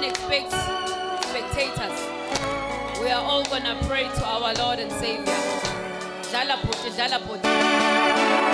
don't spectators. We are all gonna pray to our Lord and Savior. Dala bhuti, dala bhuti.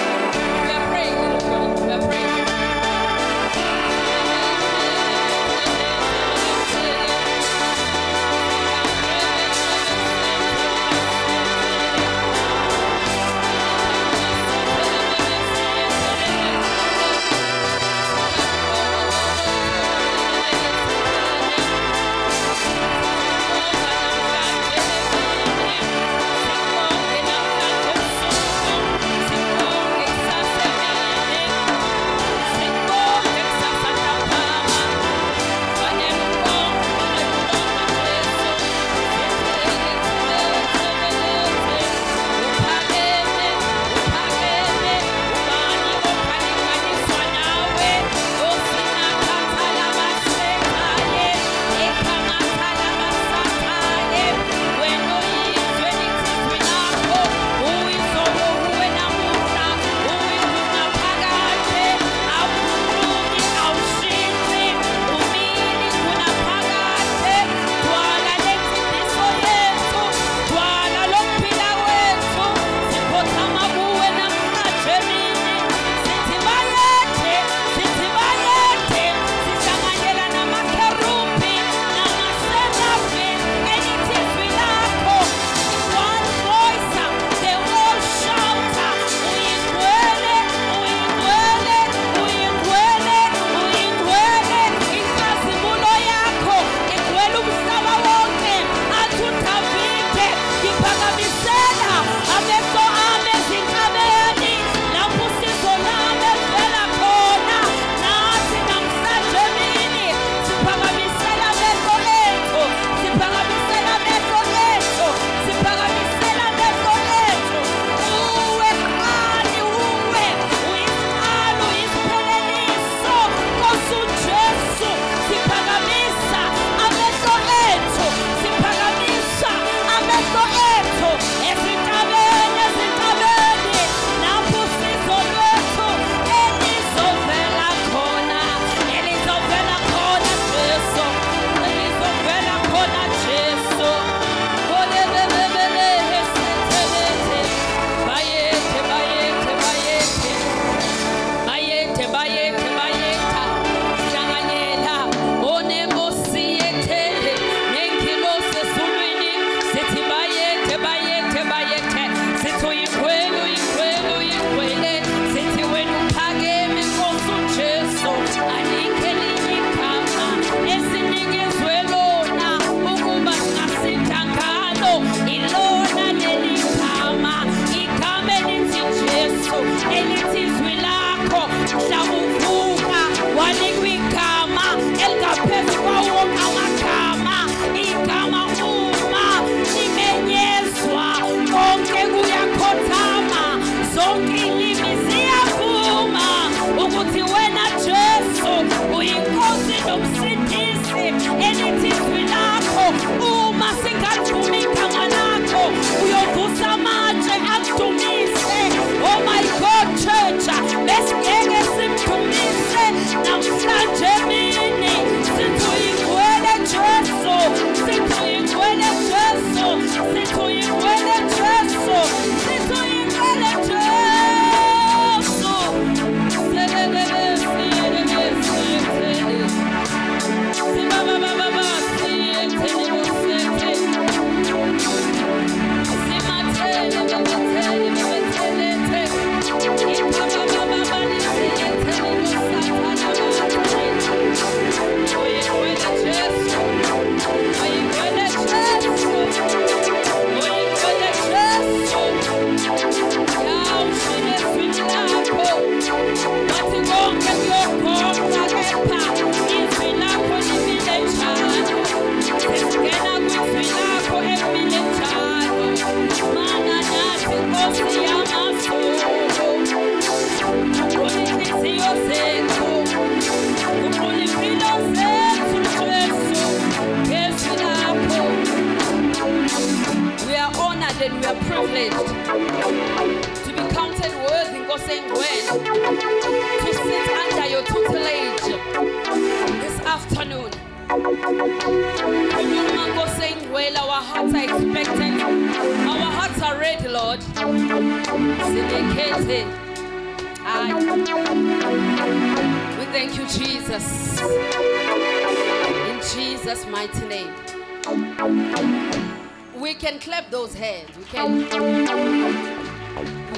Clap those hands. We can we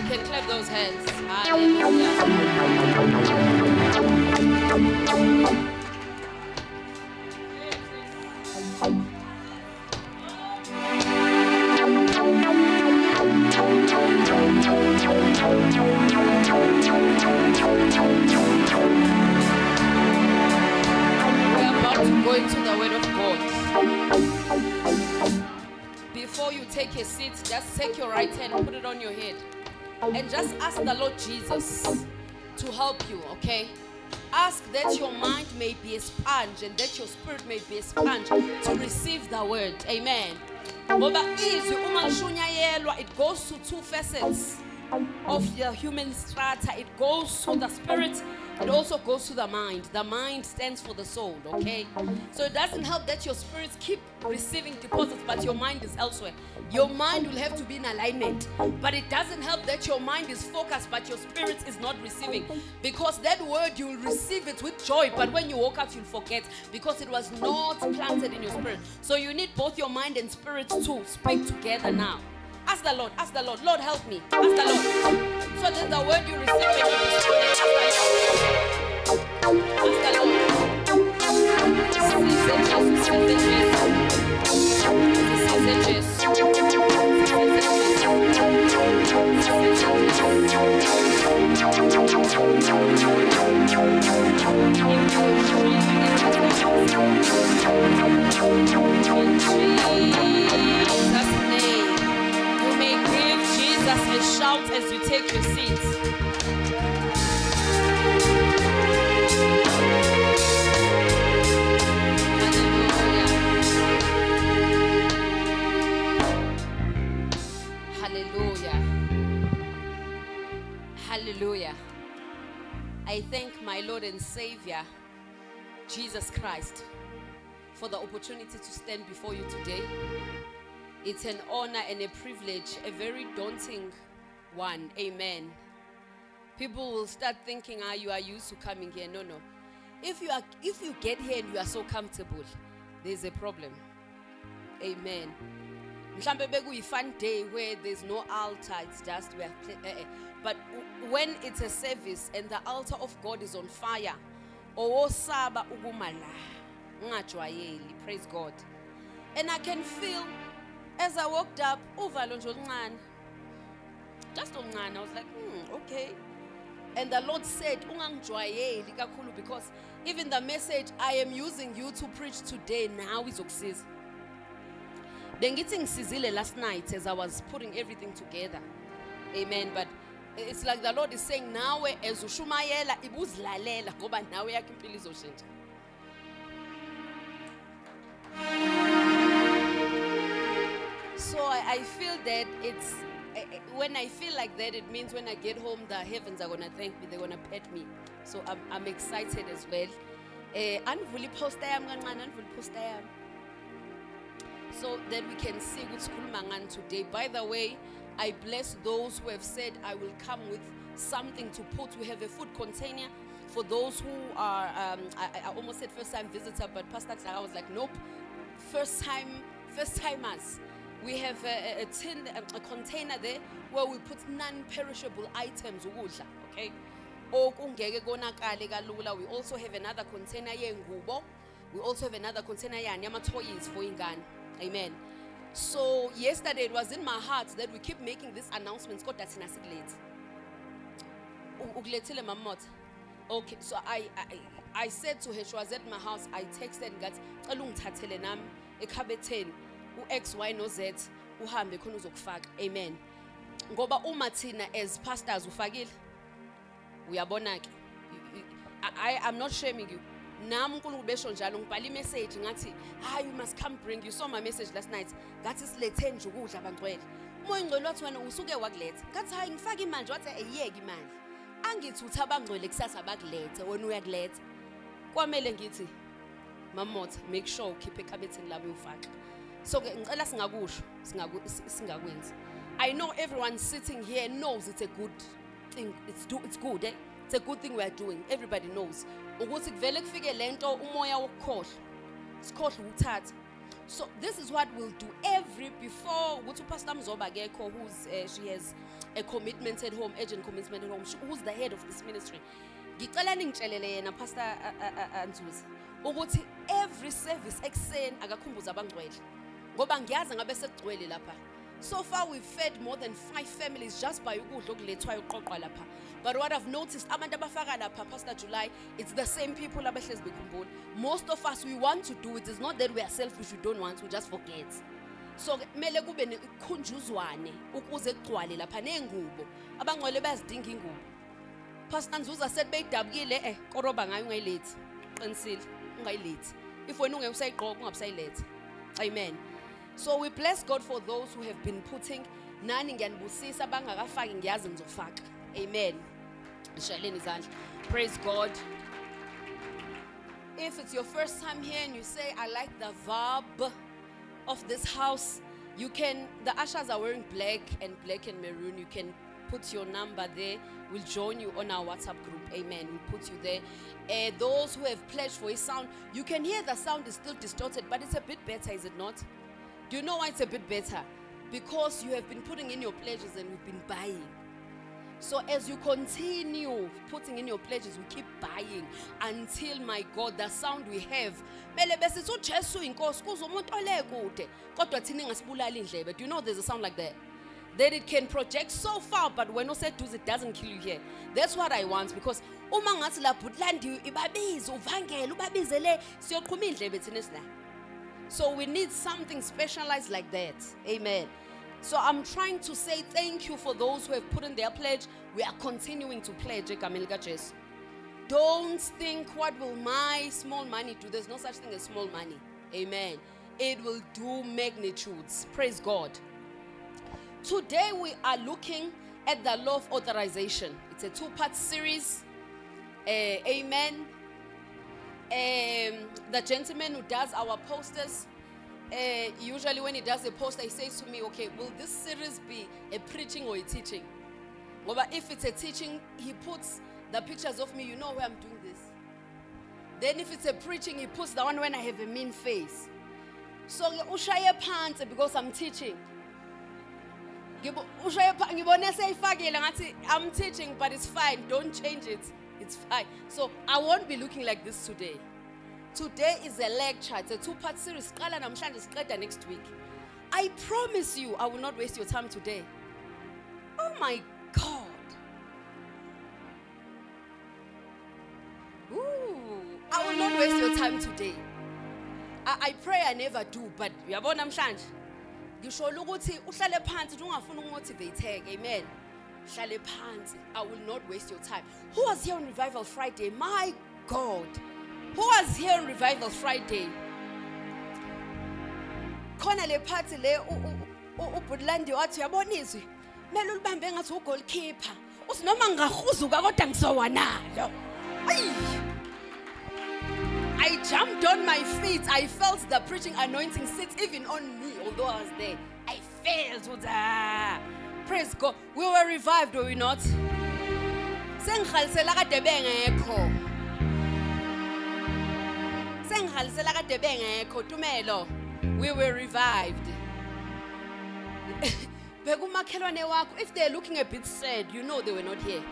can clap those hands. Hallelujah a seat, just take your right hand, put it on your head, and just ask the Lord Jesus to help you, okay? Ask that your mind may be a sponge and that your spirit may be a sponge to receive the word. Amen. It goes to two facets of the human strata. It goes to the spirit, it also goes to the mind. The mind stands for the soul, okay? So it doesn't help that your spirits keep receiving deposits, but your mind is elsewhere. Your mind will have to be in alignment, but it doesn't help that your mind is focused, but your spirit is not receiving. Because that word you'll receive it with joy, but when you woke up, you'll forget because it was not planted in your spirit. So you need both your mind and spirit to speak together now. Ask the Lord, ask the Lord, Lord help me. Ask the Lord. So that the word you receive may not be spoiled. Ask the Lord. Ask the Jesus a shout as you take your seats. Hallelujah. I thank my Lord and Savior, Jesus Christ, for the opportunity to stand before you today. It's an honor and a privilege, a very daunting one. Amen. People will start thinking, ah, you are used to coming here. No, no. If you are if you get here and you are so comfortable, there's a problem. Amen. mhlambe bekuyi-fun day where there's no altar it's just we are eh, eh. but when it's a service and the altar of god is on fire owosaba ukuma la ungajwayeli praise god and i can feel as i walked up uvalo nje oluncane. Just omncane i was like hmm, okay. And the lord said because even the message i am using you to preach today now is izokusiza. Bengithi ngisizile last night as i was putting everything together. Amen. But it's like the lord is saying nawe as ushumayela ibuzilalela ngoba nawe yakho impilo izoshintsha so I, feel that it's eh, eh, when I feel like that, it means when I get home, the heavens are gonna thank me. They're gonna pet me. So I'm, I'm excited as well. Eh, iposta yami. so that we can see what's ngani today. By the way, I bless those who have said I will come with something to put. We have a food container for those who are. Um, I, I almost said first time visitor, but Pastor Clara was like, nope, first time, first timers. We have a, a, tin, a, container there where we put non-perishable items. Okay. we also have another container yengubo. We also have another container yani yama-toys for ingane. Amen. So yesterday it was in my heart that we keep making these announcements kodwa thina sikulethi U- ukulethile okay so I, I, I said to her she was at my house. I texted ngathi cela ungithathele nami u-x y no-z uhambe khona uzokufaka. Amen. Ngoba uma thina as pastors ufakile uyabona-ke. You- you- I, I- i'm not shaming you. Nami unkulunkulu besho njalo ngibhala imessage ngathi hayi you must come bring you. Saw my message last night ngathi siletheni nje ukudla bangcwele umoya ongcwele wathi wena usuke wakuletha. Ngathi hayi ngifake imali. Nje wathi eyiyeke imali. Angithi uthi abangcwele kusasa bakulethe wena uyakuletha. Kwamele ngithi mamotha make sure ukhiphe ekhabethini labo uyofaka so ngicela singakusho singaku- singakwenzi. I know everyone sitting here knows it's a good thing it's, do, it's good eh? it's a good thing we are doing. Everybody knows. Ukuthi kuvele kufike lento umoya wokukhohlwa sikhohlwa ukuthatha. So this is what we'll do every before ukuthi upastor mzoba akekho who's uh, she has a commitment at home urgent commitment at home she- who's the head of this ministry? Ngicela ningitshelele yena pastor Anzuzi ukuthi every service ekuseni akakhumbuza abangcwele ngoba ngiyazi ngabe sekugcwele lapha. So far we've fed more than five families just by ukudla okulethwayo uqoqwa lapha. But what i've noticed abantu abafaka lapha pastor july it's the same people abahlezi bekhumbula. Most of us we want to do it. It's not that we are selfish we don't want we just forget. So kumele kube nekhunjuzwane ukuze kugcwale lapha nengubo abangcwele bayazidinga ingubo. Pastor nzuza sethi beyidabukile eh koroba ngayo ungayilethi. Qinisile ungayilethi. If wena ungeke usayigqoka ungabusayiletha amen so we bless god for those who have been putting amen. Shayeleni izandla. Praise god. If it's your first time here and you say i like the vibe of this house you can the ushers are wearing black and black and maroon. You can put your number there. We'll join you on our whatsapp group. Amen. We'll put you there. Uh, those who have pledged for a sound you can hear the sound is still distorted but it's a bit better is it not do you know why it's a bit better because you have been putting in your pledges and we've been buying so as you continue putting in your pledges, we keep buying until my God, the sound we have. Indlebe. Do you know there's a sound like that? That it can project so far but when useduze it doesn't kill you here. That's what I want because uma ngathi la Butland ibabize uvangele ubabizele siyoqhuma. So we need something specialized like that. Amen. So I'm trying to say thank you for those who have put in their pledge. We are continuing to pledge. likaJesu. Don't think what will my small money do. There's no such thing as small money. Amen. It will do magnitudes. Praise God. Today we are looking at the law of authorization. It's a two-part series. Uh, amen um, the gentleman who does our posters, uh, usually when he does a poster, he says to me, okay, will this series be a preaching or a teaching? Well, but if it's a teaching, he puts the pictures of me, you know where I'm doing this. Then if it's a preaching, he puts the one when I have a mean face. So ushaye pants because I'm teaching. I'm teaching but it's fine don't change it it's fine. So I won't be looking like this today. Today is a lecture. It's a two part series. Siqala namhlanje siqeda next week. I promise you I will not waste your time today. Oh my god. Ooh, I will not waste your time today. I, I pray I never do but you uyabona namhlanje? Ngisho ukuthi uhlale phansi nje ungafuni ukumotivateke amen hlale phansi i will not waste your time who was here on revival friday my god who was here on revival friday khona le phathi le ubhudlandi wathi uyabona izwi kumele ulibambe ngathi ugolkeeper uthi noma ngingahuzuka kodwa ngizowanalo. I jumped on my feet. I felt the preaching anointing sit even on me, although I was there. I felt with ah. Praise God. We were revived, were we not? Sengihalisela kade bengekho. Sengihalisela kade bengekho Tumelo. We were revived. Bekumakhelwane wakho if they're looking a bit sad, you know they were not here.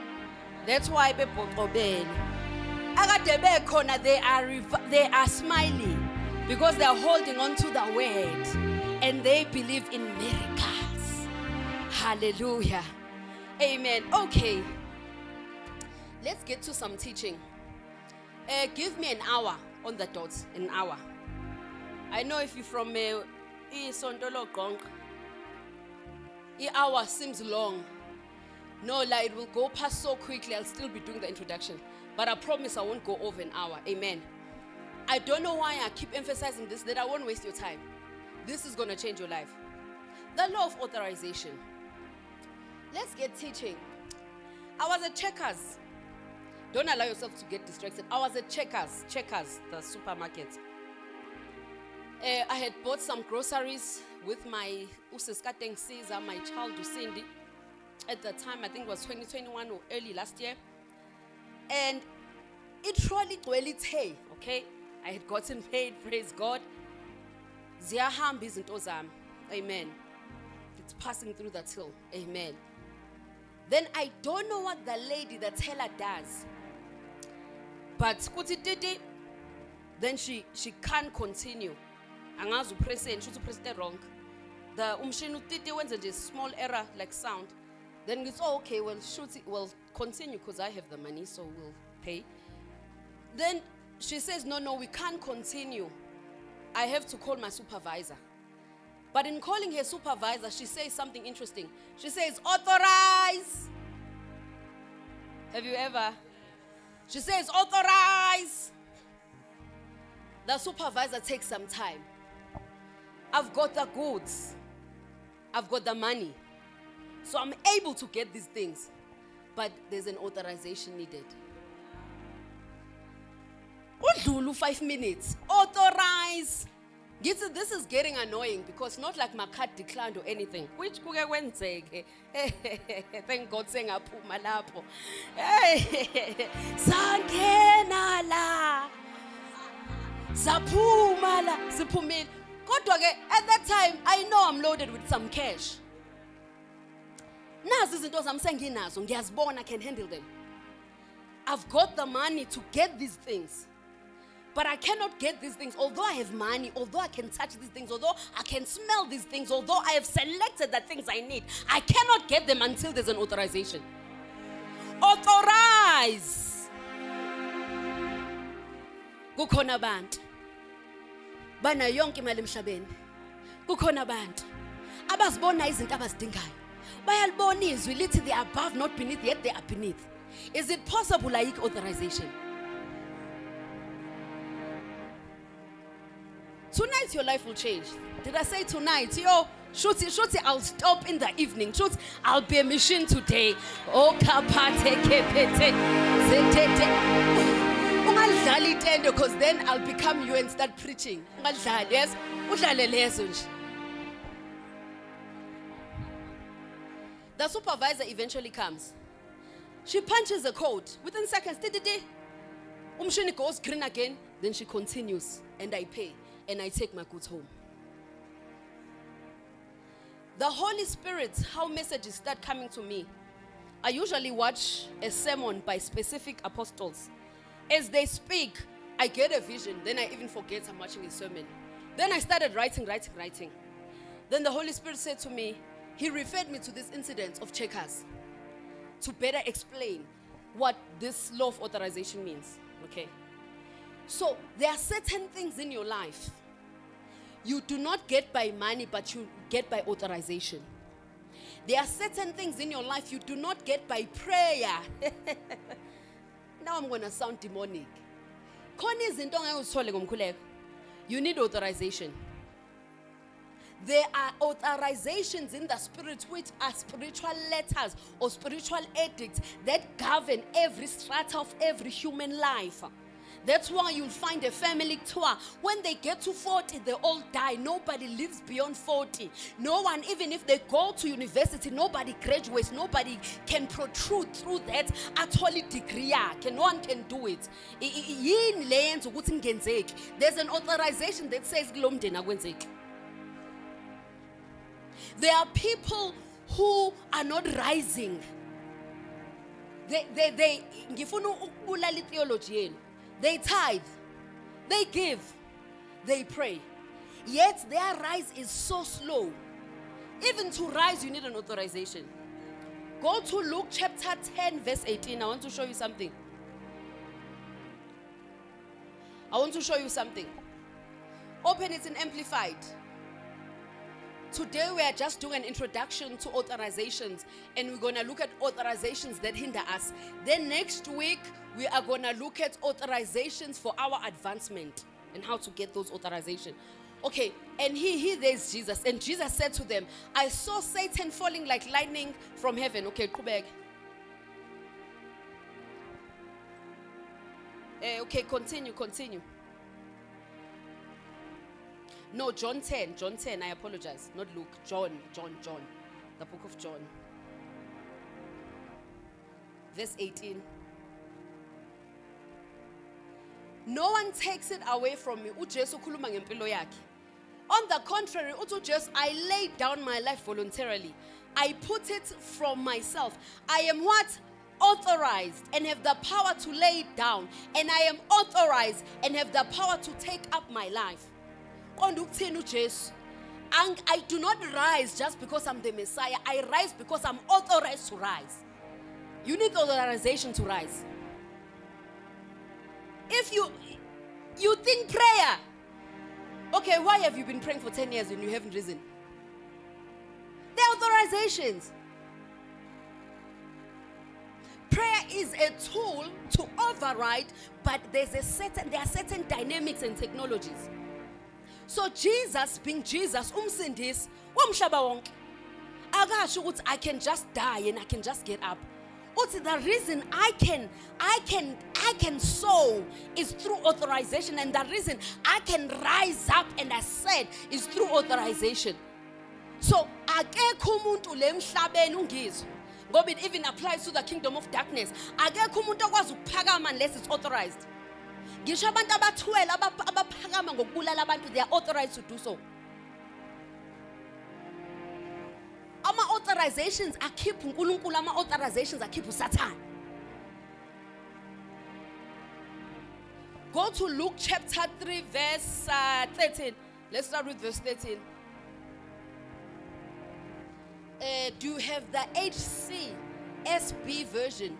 That's why bebhoxobele. akade bekhona they are they are smiling because they are holding on to the word and they believe in miracles hallelujah amen okay let's get to some teaching uh, give me an hour on the dot an hour i know if you're from uh, isonto loqonqa i-hour seems long no, like it will go past so quickly. I'll still be doing the introduction. But I promise I won't go over an hour. Amen. I don't know why I keep emphasizing this, that I won't waste your time. This is going to change your life. The law of authorization. Let's get teaching. I was at Checkers. Don't allow yourself to get distracted. I was at Checkers, Checkers, the supermarket. Uh, I had bought some groceries with my Usiskateng Caesar, my child Cindy. At the time, I think it was 2021 or early last year. And it really well hey, okay? I had gotten paid, praise God. Ziyahamba izinto zami. Amen. It's passing through that hill. Amen. Then I don't know what the lady, the teller does. But kuthi titi, then she she can't continue. Angazi upresseni, should press the wrong. The umshini utiti wenze nje small error like sound. Then it's oh, okay, well shoot it, well continue because I have the money, so we'll pay. Then she says, No, no, we can't continue. I have to call my supervisor. But in calling her supervisor, she says something interesting. She says, Authorize. Have you ever? She says, Authorize. The supervisor takes some time. I've got the goods, I've got the money. So I'm able to get these things. But there's an authorization needed. Five minutes. Authorize. Ngithi this is getting annoying because not like my card declined or anything. Which kuke kwenzeke. Thank God sengaphuma lapho. Sangena la. Saphuma la. Siphumile. Kodwa ke at that time I know I'm loaded with some cash. Nazi izinto zami senginazo ngiyazibona I can handle them. I've got the money to get these things. But I cannot get these things, although I have money, although I can touch these things, although I can smell these things, although I have selected the things I need. I cannot get them until there's an authorization. Authorize. Kukhona abantu banayo yonke imali emhlabeni. Kukhona abantu abazibona izinto abazidingayo. Bayalibona izwi lithi they above not beneath yet they are beneath. Is it possible ayikho authorization? Tonight your life will change. Did I say tonight? Yo, Shooty, Shooty, I'll stop in the evening. Shoot, I'll be a machine today. Oh, kapate kepete. zetete. Itende because then I'll become you and start preaching. Ungadlali, yes? Udlale lezo nje. The supervisor eventually comes. She punches a code. Within seconds, di-di-di, umshini goes green again. Then she continues, and I pay, and I take my goods home. The Holy Spirit, how messages start coming to me. I usually watch a sermon by specific apostles. As they speak, I get a vision. Then I even forget I'm watching a sermon. Then I started writing, writing, writing. Then the Holy Spirit said to me, He referred me to this incident of checkers to better explain what this law of authorization means. Okay? So there are certain things in your life you do not get by money, but you get by authorization. There are certain things in your life you do not get by prayer. now I'm going to sound demonic. You need authorization. There are authorizations in the spirit which are spiritual letters or spiritual edicts that govern every strata of every human life. That's why you'll find a family tour. When they get to 40, they all die. Nobody lives beyond 40. No one, even if they go to university, nobody graduates. Nobody can protrude through that actually degree. yakhe. No one can do it. There's an authorization that says. There are people who are not rising. They, they, they, ngifuna ukubulala theology. They tithe, they give, they pray. Yet their rise is so slow. Even to rise, you need an authorization. Go to Luke chapter 10, verse 18. I want to show you something. I want to show you something. Open it in Amplified. Today we are just doing an introduction to authorizations and we're going to look at authorizations that hinder us. Then next week we are going to look at authorizations for our advancement and how to get those authorizations. Okay, and he, he, there's Jesus. And Jesus said to them, I saw Satan falling like lightning from heaven. Okay, go back. Eh, okay, continue, continue. No, John 10, John 10, I apologize. Not Luke, John, John, John. The book of John. Verse 18. No one takes it away from me. On the contrary, uthi uJesu I laid down my life voluntarily. I put it from myself. I am what? Authorized and have the power to lay it down. And I am authorized and have the power to take up my life. Qonda ukuthini uJesu? I do not rise just because I'm the Messiah. I rise because I'm authorized to rise. You need authorization to rise. If you you think prayer, okay, why have you been praying for 10 years and you haven't risen? The authorizations. Prayer is a tool to override, but there's a certain there are certain dynamics and technologies. So Jesus being Jesus, umsindisi womhlaba wonke. Akasho ukuthi I can just die and I can just get up. Uthi the reason I can I can I can sow is through authorization and the reason I can rise up and ascend is through authorization. So akekho umuntu lemhlabeni ungizwe ngoba it even applies to the kingdom of darkness. Akekho umuntu okwazi ukuphakama unless it's authorized. Ngisho abantu abathwele abap- abaphakama ngokubulala abantu they are authorized to do so. Ama authorizations akhipha uNkulunkulu ama authorizations akhipha uSathane. Go to Luke chapter 3 verse uh, 13. Let's start with verse 13. Uh, do you have the HCSB version?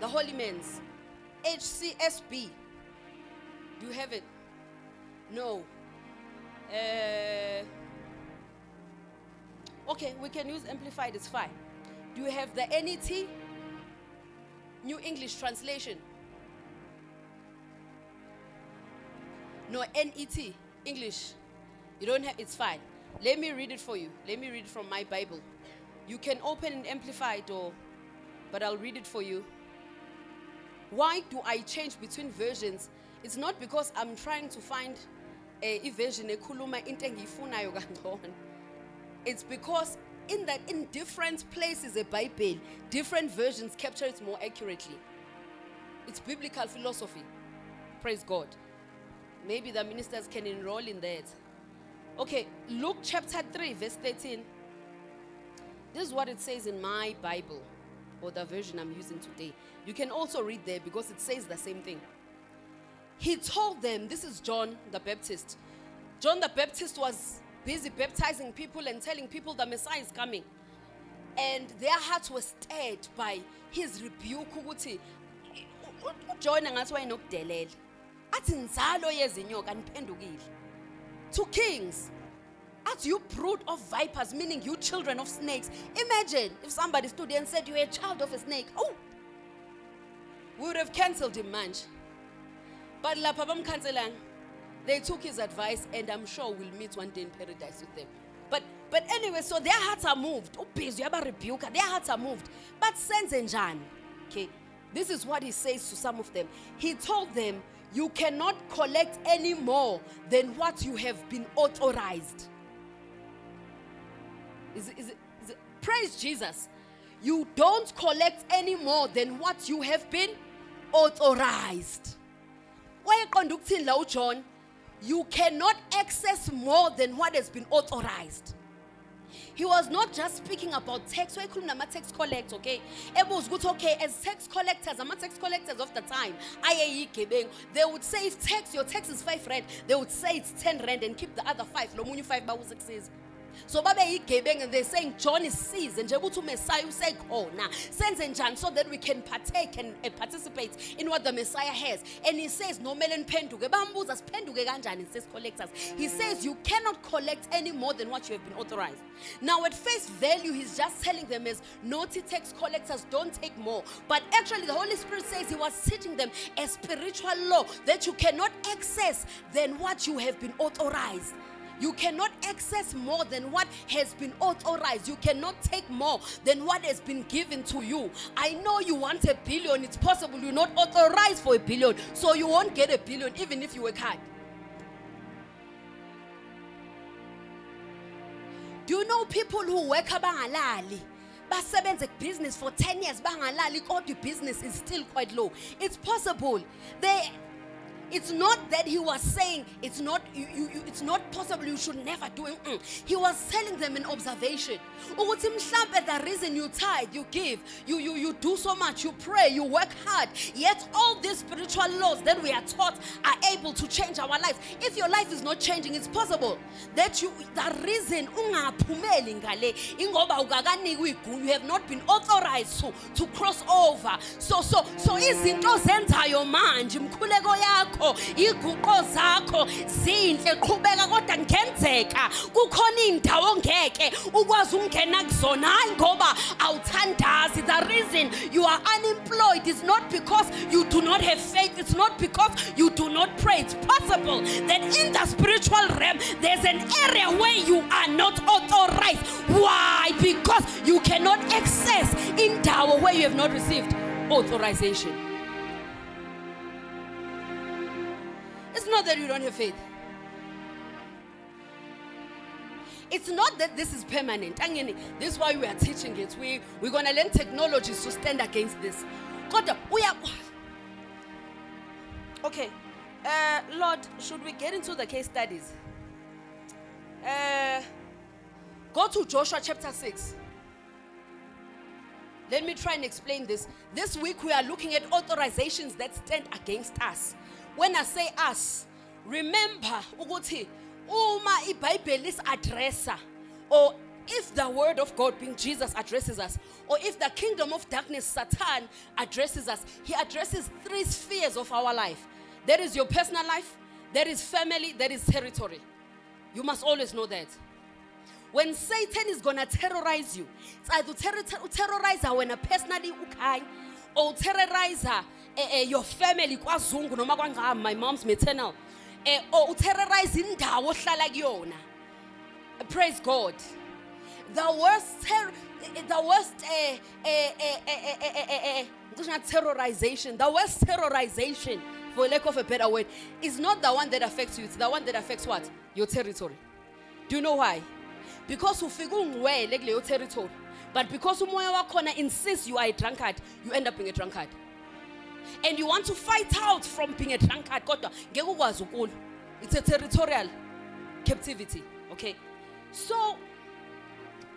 The Holman's HCSB. Do you have it? No. Uh, okay, we can use amplified, it's fine. Do you have the NET? New English Translation? No, NET, English. You don't have, it's fine. Let me read it for you. Let me read from my Bible. You can open and amplify it, or, but I'll read it for you. Why do I change between versions? It's not because I'm trying to find a version ekhuluma into engiyifunayo kangcono. It's because in that in different places a Bible, different versions capture it more accurately. It's biblical philosophy. Praise God. Maybe the ministers can enroll in that. Okay, Luke chapter 3, verse 13. This is what it says in my Bible, or the version I'm using today. You can also read there because it says the same thing. He told them, this is John the Baptist. John the Baptist was busy baptizing people and telling people the Messiah is coming. And their hearts were stirred by his rebuke ukuthi uJohn. To kings. Athi you brood of vipers meaning you children of snakes. Imagine if somebody stood there and said you're a child of a snake. Oh. We would have cancelled him manje. But lapha bamkhanselanga. They took his advice and I'm sure we'll meet one day in paradise with them. But but anyway, so their hearts are moved. Ubhizi rebuke. Their hearts are moved. But senze njani? Okay. This is what he says to some of them. He told them, "You cannot collect any more than what you have been authorized." Is praise Jesus. You don't collect any more than what you have been authorized. Wayeqonda ukuthini la uJohn? You cannot access more than what has been authorized. He was not just speaking about tax wayekhuluma nama-tax collector okay? Ebuza ukuthi okay as tax collectors ama-tax collectors of the time ayeyigebengu. They would say if tax your tax is 5 rand they would say it's 10 rand and keep the other 5 lo munye u-5 bawuse kusiza so babe and they're saying john size nje ukuthi umessiah usekhona. Senze njani so that we can partake and uh, participate in what the messiah has? And he says No melon penduge nomele niphenduke. Bambuza siphenduke kanjani says collectors? He says you cannot collect any more than what you have been authorized. Now at face value he's just telling them as naughty tax collectors don't take more. But actually the holy spirit says he was teaching them a spiritual law that you cannot access than what you have been authorized you cannot access more than what has been authorized. You cannot take more than what has been given to you. I know you want a billion. It's possible you're not authorized for a billion. So you won't get a billion even if you work hard. Do you know people who work abangalali? basebenze business for 10 years bangalali kodwa business is still quite low it's possible they it's not that he was saying it's not you, you, you- it's not possible you should never do it. Mm. he was telling them an observation. The reason you tithe you give you, you you do so much you pray you work hard yet all these spiritual laws that we are taught are able to change our lives if your life is not changing it's possible that you the reason you have not been authorized to, to cross over. So so so izinto zenzayo imkhuleko yakho iguqo zakho zinhle. Qhubeka kodwa ngenzeka. Kukhona indawo ngeke ukwazi ukungena kuzona. Hayi ngoba awuthandazi. The reason you are unemployed is not because you do not have faith. It's not because you do not pray. It's possible that in the spiritual realm there's an area where you are not authorized. Why? Because you cannot access indawo where you have not received authorization it's not that you don't have faith it's not that this is permanent. Angeni, this is why we are teaching it. We, we're going to learn technologies to stand against this. Kodwa, we are. Okay. Uh, Lord, should we get into the case studies? Uh, go to Joshua chapter 6. Let me try and explain this. This week we are looking at authorizations that stand against us. When I say us, remember ukuthi uma iBhayibheli is addressa or if the word of God being Jesus addresses us or if the kingdom of darkness Satan addresses us, he addresses three spheres of our life. There is your personal life, there is family, there is territory. You must always know that. When Satan is gonna terrorize you, it's either terror, ter- terrorize her when a personally ukhanya or terrorize her, Eh, eh, your family kwazungu noma kwangama my mom's maternal. Eh o terrorize indawo ohlala kuyona. Praise god. The worst eh, the worst eh eh eh terrorization. The worst terrorization for lack of a better word is not the one that affects you it's the one that affects what? Your territory. Do you know why? Because ufike ungwele kuleyo territory but because umoya wakhona insists you are a drunkard you end up being a drunkard and you want to fight out from being a drunkard kodwa it's a territorial captivity okay? So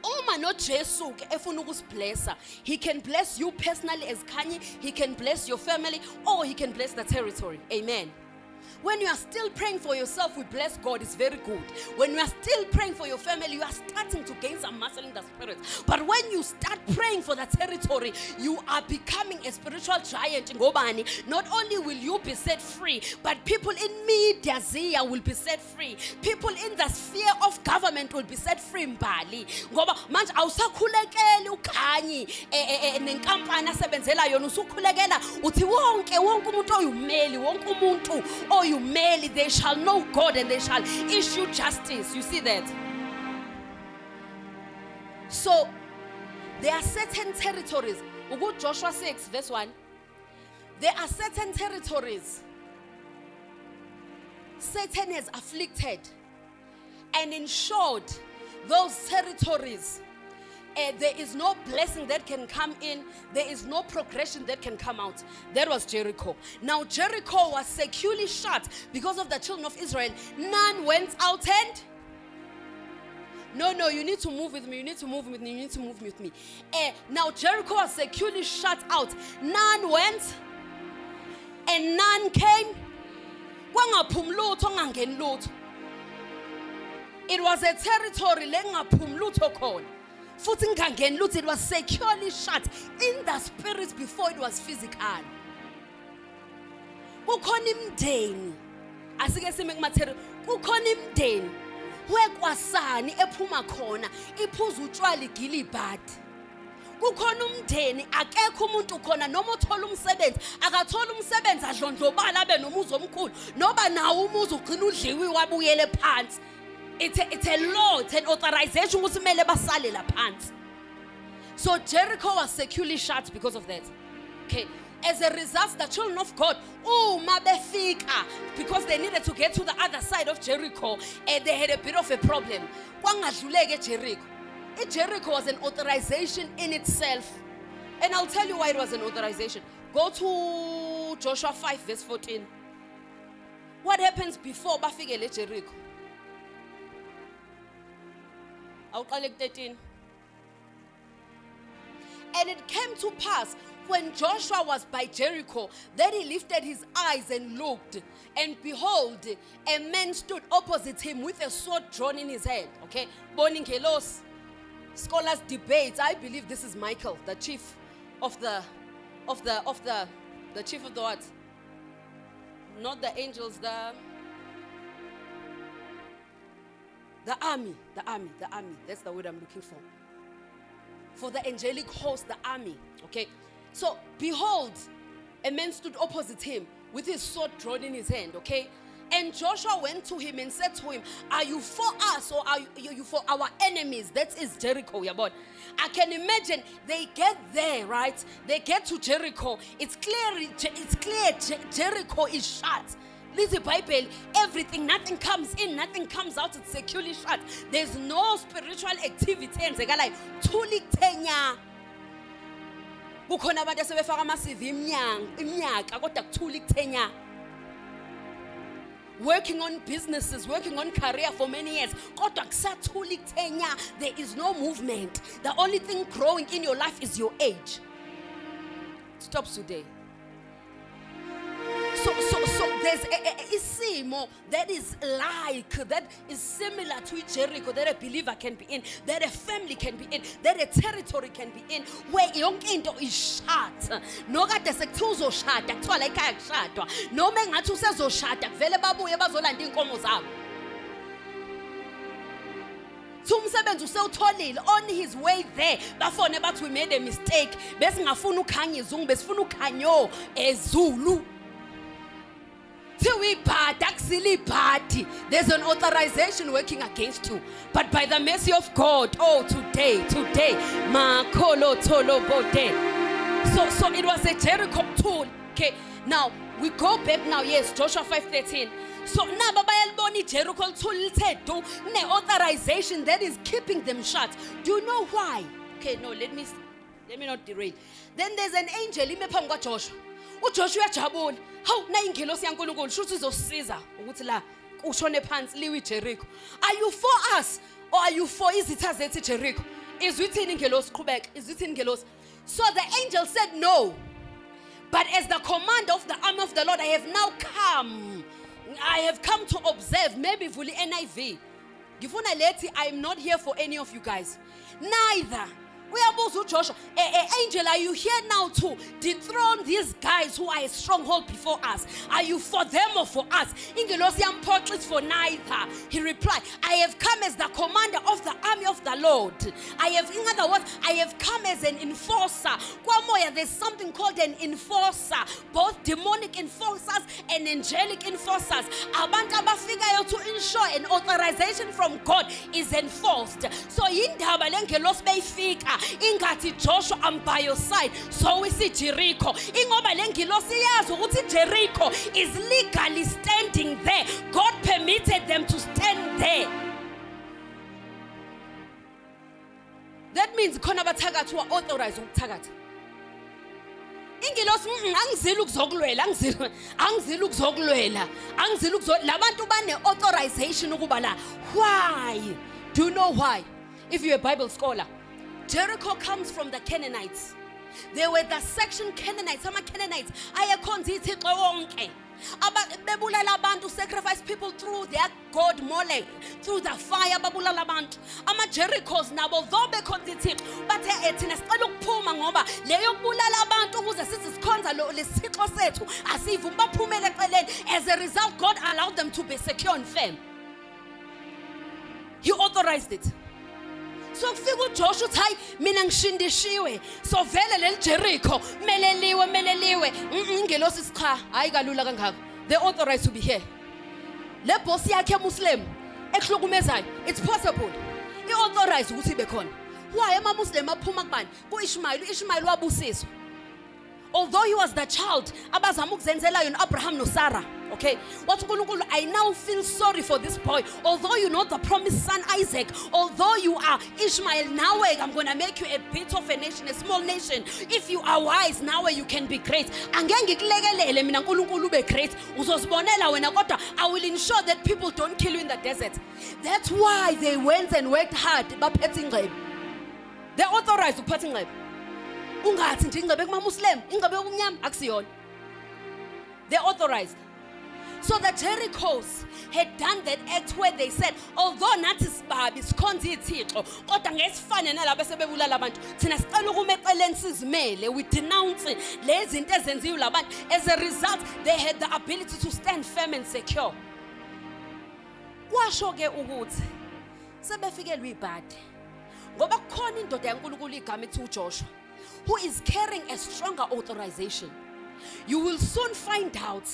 uma nojesu ke efuna he can bless you personally as kanye he can bless your family or he can bless the territory. Amen when you are still praying for yourself, we bless God, it's very good. When you are still praying for your family, you are starting to gain some muscle in the spirit. But when you start praying for the territory, you are becoming a spiritual giant in Gobani. Not only will you be set free, but people in media Zia will be set free. People in the sphere of government will be set free awusakhulekeli ukhanyi eh, eh, eh, uthi wonke wonke umuntu oyumeli wonke umuntu oyumeli they shall know God and they shall issue justice. You see that? So there are certain territories. We go Joshua 6, verse 1. There are certain territories Satan has afflicted and ensured those territories. Eh, there is no blessing that can come in, there is no progression that can come out. That was Jericho. Now, Jericho was securely shut because of the children of Israel. None went out and no, no, you need to move with me. You need to move with me. You need to move with me. Eh, now Jericho was securely shut out. None went, and none came. It was a territory futhi ngangeni lutho it was securely shut in the spirit before it was physical. Kukhona imndeni asike sime kumatheri. Kukhona imndeni wekwasani ephuma khona iphuza utshwala igila ibhadi kukhona umndeni akekho umuntu khona noma uthola umsebenzi akathola umsebenzi adlondlobala abe nomuzi omkhulu noba nawo umuzi ugcina udliwe wabuyele phansi. It's a, it's a law it's an authorization. So jericho was securely shut because of that. Okay. As a result the children of god uma befika because they needed to get to the other side of jericho and they had a bit of a problem. Ejericho ijericho was an authorization in itself. And i'll tell you why it was an authorization. Go to joshua 5 verse 14 what happens before bafike le jericho awuqale ku-13 and it came to pass when Joshua was by Jericho that he lifted his eyes and looked, and behold, a man stood opposite him with a sword drawn in his hand. Okay, Boning Kelos. Scholars debate. I believe this is Michael, the chief of the of the of the the chief of the what? Not the angels, the the army, the army, the army. That's the word I'm looking for for the angelic host, the army. Okay. So behold, a man stood opposite him with his sword drawn in his hand. Okay. And Joshua went to him and said to him, Are you for us or are you, you for our enemies? That is Jericho, yeah, but I can imagine they get there, right? They get to Jericho. It's clear, it's clear Je- Jericho is shut. Listen, Bible, everything, nothing comes in, nothing comes out, it's securely shut. There's no spiritual activity. Like, tuli tenya. kukhona abantu asebefaka ama-cv iminyaka kodwa kuthula ikuthenya working on businesses working on career for many years ikuthenya there is no movement the only thing growing in your life is your age stops today so so so there's a, a, a isimo that is like that is similar to Jericho that a believer can be in that a family can be in that a territory can be in where yonke into is shut nokade sekuthiwa uzoshada kuthiwa la ekhaya kushadwa. Noma engathi usezoshada kuvele babuye bazolanda iy'nkomo zabo. Thi umsebenzi usewutholile on his way there bafone bathi we made a mistake. Besingafuni ukhanya izungu besifuna ukhanyo ezulu there's an authorization working against you. But by the mercy of god oh today today so so it was a jericho tool. Okay now we go back now yes joshua 513 so nabo bayalibona ijericho lithuli lithe du ne-authorization that is keeping them shut. Do you know why? Okay no let me let me not derail. Then there's an angel ime ujoshua uyajabula hawu na ingelosi yankulunkulu shuthi izosisiza ukuthi la ushone phansi liwe ijericho are you for us or are you for izitha zethu ijericho izwi ithini ingelosi qhubeka izwi ingelosi? So the angel said no but as the commander of the army of the lord i have now come. I have come to observe maybe vuli niv ngifuna lethi i'm not here for any of you guys. Neither uyabuza ujoshua "Eh, eh, angel are you here now to dethrone these guys who are a stronghold before us. Are you for them or for us? Ingelosi ithi for neither. He replied i have come as the commander of the army of the lord. I have in other words i have come as an enforcer. Kwamoya there's something called an enforcer. Both demonic enforcers and angelic enforcers. Abantu abafikayo to ensure an authorization from god is enforced. So yindaba lengelosi beyifika ingathi joshua i'm by your side. So isijericho ingoba le ngilosi iyazi ukuthi ijericho is legally standing there. God permitted them to stand there. That means khona abathakathi wa-authorize ukuthakatha. Ingilosi "Mm, angizile ukuzokulwela angizile ukuzokulwela angizile ukuzo labantu bane-authorization ukuba la. Why? Do you know why? If you're a bible scholar jericho comes from the canaanites. They were the section canaanites. Ama-canaanites ayekhonza iy'thixo wonke bebulala abantu sacrifice people through their god mole through the fire babulala abantu ama-jericos nabo though bekhonza ithixo bathe thina sicela ukuphuma ngoba leyo kubulala abantu ukuze lo- lesithixo sethu asivumi baphumele eceleni. As a result god allowed them to be secure and firm. He authorized it so kufika uJoshua uthi hayi mina ngishindishiwe. So vele leli Jericho kumele liwe kumele liwe. Hayi kalula kangaka. They authorized to be here. Le boss yakhe muslim ehlukumezayo it's possible. I authorized ukuthi ibe khona. Why ama muslim aphuma kubani? kuIshmael uIshmael wabusiswa although he was the child abazama ukuzenzela yona Abraham noSarah okay? Wathi uNkulunkulu I now feel sorry for this boy. Although you know the promised son Isaac although you are Ishmael now I'm going to make you a bit of a nation a small nation. If you are wise now you can be great. Angeke ngikulekelele mina uNkulunkulu ube great. Uzosibonela wena kodwa I will ensure that people don't kill you in the desert. That's why they went and worked hard baphethe ingcebo. They authorized ukuphatha ingcebo ungathi nje ingcebe kumamuslim ingcebe yokumnyama akusiyona. They authorized. So the jerichos had done that act where they said although nathi sibabi sikhonza ithixo kodwa ngesifane nalabo esebebulala abantu thina sicela ukuma eceleni sizimele. We denounce lezi zinto ezenziwe labantu. As a result they had the ability to stand firm and secure. Kwasho ke ukuthi sebefikelwe ibhadi ngoba kukhona indoda yankulunkulu igama ethi uJoshua who is carrying a stronger authorization. You will soon find out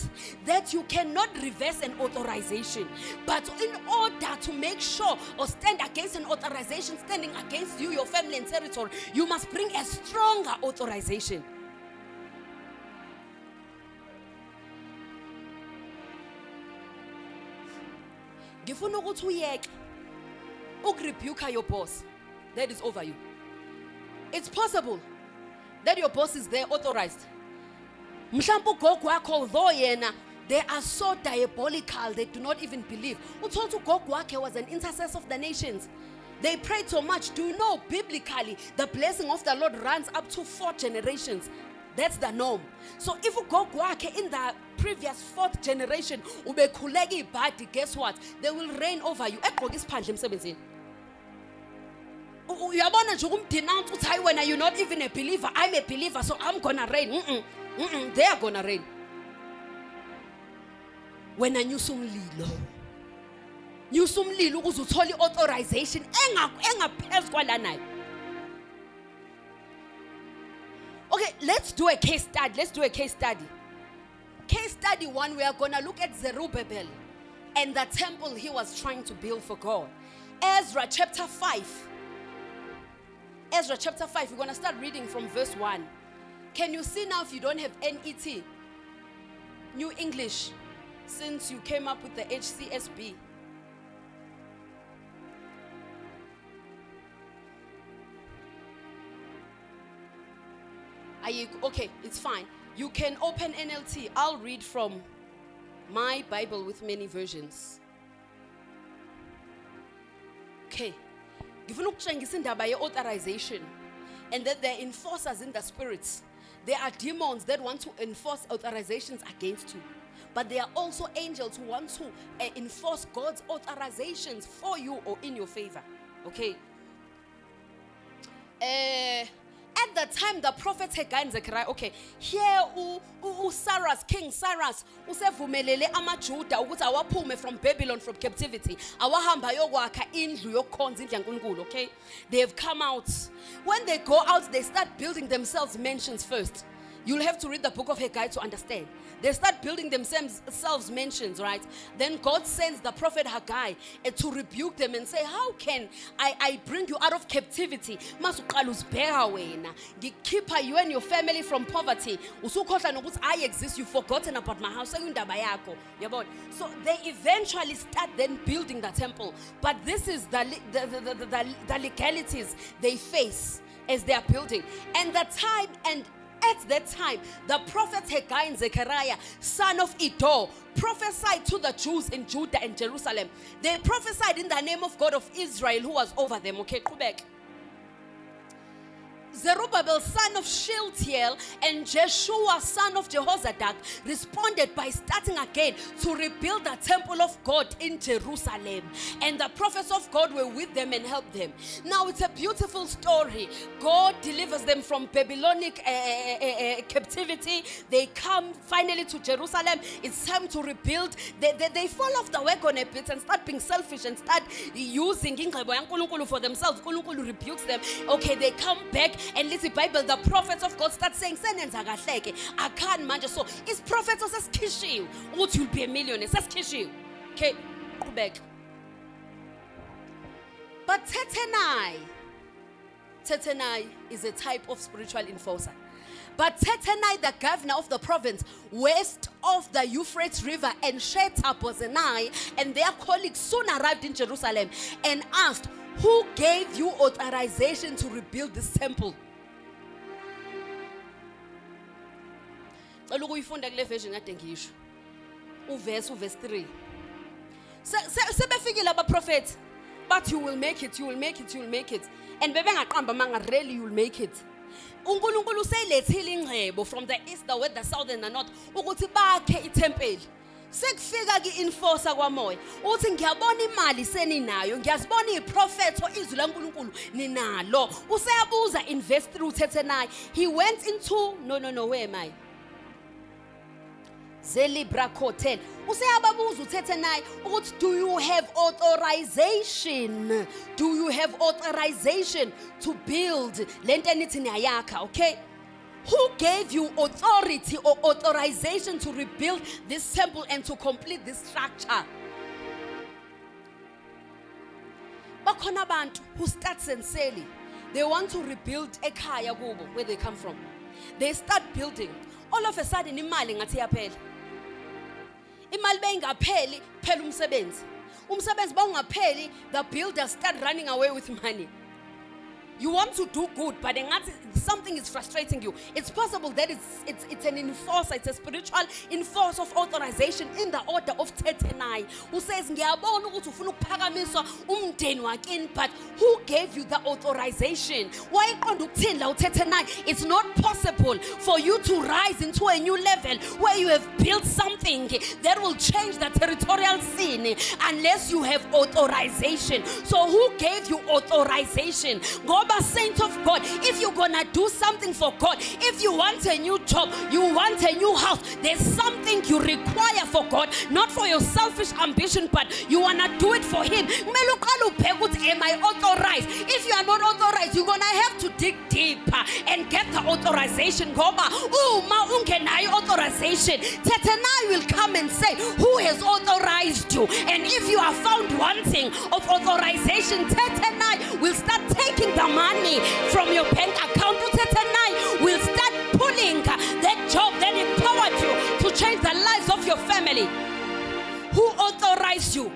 that you cannot reverse an authorization but in order to make sure or stand against an authorization standing against you your family and territory you must bring a stronger authorization. Ngifuna ukuthi uyeke ukurebuke your boss. That is over you. It's possible that your boss is there authorized. Mhlawumbe ugogo yena they are so diabolical they do not even believe. Uthole ugogo wakhe was an intercessor of the nations. They prayed so much. Do you know biblically the blessing of the lord runs up to four generations. That's the norm. So if ugogo in the previous fourth generation ubekhuleka ibhadi guess what? They will reign over you. U- u- you're not even a believer. I'm a believer so i'm gonna reign. Mm-mm, mm-mm, they are gonna reign. Wena nyusa umlilo nyusa umlilo ukuze uthole i-authorization enga- engaphezu kwalanayo okay let's do a case study let's do a case study. Case study one we are gonna look at zerubbabel and the temple he was trying to build for god. Ezra chapter 5 Ezra chapter 5, we're going to start reading from verse 1. Can you see now if you don't have NET, New English, since you came up with the HCSB? Are you okay? It's fine. You can open NLT. I'll read from my Bible with many versions. Ngifuna ukutshengisa indaba ye-authorization and that there are enforcers in the spirits. There are demons that want to enforce authorizations against you but there are also angels who want to uh, enforce god's authorizations for you or in your favor. Okay. Uh, at the time the prophet Haggai and Zechariah okay here u, u, u Cyrus King Cyrus usevumelele amaJuda ukuthi awaphume from Babylon from captivity. Awahamba yokwakha indlu yokukhonza indlu yaNkulunkulu okay? They have come out. When they go out they start building themselves mansions first You'll have to read the book of Haggai to understand. They start building themselves selves mansions, right? Then God sends the prophet Haggai eh, to rebuke them and say, How can I, I bring you out of captivity? Ngikhipha you and your family from poverty. I exist. You've forgotten about my house. So they eventually start then building the temple. But this is the, the, the, the, the legalities they face as they are building. And the time and at that time, the prophet Haggai and Zechariah, son of Iddo, prophesied to the Jews in Judah and Jerusalem. They prophesied in the name of God of Israel who was over them. Okay, Qhubeka. Zerubbabel, son of Shealtiel, and Jeshua, son of Jehozadak, responded by starting again to rebuild the temple of God in Jerusalem. And the prophets of God were with them and helped them. Now it's a beautiful story. God delivers them from Babylonic uh, uh, uh, captivity. They come finally to Jerusalem. It's time to rebuild. They, they, they fall off the wagon a bit and start being selfish and start using for themselves. Nkulunkulu rebukes them. Okay, they come back and the Bible, the prophets of God start saying, kahleke. I can't manje. So, is prophets sesikhishiwe ukuthi you'll be a millionaire. Sesikhishiwe. Okay, qhubeka. But Tetenai, Tetenai is a type of spiritual enforcer. But Tetenai, the governor of the province west of the Euphrates River, and Shethar Bozenai and their colleagues soon arrived in Jerusalem and asked, Who gave you authorization to rebuild this temple? cela ukuyifunda kule version kade ngisho uvesi uvesi 3 Se- se- sebefikile bathi you will make it you will make it you will make it. And bebengaqamba manga really you will make it unkulunkulu useyilethile ingcebo from the east the west the south and the north ukuthi bakhe itempeli sekufika ki-enforcer kwamoya uthi ngiyabona imali seninayo ngiyazibona iy'profetho izwi lankulunkulu ninalo useyabuza in verse 3 uthethe naye he went into no no no where am I? Zelibra cotel useyababuza uthethe naye ukuthi do you have authorization? Do you have authorization to build? Le nto enithi niyayakha okay? Who gave you authority or authorization to rebuild this temple and to complete this structure? Bakhona abantu who start sincerely. They want to rebuild ekhaya kubo where they come from. They start building all of a sudden imali ngathi yaphela imali beyingapheli phela umsebenzi. Umsebenzi bawungapheli the builders start running away with money. You want to do good but something is frustrating you. It's possible that it's, it's, it's an enforcer it's a spiritual enforce of authorization in the order of tetenai who says but who gave you the authorization? Utetenai it's not possible for you to rise into a new level where you have built something that will change the territorial scene unless you have authorization. So who gave you authorization saint of god if you're gonna do something for god if you want a new job you want a new house there's something you require for god not for your selfish ambition but you wanna do it for him. Am i authorized? If you are not authorized you're gonna have to dig deeper and get the authorization ngoba uma ungenayo authorization tetenai will come and say who has authorized you? And if you are found wanting of authorization tetenai will start taking the money from your bank account. Tetenai will start pulling that job that empowered you to change the lives of your family. Who authorized you?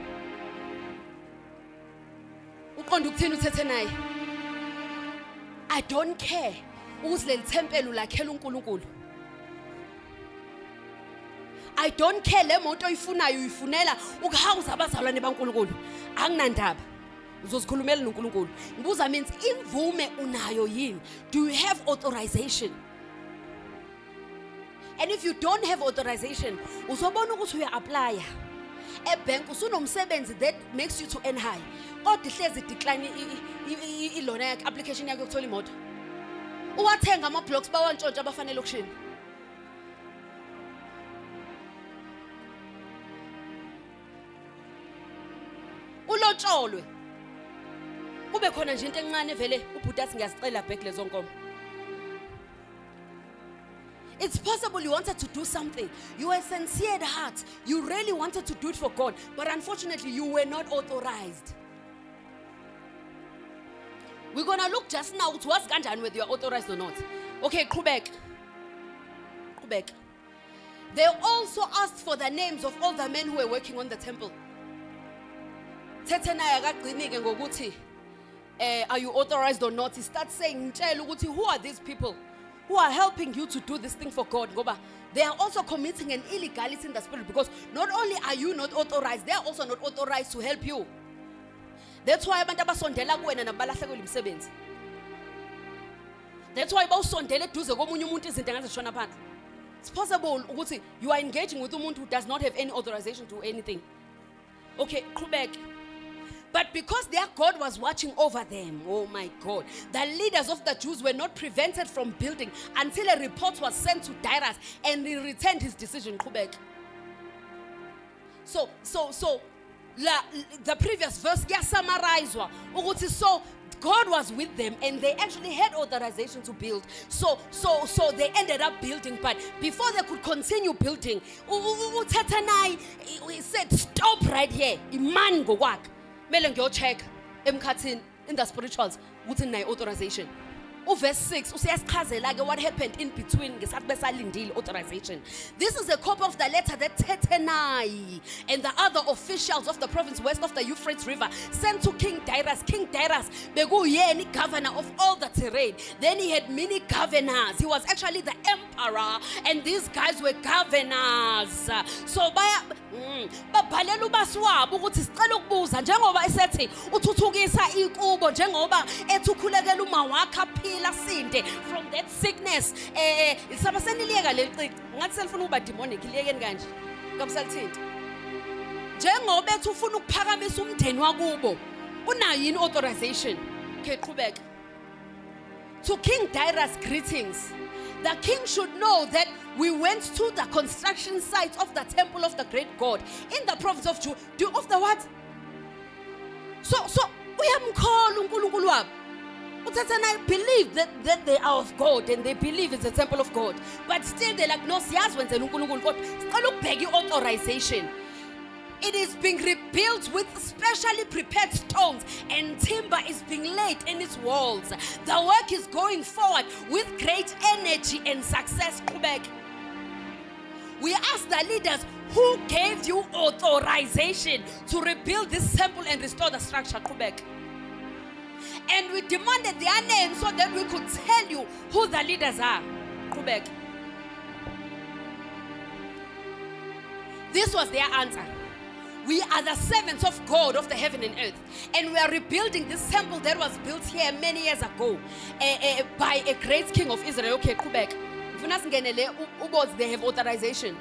I don't care. I don't care le moto oyifunayo uyifunela ukuhawuza abazalwane bankulunkulu. Anginandaba uzozikhulumela nonkulunkulu. Ngibuza means imvume unayo yini? Do you have authorization? And if you don't have authorization uzobona ukuthi uya-aplya ebhenki usunomsebenzi that makes you to earn high. Kodwa ihlezi decline i- i- i- ilona yakhe application yakho yokuthola imoto. Uwathenga ama-blocks bawantshontsha abafanele okushini ulotsholwe. Kube khona nje into encane vele It's possible you wanted to do something. You were sincere at heart. You really wanted to do it for God. But unfortunately, you were not authorized. We're going to look just now to what's kanjani whether you're authorized or not. Okay, Qhubeka. Qhubeka. They also asked for the names of all the men who were working on the temple. Eh, are you authorized or not? He starts saying, who are these people who are helping you to do this thing for God? Ngoba they are also committing an illegality in the spirit because not only are you not authorized, they are also not authorized to help you. That's why abantu abasondela kuwena nabo balahlekelwe imisebenzi. that's why bawusondele eduze komunye umuntu izinto engazishona phansi it's possible ukuthi you are engaging with umuntu who does not have any authorization to anything okay qhubeke but because their God was watching over them, oh my God, the leaders of the Jews were not prevented from building until a report was sent to Darius and he returned his decision. Qhubeka. So, so, so, la, the previous verse, summarized. So, God was with them and they actually had authorization to build. So, so, so they ended up building. But before they could continue building, he said, Stop right here. Iman go work. Mele ngiyocheck emkhathini in the spirituals ukuthi nayi authorization. Uverse 6 usiyasichazela ke what happened in between ngesathi besalindile authorization. This is a copy of the letter that Tatanai and the other officials of the province west of the Euphrates River sent to King Darius. King Darius bekuyena the governor of all the terrain. Then he had many governors. He was actually the emperor and these guys were governors. So baya mm, babhalela ubasi wabo ukuthi sicela ukubuza njengoba esethi uthuthukisa ikubo njengoba ethi ukhulekela uma wakhe aphila sinde from that sickness eh eh, sabe seniliyeka leli cici ngathi selifuna ukuba demonic liyekeni kanje kabusalithinte njengoba ethi ufuna ukuphakamisa umndeni wakubo unayo yini authorization okay qhubeka to King Darius greetings. The king should know that we went to the construction site of the temple of the great God in the province of Judah. Do of the what? So so uyamkhola uNkulunkulu wabo. Uthatha and I believe that, that they are of God and they believe it's a temple of God. But still they're like no siyazi wenzela uNkulunkulu kodwa sicela ukubheka i-authorization. It is being rebuilt with specially prepared stones, and timber is being laid in its walls. The work is going forward with great energy and success. Qhubeka. We ask the leaders who gave you authorization to rebuild this temple and restore the structure. Qhubeka. And we demanded their names so that we could tell you who the leaders are. Qhubeka. This was their answer. We are the servants of God of the heaven and earth. And we are rebuilding this temple that was built here many years ago eh, eh, by a great king of Israel. Okay, Qhubeka. Ubothi they have authorization.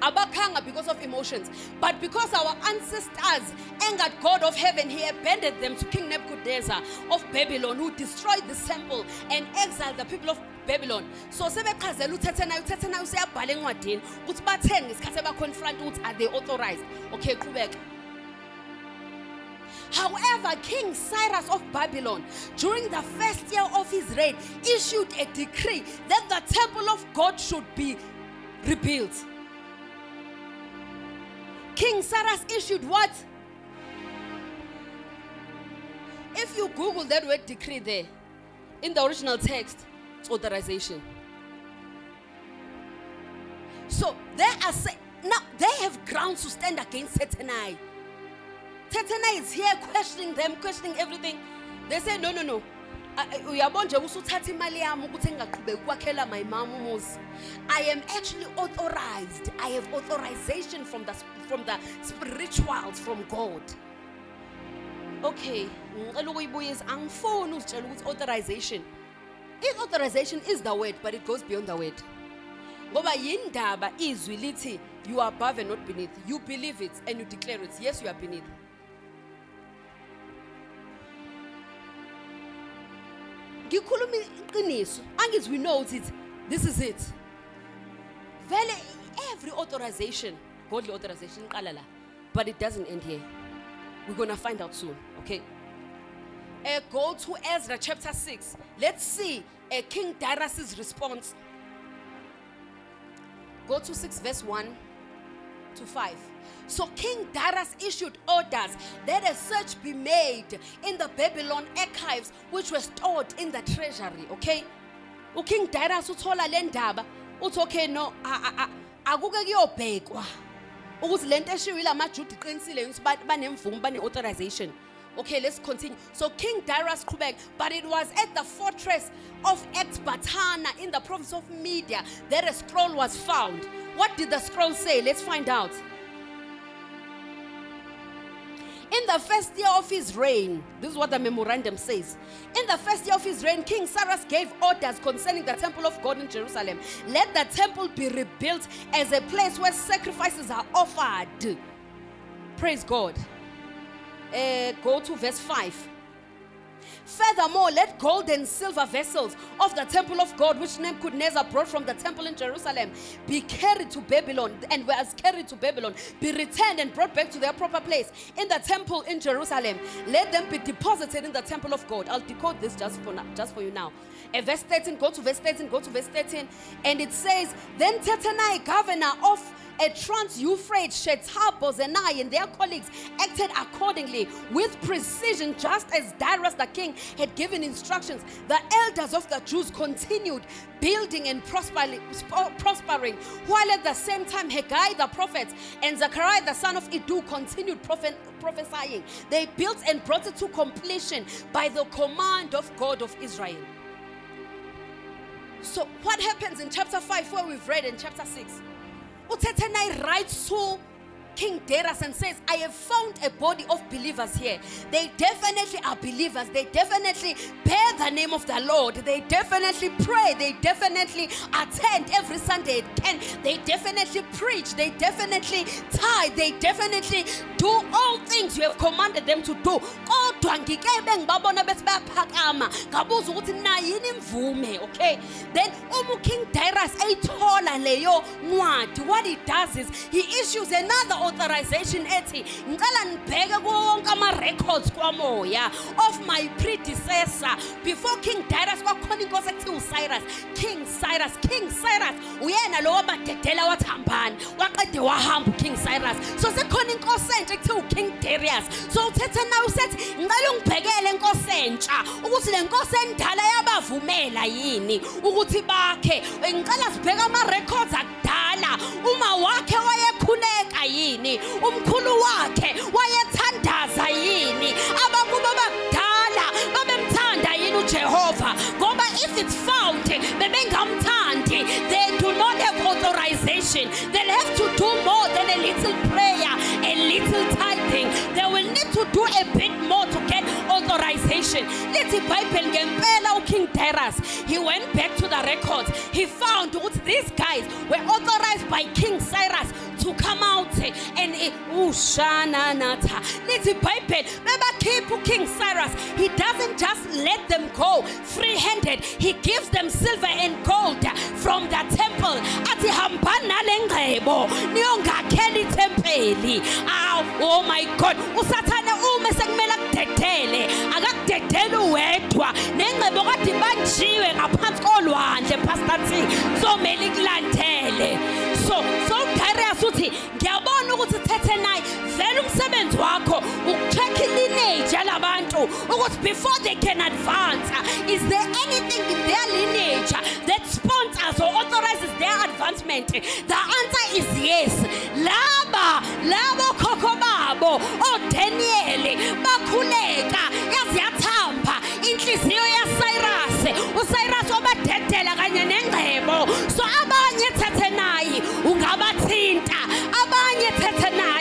Abakhanga because of emotions, but because our ancestors angered God of heaven, He abandoned them to King Nebuchadnezzar of Babylon, who destroyed the temple and exiled the people of Babylon. So sebechazela uthethe nayo uthethe nayo usiyabhala encwadini ukuthi bathenge isikhathi abaconfront ukuthi are they authorized. Okay, qhubeka. However, King Cyrus of Babylon, during the first year of his reign, issued a decree that the temple of God should be rebuilt. King Cyrus issued what? If you Google that word decree there, in the original text, it's authorization. So they are say, now they have grounds to stand against Tetanai. Tetanai is here questioning them, questioning everything. They say, no, no, no. Usuthatha imali yami ukuthi ukwakhela my mom umuzi. I am actually authorized. I have authorization from the from the spirituals from god. Okay ngicela ukuyibuyisa. Angifuni uzitshela ukuthi authorization. I-authorization is the word but it goes beyond the word. Ngoba yindaba izwi lithi you are above and not beneath. You believe it and you declare it. Yes you are beneath ngikhuluma iqiniso. Angithi we know it this is it. Vele every authorization godly authorization iqala la but it doesn't end here. We're going to find out soon okay? Uh, go to ezra chapter 6 let's see uh, king darius's response. Go to 6 verse 1 to 5. So King Darius issued orders that a search be made in the Babylon archives which were stored in the treasury, okay? uking Darius uthola le ndaba uthi okay no akuke kuyobhekwa ukuthi lento eshiwo ila majuda iqinisile ukuthi ba- banemvumo bane-authorization okay let's continue so king darius qhubeka but it was at the fortress of ecbatana in the province of media that a scroll was found what did the scroll say let's find out in the first year of his reign, this is what the memorandum says. In the first year of his reign, King Cyrus gave orders concerning the temple of God in Jerusalem. Let the temple be rebuilt as a place where sacrifices are offered. Praise God. Uh, go to verse 5. Furthermore, let gold and silver vessels of the temple of God, which Nebuchadnezzar brought from the temple in Jerusalem, be carried to Babylon, and whereas carried to Babylon, be returned and brought back to their proper place in the temple in Jerusalem. Let them be deposited in the temple of God. I'll decode this just for now, just for you now. And verse 13, go to verse 13, go to verse 13, and it says, Then Tattenai, governor of a trans-Euphrates, Shethar, Bozenai, and their colleagues acted accordingly with precision, just as Darius the king had given instructions. The elders of the Jews continued building and prospering, while at the same time Haggai the prophet and Zechariah the son of Iddo continued prophesying. They built and brought it to completion by the command of God of Israel. So, what happens in chapter 5 where we've read in chapter 6? Utetenai writes to King Darius and says, I have found a body of believers here. They definitely are believers. They definitely bear the name of the Lord. They definitely pray. They definitely attend every Sunday. And they definitely preach. They definitely tithe. They definitely do all things you have commanded them to do. Okay? Then King Darius leyo what he does is he issues another authorization ethi ngicela nibheke kuwo wonke ama-records kwamoya of my predecessor before king darius kwakhona inkosi ekuthiwa ucyrus. King cyrus king cyrus uyena lo wabadedela wathi hambani waqede wahamba uking cyrus. So sekhona inkosi entsha ekuthiwa uking darius. So uthethe nawe usethi ngicela ungibhekele inkosi entsha ukuthi le nkosi endala yabavumela yini ukuthi bakhe. Ngicela sibheke ama-records akudala. Uma wakhe wayekhuleka yini. Yini? Umkhulu wakhe wayethandaza yini? Abakubo bakudala babemthanda yini uJehova? Ngoba if it's found bebengamthandi they do not have authorization. They'll have to do more than a little prayer a little tithing. They will need to do a bit more to get authorization. Lithi iBhayibheli ngempela uKing Darius. He went back to the records. He found ukuthi these guys were authorized by King Cyrus to come out eh, and ushana natha lithi iBhayibheli bebakhipha uKing Cyrus. He doesn't just let them go free handed he gives them silver and gold from the temple. Athi hambani nalengcebo niyongakhela itempeli aw oh my god. Usathane uma sekumele akudedele. Akakudedele uwedwa. Nengcebo kade banjiwe ngaphansi kolwandle pastor T. So mele kulandele so so Darius uthi ngiyabona ukuthi thethe naye. Vele umsebenzi wakho ukucheck lineage yalabantu ukuthi before they can advance is there anything in their lineage that sponsors or authorizes their advancement? The answer is yes. Laba labo khokho babo oDaniel bakhuleka yazi yathamba inhliziyo yaCyrus uCyrus wabadedela kanye nengcebo. So abanye thethe naye ungabathinta. Abanye thethe naye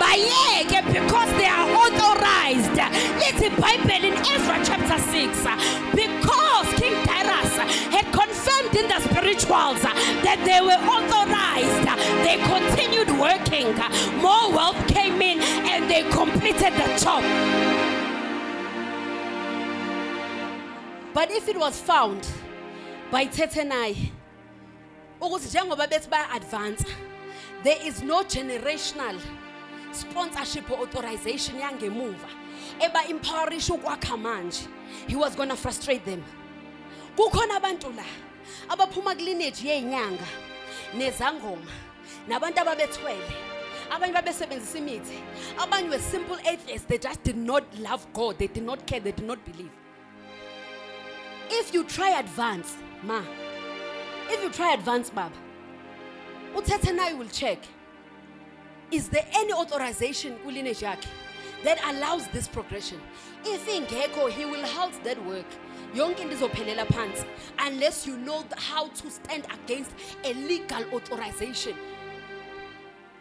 bayeke because they are authorized. Lithi iBhayibheli in Ezra chapter 6 because King Darius had confirmed in the spirituals that they were authorized they continued working. More wealth came in and they completed the job. But if it was found by Tetenai ukuthi njengoba bethi baya advance there is no generational sponsorship or authorization yangemuva. Eba empowerish ukwakha manje. He was going to frustrate them. Kukhona abantu la abaphuma kulineage yezinyanga nezangoma nabantu ababethwele abanye babesebenzisa imithi abanye were simple atheists. They just did not love god. They did not care. They did not believe. If you try advance ma if you try advance baba uthethe will check. Is there any authorization yakhe that allows this progression? If ingekho he will halt that work. Yonke into izophelela phansi unless you know how to stand against a legal authorization.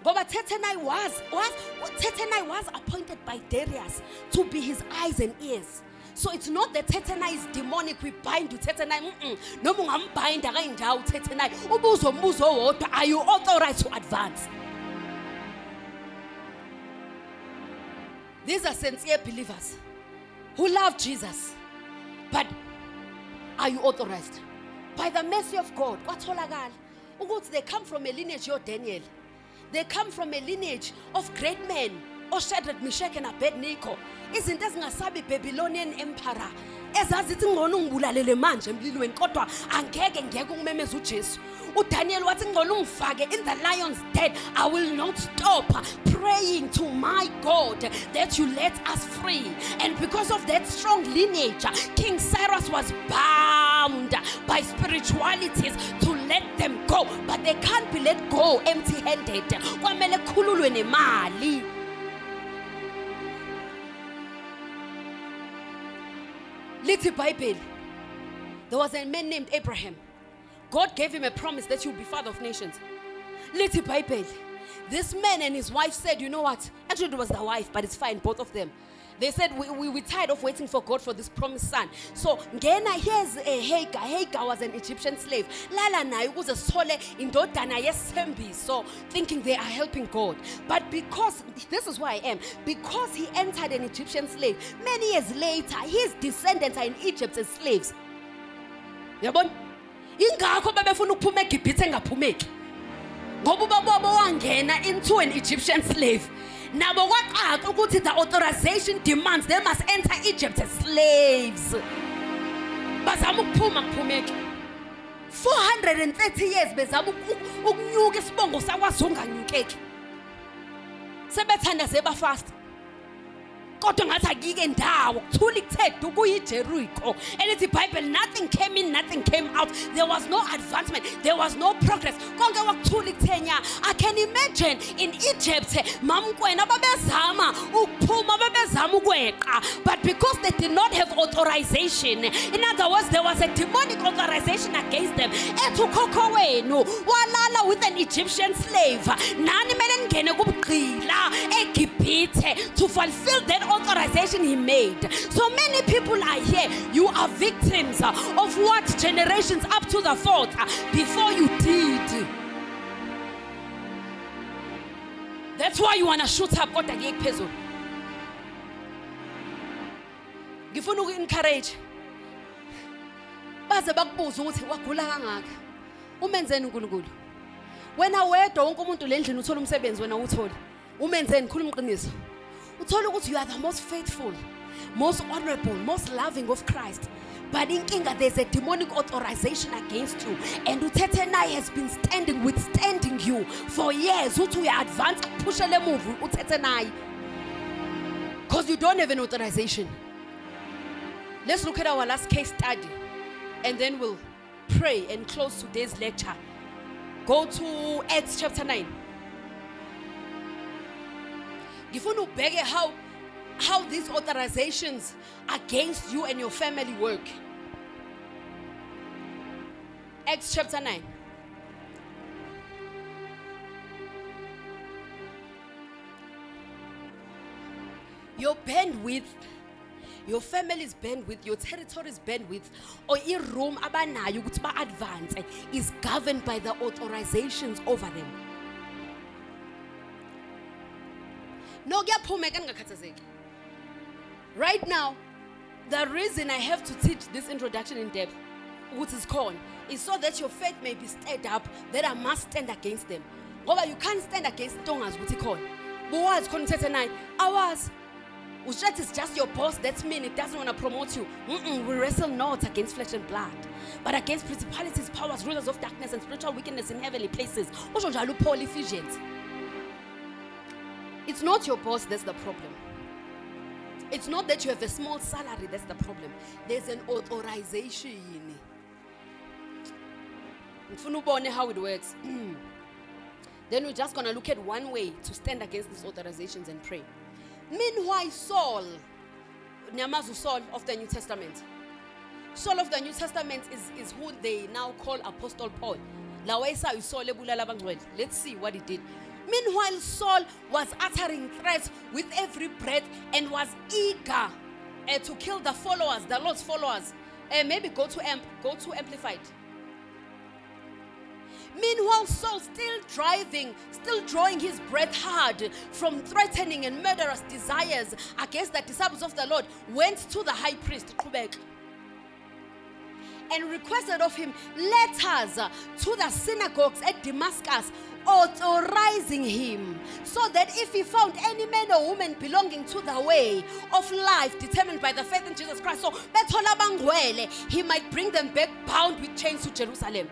Ngoba Tetenai was was Tetenai was appointed by Darius to be his eyes and ears so it's not that Tetenai is demonic we bind uTetenai mm noma ungambinda kanjalo uTetenai ubuzo umbuzo owodwa are you authorized to advance These are sincere believers who love Jesus. But are you authorized? By the mercy of God, kwatholakala ukuthi they come from a lineage of Daniel. They come from a lineage of great men, oShadrach, Meshach and Abednego. Izinto ezingasabi Babylonian emperor. ezazithi ngcono ungibulalele manje emlilweni kodwa angeke ngeke ukumemeza uJesu uDaniel wathi ngcono ungifake in the lion's den I will not stop praying to my God that you let us free and because of that strong lineage King Cyrus was bound by spiritualities to let them go but they can't be let go empty-handed kwamele khululwe nemali lithi bible. There was a man named abraham. God gave him a promise that you'll be father of nations. Lithi bible. This man and his wife said you know what? Actually it was the wife but it's fine both of them they said we, we, we're tired of waiting for god for this promised son. So ngena here's a hagar. Hagar was an egyptian slave. Lala naye ukuze sithole indodana yesithembiso thinking they are helping god. But because this is where i am. Because he entered an egyptian slave many years later his descendants are in egypt as slaves. Yabona into an egyptian slave nabo kwacaca ukuthi the authorization demands they must enter egypt as slaves. Bazama ukuphuma kuphumeki 430 years bezama uku- ukunyuka isibongo sakwazungu anganyukeki sebethandaze bafasta kodwa ngathi akike ndawo. Kuthula ikuthe kuyijeriko elithi ibhayibheli nothing came in nothing came out. There was no advancement there was no progress. Konke kwakuthula ikuthenya i can imagine in egypt mamkwena babezama ukuphuma babezama ukweqa. But because they did not have authorization in other words there was a demonic authorization against them. Ethi ukhokho wenu walala with an egyptian slave. Nani kumele ningene kubugqila egibhithe to fulfill that authorization he made. So many people are here. You are victims of what? Generations up to the fourth before you did. That's why you want to shoot up kodwa kuye kuphezulu ngifuna uku-encourage. Baze bakubuza ukuthi wagula kangaka? Umenzeni unkulunkulu wena wedwa wonke umuntu le ndlini uthola umsebenzi wena uwutholi umenzeni khuluma iqiniso uthola ukuthi you are the most faithful most honorable most loving of christ. But in inkinga there's a demonic authorization against you. And uTattenai has been standing withstanding you for years. Uthi uya-advance akuphushele emuva uTattenai because you don't have an authorization. Let's look at our last case study and then we'll pray and close today's lecture. Go to acts chapter 9 ngifuna ubheke how how these authorizations against you and your family work. Acts chapter 9 your bandwidth your family's bandwidth your territory's bandwidth or i-room abanayo ukuthi ba-advance is governed by the authorizations over them no right now the reason i have to teach this introduction in depth ukuthi sikhona is so that your faith may be stirred up that i must stand against them ngoba you can't stand against into ongazi ukuthi ikhona buwazi khona uthethe naye awazi Ushret is just your boss, that's mean it doesn't want to promote you. Mm-mm, we wrestle not against flesh and blood, but against principalities, powers, rulers of darkness, and spiritual wickedness in heavenly places. Ephesians. It's not your boss that's the problem. It's not that you have a small salary that's the problem. There's an authorization. How it works. then we're just going to look at one way to stand against these authorizations and pray. Meanwhile, Saul, Nyamazu Saul of the New Testament. Saul of the New Testament is, is who they now call Apostle Paul. Let's see what he did. Meanwhile, Saul was uttering threats with every breath and was eager uh, to kill the followers, the Lord's followers. Uh, maybe go to amp, go to amplified. Meanwhile, Saul still driving, still drawing his breath hard from threatening and murderous desires against the disciples of the Lord, went to the high priest, Qhubeka, and requested of him letters to the synagogues at Damascus authorizing him so that if he found any man or woman belonging to the way of life determined by the faith in Jesus Christ, so he might bring them back bound with chains to Jerusalem.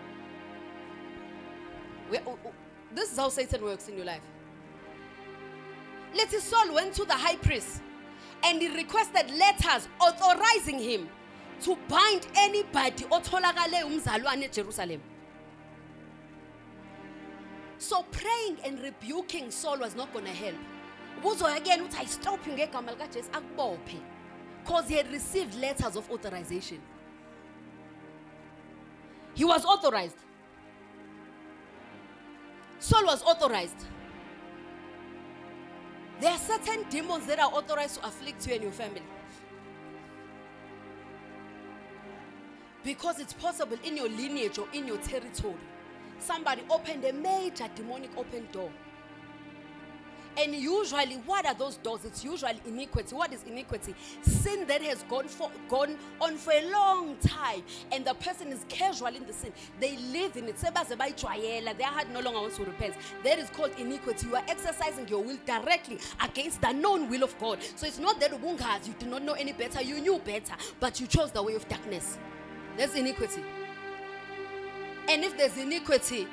Oh, oh, This is how Satan works in your life. Let's Saul went to the high priest and he requested letters authorizing him to bind anybody eJerusalem. So praying and rebuking Saul was not going to help. Ubuzo again uthi stop ngegama lika Jesu akubophe because he had received letters of authorization. He was authorized. Saul was authorized. There are certain demons that are authorized to afflict you and your family. Because it's possible in your lineage or in your territory, somebody opened a major demonic open door. And usually, what are those doors? It's usually iniquity. What is iniquity? Sin that has gone for gone on for a long time, and the person is casual in the sin. They live in it. Their heart no longer wants to repent. That is called iniquity. You are exercising your will directly against the known will of God. So it's not that you did not know any better. You knew better, but you chose the way of darkness. That's iniquity. And if there's iniquity,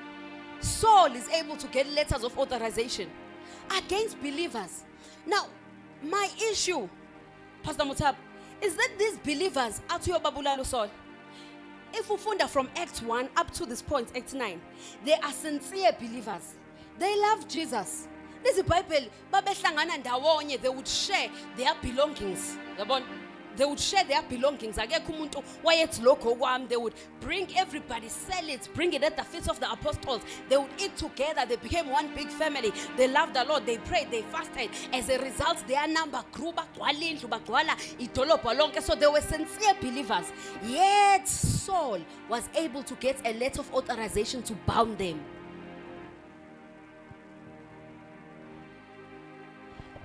Saul is able to get letters of authorization against believers. Now, my issue, Pastor Mutab, is that these believers are to your babulalo Saul. If we find from Act 1 up to this point, Act 9, they are sincere believers. They love Jesus. This is Bible, babehlangana ndawonye, they would share their belongings. Yabona? They would share their belongings. They would bring everybody, sell it, bring it at the feet of the apostles. They would eat together. They became one big family. They loved the Lord. They prayed. They fasted. As a result, their number grew. Bagcwala indlu, bagcwala idolobha. So they were sincere believers. Yet Saul was able to get a letter of authorization to bound them.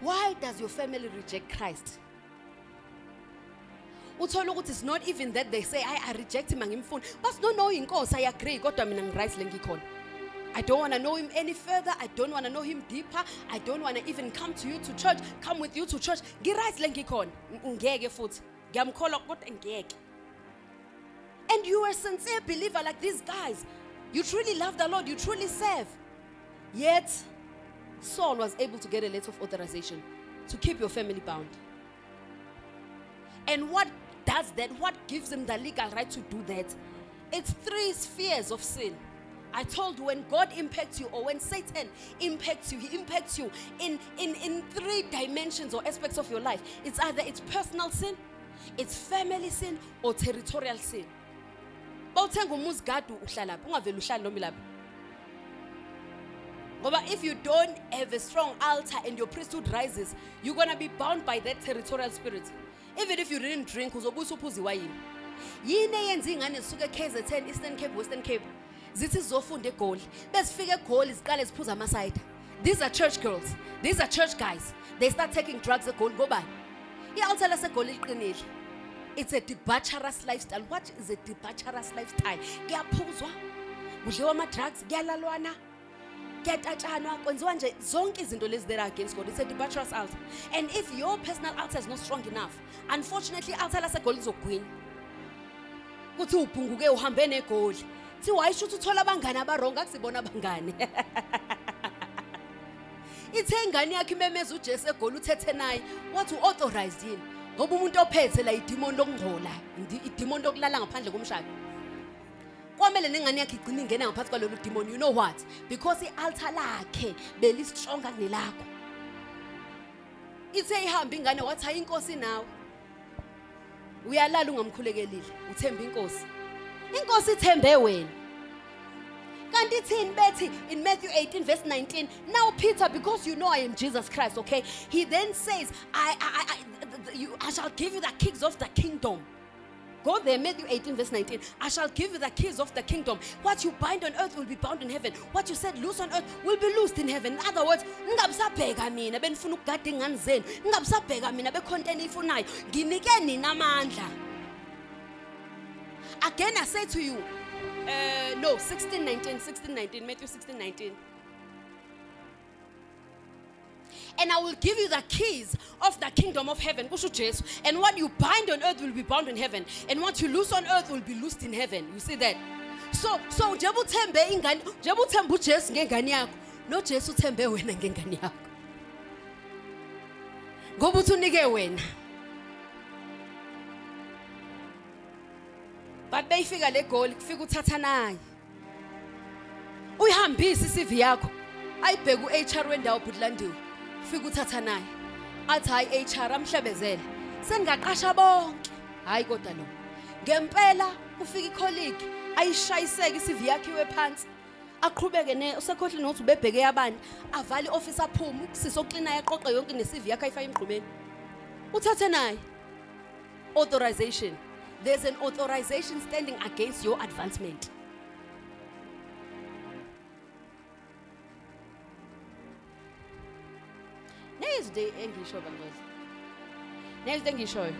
Why does your family reject Christ? Uthola ukuthi it's not even that they say i, I reject him angimfuni basinono inkosi i agree kodwa mina ngiright le ngikhona I don't want to know him any further. I don't want to know him deeper. I don't want to even come to you to church. Come with you to church. Ngiright le ngikhona. Ng- Ngeke futhi. Ngiyamkholwa. And you are a sincere believer like these guys. You truly love the Lord. You truly serve. Yet Saul was able to get a letter of authorization to keep your family bound. And what does that? What gives him the legal right to do that? It's three spheres of sin. I told you when God impacts you or when Satan impacts you, he impacts you in, in, in three dimensions or aspects of your life. It's either it's personal sin, it's family sin, or territorial sin. If you don't have a strong altar and your priesthood rises, you're gonna be bound by that territorial spirit. Even if you didn't drink, uzobusa uphuza iwayini. Yini eyenza ingane zisuke KZN, Eastern Cape, Western Cape? Zithi zizofunda eGoli. Bezifika eGoli ziqale ziphuza amasayida. These are church girls. These are church guys. They start taking drugs eGoli ngobani? I-altar laseGoli liqinile. It's a debaucherous lifestyle. What is a debaucherous lifestyle? Kuyaphuzwa, kudliwa ama-drugs, kuyalalwana, kuyatatshanwa kwenziwa nje zonke izinto lezi that are against god. It's a debaucherous altar. And if your personal altar is not strong enough unfortunately i-altar lasegoli lizokugwinya kuthi ubhunguke uhambe negoli. Thi wayisho ukuthi uthola abangane abarongo akusibona abangane ithe ingane yakho imemeza ujesu egoli uthethe naye wathi u-authorized yini? Ngoba umuntu ophethe la idimoni lokungcola indi- idimoni lokulala ngaphandle komshado. Kwamele nengane yakhe igcine ingena ngaphansi kwalolu demon you know what? Because i-altar lakhe belistronga kunelakho ithe ihamba ingane wathi hayi inkosi nawe. Uyalala ungamkhulekelile uthemba inkosi. Inkosi ithembe wena. Kanti ithini bethi in matthew 18 verse 19 now peter because you know i am jesus christ okay? He then says i i i, you, I shall give you the keys of the kingdom Go there, Matthew 18, verse 19. I shall give you the keys of the kingdom. What you bind on earth will be bound in heaven. What you said loose on earth will be loosed in heaven. In other words, ngingabisabheka mina benifuna ukugada ingane zenu. Ngingabisabheka mina bekhonto eniyifunayo. Nginike nina amandla. Again, I say to you, uh, no, 16, 19, 16, 19, Matthew 16, 19. And I will give you the keys of the kingdom of heaven. And what you bind on earth will be bound in heaven. And what you loose on earth will be loosed in heaven. You see that? So, so njengoba uthembe ingane, njengoba uthemba uJesu ngengane yakho, noJesu uthembe wena ngengane yakho. Ngoba uthi unike wena. But beyifika le goal kufika uthatha naye. Uyihambisa iCV yakho. Butlandiwe. Fika uthatha naye. Athi hayi HR amhlebezele. Seningaqasha bonke. Hayi kodwa lo. Ngempela ufika icolleague ayishayiseke iCV yakhe iwe phansi. Aqhubeke ne usekhohle nokuthi ubebheke yabani avale ioffice aphuma sisoklina yaqoqa yonke neCV yakhe ayifaka emgqumeni. Uthathe naye. Authorization. There's an authorization standing against your advancement. Next day engisho bangozi. Next engisho.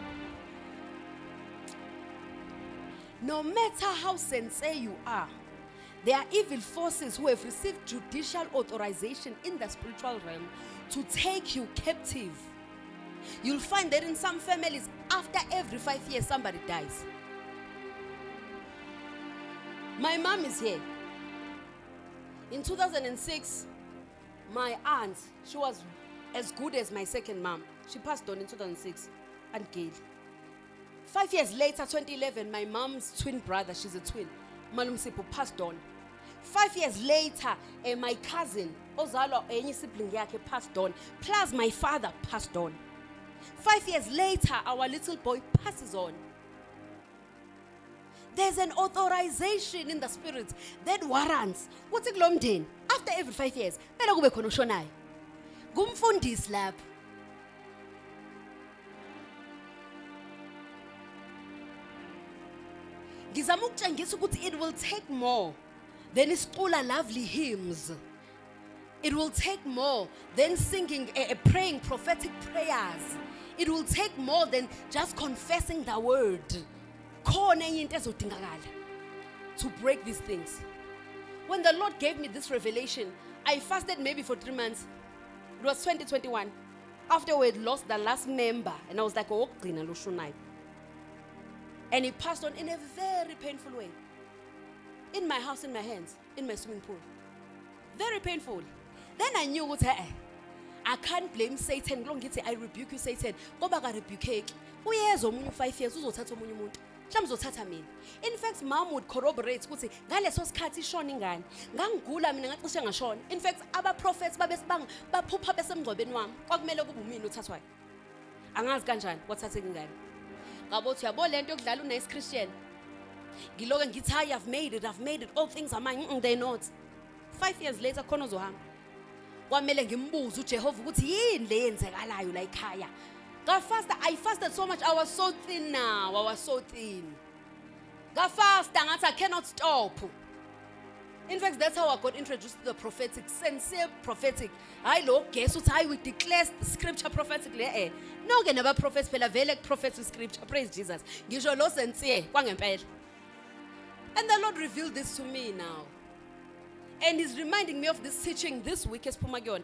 No matter how sincere you are, there are evil forces who have received judicial authorization in the spiritual realm to take you captive. You'll find that in some families, after every five years, somebody dies. My mom is here. In 2006, my aunt, she was as good as my second mom. She passed on in 2006, Aunt Gail. Five years later, 2011, my mom's twin brother, she's a twin, Malum Sipo, passed on. Five years later, eh, my cousin, Ozalo, any sibling yakhe, passed on. Plus, my father passed on. Five years later, our little boy passes on. There's an authorization in the spirit that warrants kulo mndeni after every five years khona oshonayo ngumfundisi lapho ngizama ukutshengisa ukuthi it will take more than isicula lovely hymns. It will take more than singing uh, praying prophetic prayers. It will take more than just confessing the word. Khona enye into ezodingakala to break these things. When the lord gave me this revelation i fasted maybe for three months it was 2021 after we had lost the last member and i was like owokugcina lo shunayo and he passed on in a very painful way in my house in my hands in my swimming pool very painful then i knew ukuthi eh I can't blame Satan. I rebuke you Satan. Ngoba ka rebukeki. Uyeza omunye u5 years. Mhlawumbe uzothatha mina. In fact mom would corroborate ukuthi ngaleso sikhathi ishona ingane. Ngangigula mina ngacishe ngashona. In fact aba prophets babe sibanga baphupha besemgcobeni wami. Kwakumele kube umina uthathwayo. Angazi kanjani wathatheka ingane. Ngabo uthi yabo lento yokudlala unice Christian. Ngiloke ngithi hayi I've made it I've made it all things are mine. Mm, they not. 5 years later khona uzohamba. kwamele ngimbuze uJehova ukuthi yini le yenzekalayo la ekhaya ngafasta i fasted so much i was so thin now i was so thin. Ngafasta ngathi i cannot stop. In fact that's how i got introduced to the prophetic sincere prophetic. I lo guess uthi hayi we declare scripture prophetically eh nonke naba prophets phela vele prophetic scripture. Praise jesus. Ngisho lo sincere kwangempela. And the lord revealed this to me now. And he's reminding me of this teaching this week as Pumagion.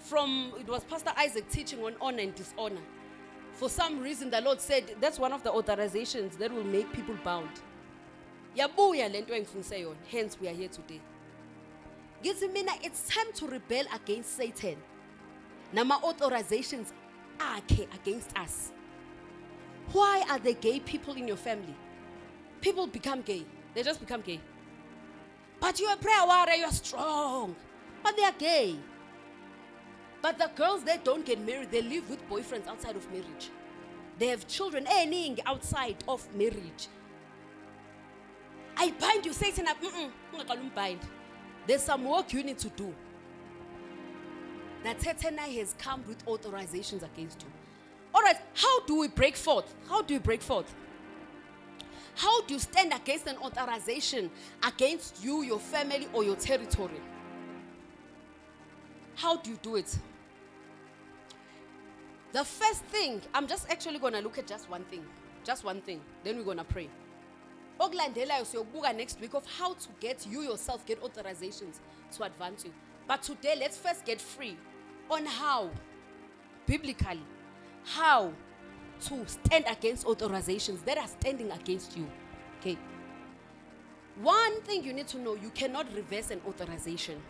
From it was Pastor Isaac teaching on honor and dishonor. For some reason, the Lord said that's one of the authorizations that will make people bound. Yabuya le nto engifundise yona. Hence we are here today. Ngithi mina it's time to rebel against Satan. Nama authorizations akhe against us. Why are there gay people in your family? People become gay. They just become gay. But you're a prayer warrior, you're strong. But they are gay. But the girls they don't get married, they live with boyfriends outside of marriage. They have children eh, earning outside of marriage. I bind you, Satan. Mm-mm, umbind. There's some work you need to do. That Tattenai has come with authorizations against you. All right, how do we break forth? How do we break forth? How do you stand against an authorization against you, your family, or your territory? How do you do it? The first thing, I'm just actually going to look at just one thing. Just one thing. Then we're going to pray. okulandelayo siyokubuka next week of how to get you yourself get authorizations to advance you but today let's first get free on how biblically how to stand against authorizations that are standing against you okay one thing you need to know you cannot reverse an authorization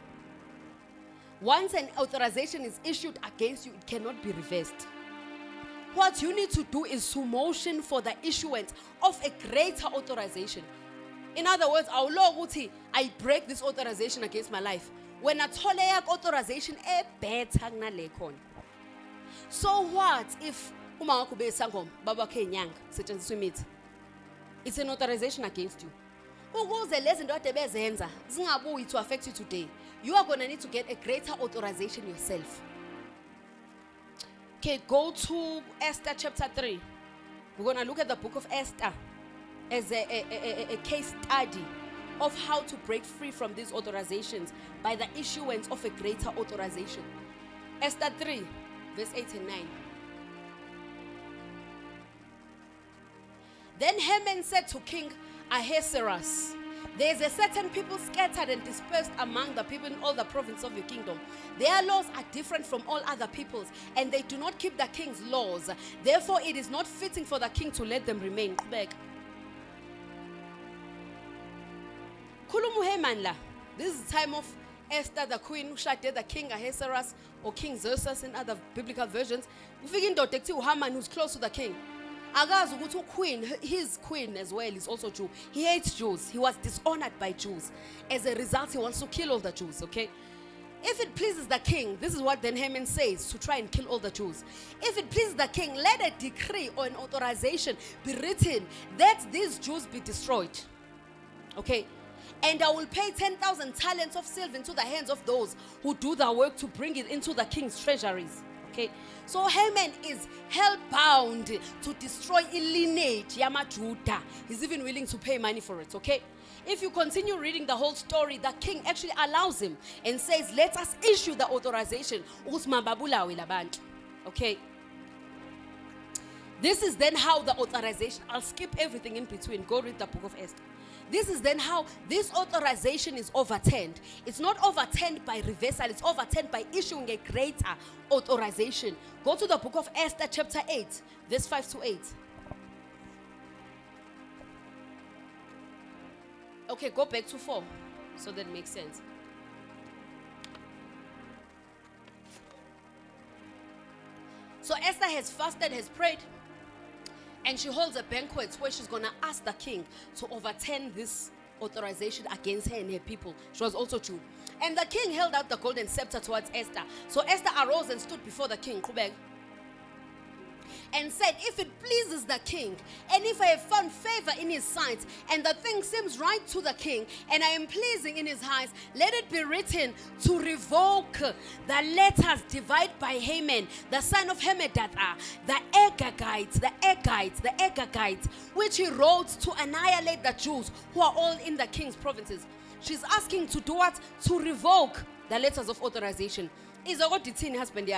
once an authorization is issued against you it cannot be reversed what you need to do is to motion for the issuance of a greater authorization. In other words, awulo ukuthi I break this authorization against my life. When athole yak authorization e better kunale khona. So what if uma ngakho besangoma baba khe inyanga setshenziswa imithi? It's an authorization against you. Ukuze lezi zinto ade bezenza zingabuyi to affect you today. You are going to need to get a greater authorization yourself. Okay, go to Esther chapter 3. We're going to look at the book of Esther as a, a, a, a, case study of how to break free from these authorizations by the issuance of a greater authorization. Esther 3, verse 8 and 9. Then Haman said to King Ahasuerus, there is a certain people scattered and dispersed among the people in all the province of your kingdom. Their laws are different from all other peoples, and they do not keep the king's laws. Therefore, it is not fitting for the king to let them remain. This is the time of Esther, the queen, Ushade, the king Ahasuerus, or King Xerxes in other biblical versions. Ufike indoda ekuthiwa uHaman who's close to the king akazi ukuthi queen his queen as well is also jew he hates jews he was dishonored by jews as a result he wants to kill all the jews okay if it pleases the king, this is what then Haman says to try and kill all the Jews. If it pleases the king, let a decree or an authorization be written that these Jews be destroyed. Okay? And I will pay 10,000 talents of silver into the hands of those who do the work to bring it into the king's treasuries. Okay? So Haman is hell-bound to destroy a lineage Yamajuda. He's even willing to pay money for it, okay? If you continue reading the whole story, the king actually allows him and says, let us issue the authorization. Okay? This is then how the authorization, I'll skip everything in between. Go read the book of Esther. This is then how this authorization is overturned. It's not overturned by reversal, it's overturned by issuing a greater authorization. Go to the book of Esther, chapter 8, verse 5 to 8. Okay, go back to 4 so that makes sense. So Esther has fasted, has prayed and she holds a banquet where she's going to ask the king to overturn this authorization against her and her people. She was also Jew. And the king held out the golden scepter towards Esther. So Esther arose and stood before the king and said, If it pleases the king, and if I have found favor in his sight, and the thing seems right to the king, and I am pleasing in his eyes, let it be written to revoke the letters divided by Haman, the son of Hammedatha, the Agagites, the Agagites, the Agagites, which he wrote to annihilate the Jews who are all in the king's provinces. She's asking to do what? To revoke the letters of authorization. Is what husband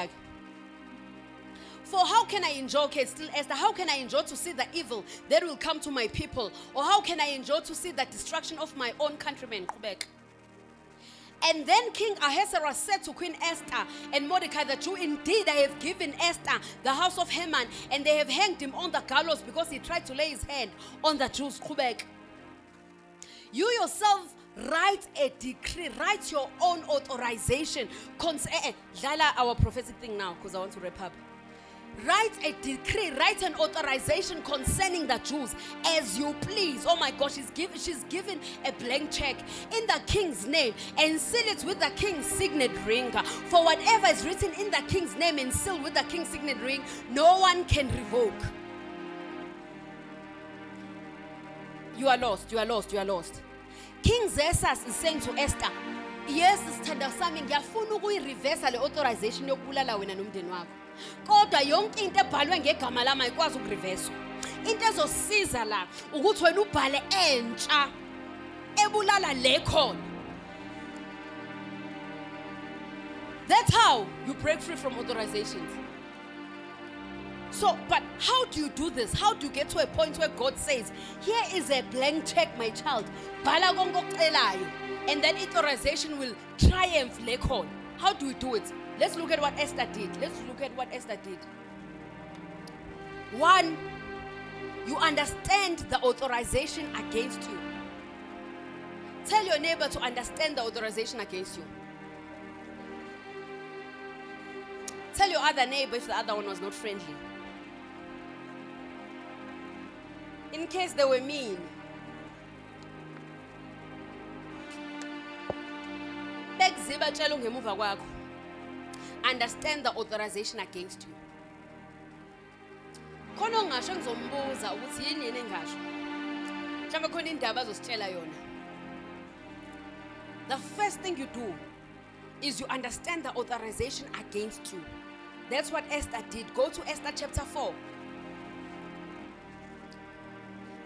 for how can I enjoy, okay, still Esther, how can I enjoy to see the evil that will come to my people? Or how can I enjoy to see the destruction of my own countrymen, Qhubeka? And then King Ahasuerus said to Queen Esther and Mordecai the Jew, Indeed, I have given Esther the house of Haman, and they have hanged him on the gallows because he tried to lay his hand on the Jews. Qhubeka. You yourself write a decree, write your own authorization. Eh, eh, our prophetic thing now because I want to wrap up write a decree, write an authorization concerning the Jews as you please. Oh my gosh, she's given she's given a blank check in the king's name and seal it with the king's signet ring. For whatever is written in the king's name and sealed with the king's signet ring, no one can revoke. You are lost, you are lost, you are lost. King Xerxes is saying to Esther, yes sithanda sami ngiyafuna ukuyirivesa le authorization yokubulala wena nomndeni kodwa yonke into ebhalwe ngegama lami ayikwazi ukuriveswa into ezosiza la ukuthi wena ubhale entsha ebulala le khona that's how you break free from authorizations so, but how do you do this? How do you get to a point where God says, Here is a blank check, my child. Bhala konke okucelayo." And then authorization will triumph lekon. How do we do it? Let's look at what Esther did. Let's look at what Esther did. One, you understand the authorization against you. Tell your neighbor to understand the authorization against you. Tell your other neighbor if the other one was not friendly. In case they were mean. Bekuziba tshela ungemuva kwakho. Understand the authorization against you. Khona ongasho ngizombuza ukuthi yini yena engasho. Mhlawumbe khona indaba azositshela yona. The first thing you do is you understand the authorization against you. That's what Esther did. Go to Esther chapter 4.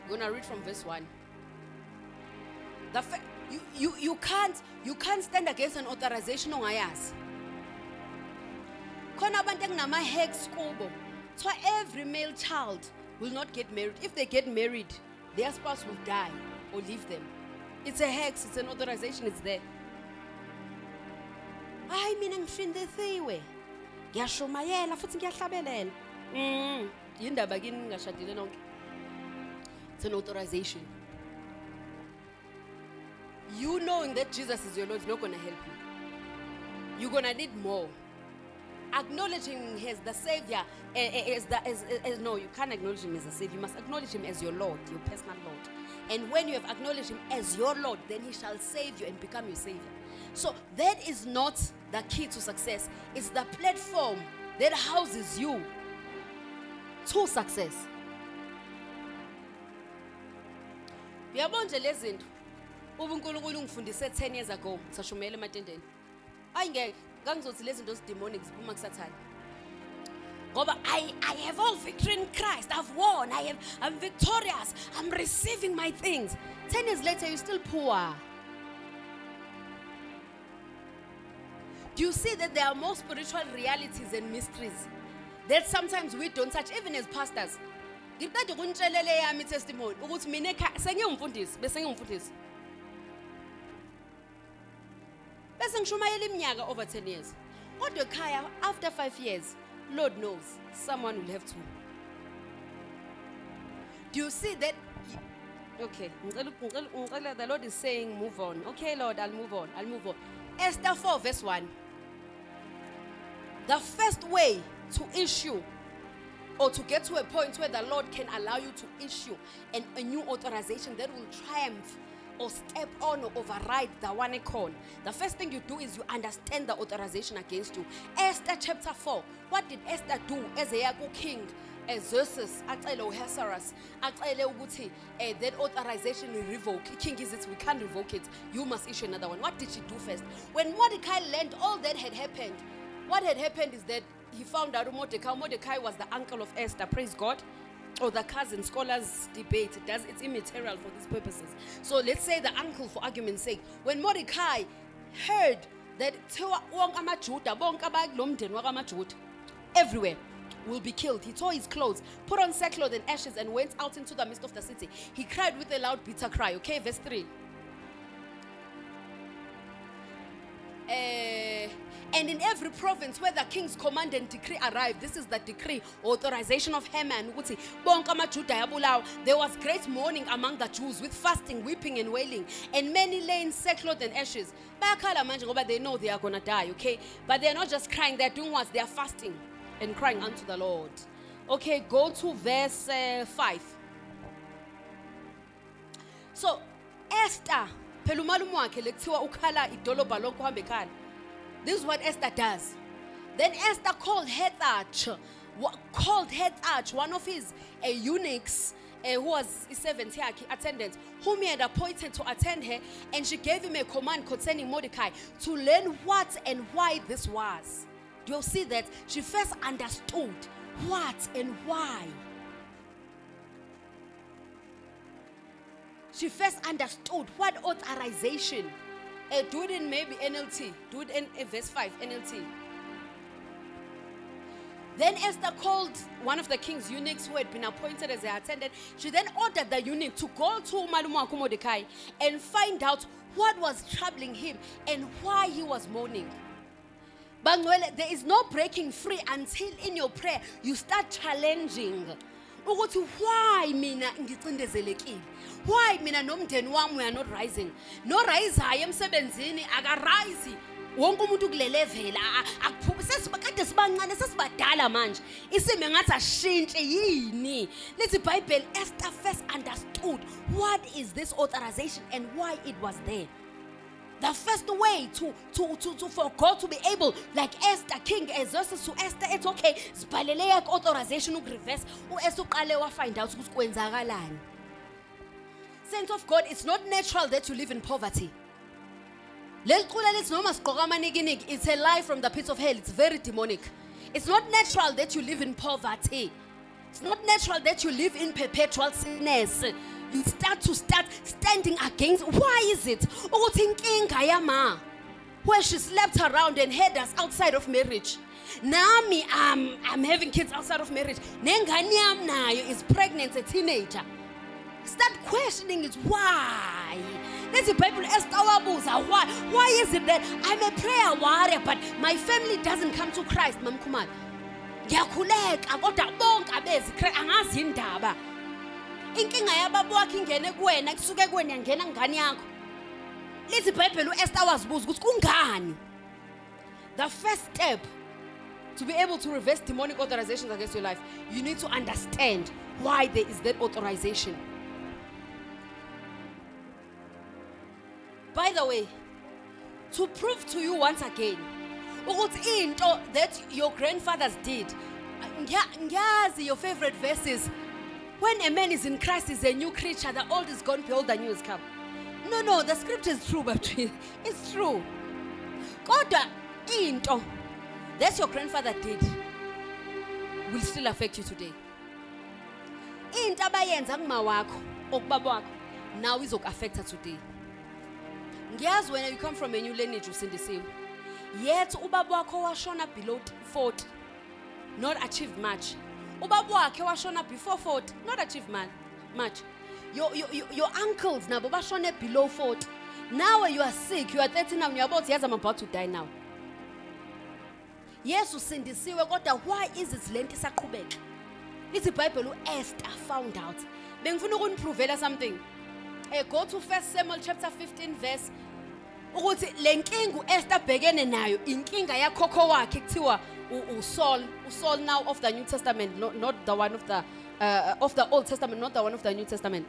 I'm gonna read from verse 1. The you, you, you can't you can't stand against an authorization on ongayazi. Khona abantu ekunama-hex kubo. So every male child will not get married. If they get married, their spouse will die or leave them. It's a hex, it's an authorization, it's there. Hayi mina ngifindisiwe. Ngiyashumayela futhi ngiyahlabelela. Mm, yindaba kini ngashadile nonke. It's an authorization. You knowing that Jesus is your Lord is not going to help you. You're going to need more. Acknowledging Him as the Savior, eh, eh, the, as, as, no, you can't acknowledge Him as a Savior. You must acknowledge Him as your Lord, your personal Lord. And when you have acknowledged Him as your Lord, then He shall save you and become your Savior. So that is not the key to success. It's the platform that houses you to success. uyabona nje lezi zinto uba unkulunkulu ungifundise 10 years ago ngisashumela ematendeni ayi ngeke ngangizothi lezi zinto zidemonic ziphuma kusathane ngoba I, I have all victory in Christ. I've won. I have, I'm victorious. I'm receiving my things. 10 years later, you're still poor. Do you see that there are more spiritual realities and mysteries that sometimes we don't touch, even as pastors? ngiqeda ukunitshelele yami testimony ukuthi mina ekhaya sengingumfundisi bese ngingumfundisi bese ngishumayela iminyaka over 10 years. Kodwa ekhaya after 5 years lord knows someone will have to. Do you see that? Okay ngicela the lord is saying move on. Okay lord i'll move on i'll move on. Esther 4 verse 1 the first way to issue or to get to a point where the Lord can allow you to issue an, a new authorization that will triumph or step on or override the one icon. The first thing you do is you understand the authorization against you. Esther chapter 4. What did Esther do as a king? Xerxes acele uHersaras acele ukuthi eh, that authorization we revoke king is it we can't revoke it you must issue another one what did she do first when Mordecai learned all that had happened what had happened is that he found out Mordecai. Mordecai was the uncle of Esther, praise God. Or the cousin, scholars debate. Does, it's immaterial for these purposes. So let's say the uncle, for argument's sake. When Mordecai heard that wonke amajuda bonke abakulo mndeni wakamajuda everywhere will be killed he tore his clothes put on sackcloth and ashes and went out into the midst of the city he cried with a loud bitter cry okay verse 3 and in every province where the king's command and decree arrived, this is the decree, authorization of Haman. There was great mourning among the Jews with fasting, weeping, and wailing, and many lay in sackcloth and ashes. Ngoba they know they are gonna die, okay? But they're not just crying, they're doing what? They're fasting and crying unto the Lord. Okay, go to verse uh, 5. So Esther, This is what Esther does. Then Esther called Hathach, wa- called Hathach, one of his eunuchs, uh, who was a servant here, attendant, whom he had appointed to attend her, and she gave him a command concerning Mordecai to learn what and why this was. Do you see that? She first understood what and why. She first understood what authorization. Uh, do it in maybe NLT. Do it in uh, verse 5, NLT. Then Esther called one of the king's eunuchs who had been appointed as her attendant. She then ordered the eunuch to go to Malumwaku Mordecai and find out what was troubling him and why he was mourning. Bangwele, there is no breaking free until in your prayer you start challenging. Ukuthi why mina ngicindezelekile? Why mina nomndeni wami we are not rising? Norayizayo emsebenzini akarayisi wonke umuntu kulelevela kade sibancane sesibadala manje. Isimo engathi ashintshe yini? Lithi ibhayibheli esther first understood what is this authorization and why it was there? The first way to, to, to, to for God to be able, like Esther, King Xerxes to Esther, it's okay. Sibhalele yakhe authorization ukureverse. U-Esther uqale wafind out ukuthi kwenzakalani. Sense of God, it's not natural that you live in poverty. It's a lie from the pits of hell. It's very demonic. It's not natural that you live in poverty. It's not natural that you live in perpetual sickness. Start to start standing against. Why is it? Ukuthi inkinga yama where she slept around and had us outside of marriage. Nami um, I'm having kids outside of marriage. Nengane yami nayo is pregnant, a teenager. Start questioning it. Why? Let's the Bible wabuza why why is it that I'm a prayer warrior but my family doesn't come to Christ, Mam Kumar? ngiyakhuleka kodwa bonke abezi angazi indaba inkinga yababa wakhe ingene kuwena kusuke kuwena yangena ngane yakho. Lithi ibhayibheli u-esther wazibuza ukuthi kungani? The first step to be able to reverse demonic authorizations against your life you need to understand why there is that authorization. By the way to prove to you once again ukuthi into that your grandfathers did ngiya- ngiyazi your favorite verses when a man is in christ is a new creature. The old is gone behold the new is come. No no the scripture is true but it's true. Kodwa into that your grandfather did will still affect you today. Into abayenza kuma wakho okubaba wakho now izoku-affecta today. Ngiyazi wena you come from a new lineage usindisiwe. Yet ubaba wakho washona below 40 not achieved much ubaba wakhe washona before 40 not achieve man, much. Your, your, your, uncles nabo bashone below 40 now you are sick you are 30 now about yes i'm about to die now. Yes usindisiwe kodwa why is it le nto isaqhubeka? Lithi ibhayibheli u-esther found out. Bengifuna ukuniprovela something. Uh, go to first samuel chapter 15 verse. Ukuthi le nkinga u-esther abhekene nayo inkinga yakhokho wakhe kuthiwa usaul usaul now of the new testament not, not the one of the uh, of the old testament not the one of the new testament.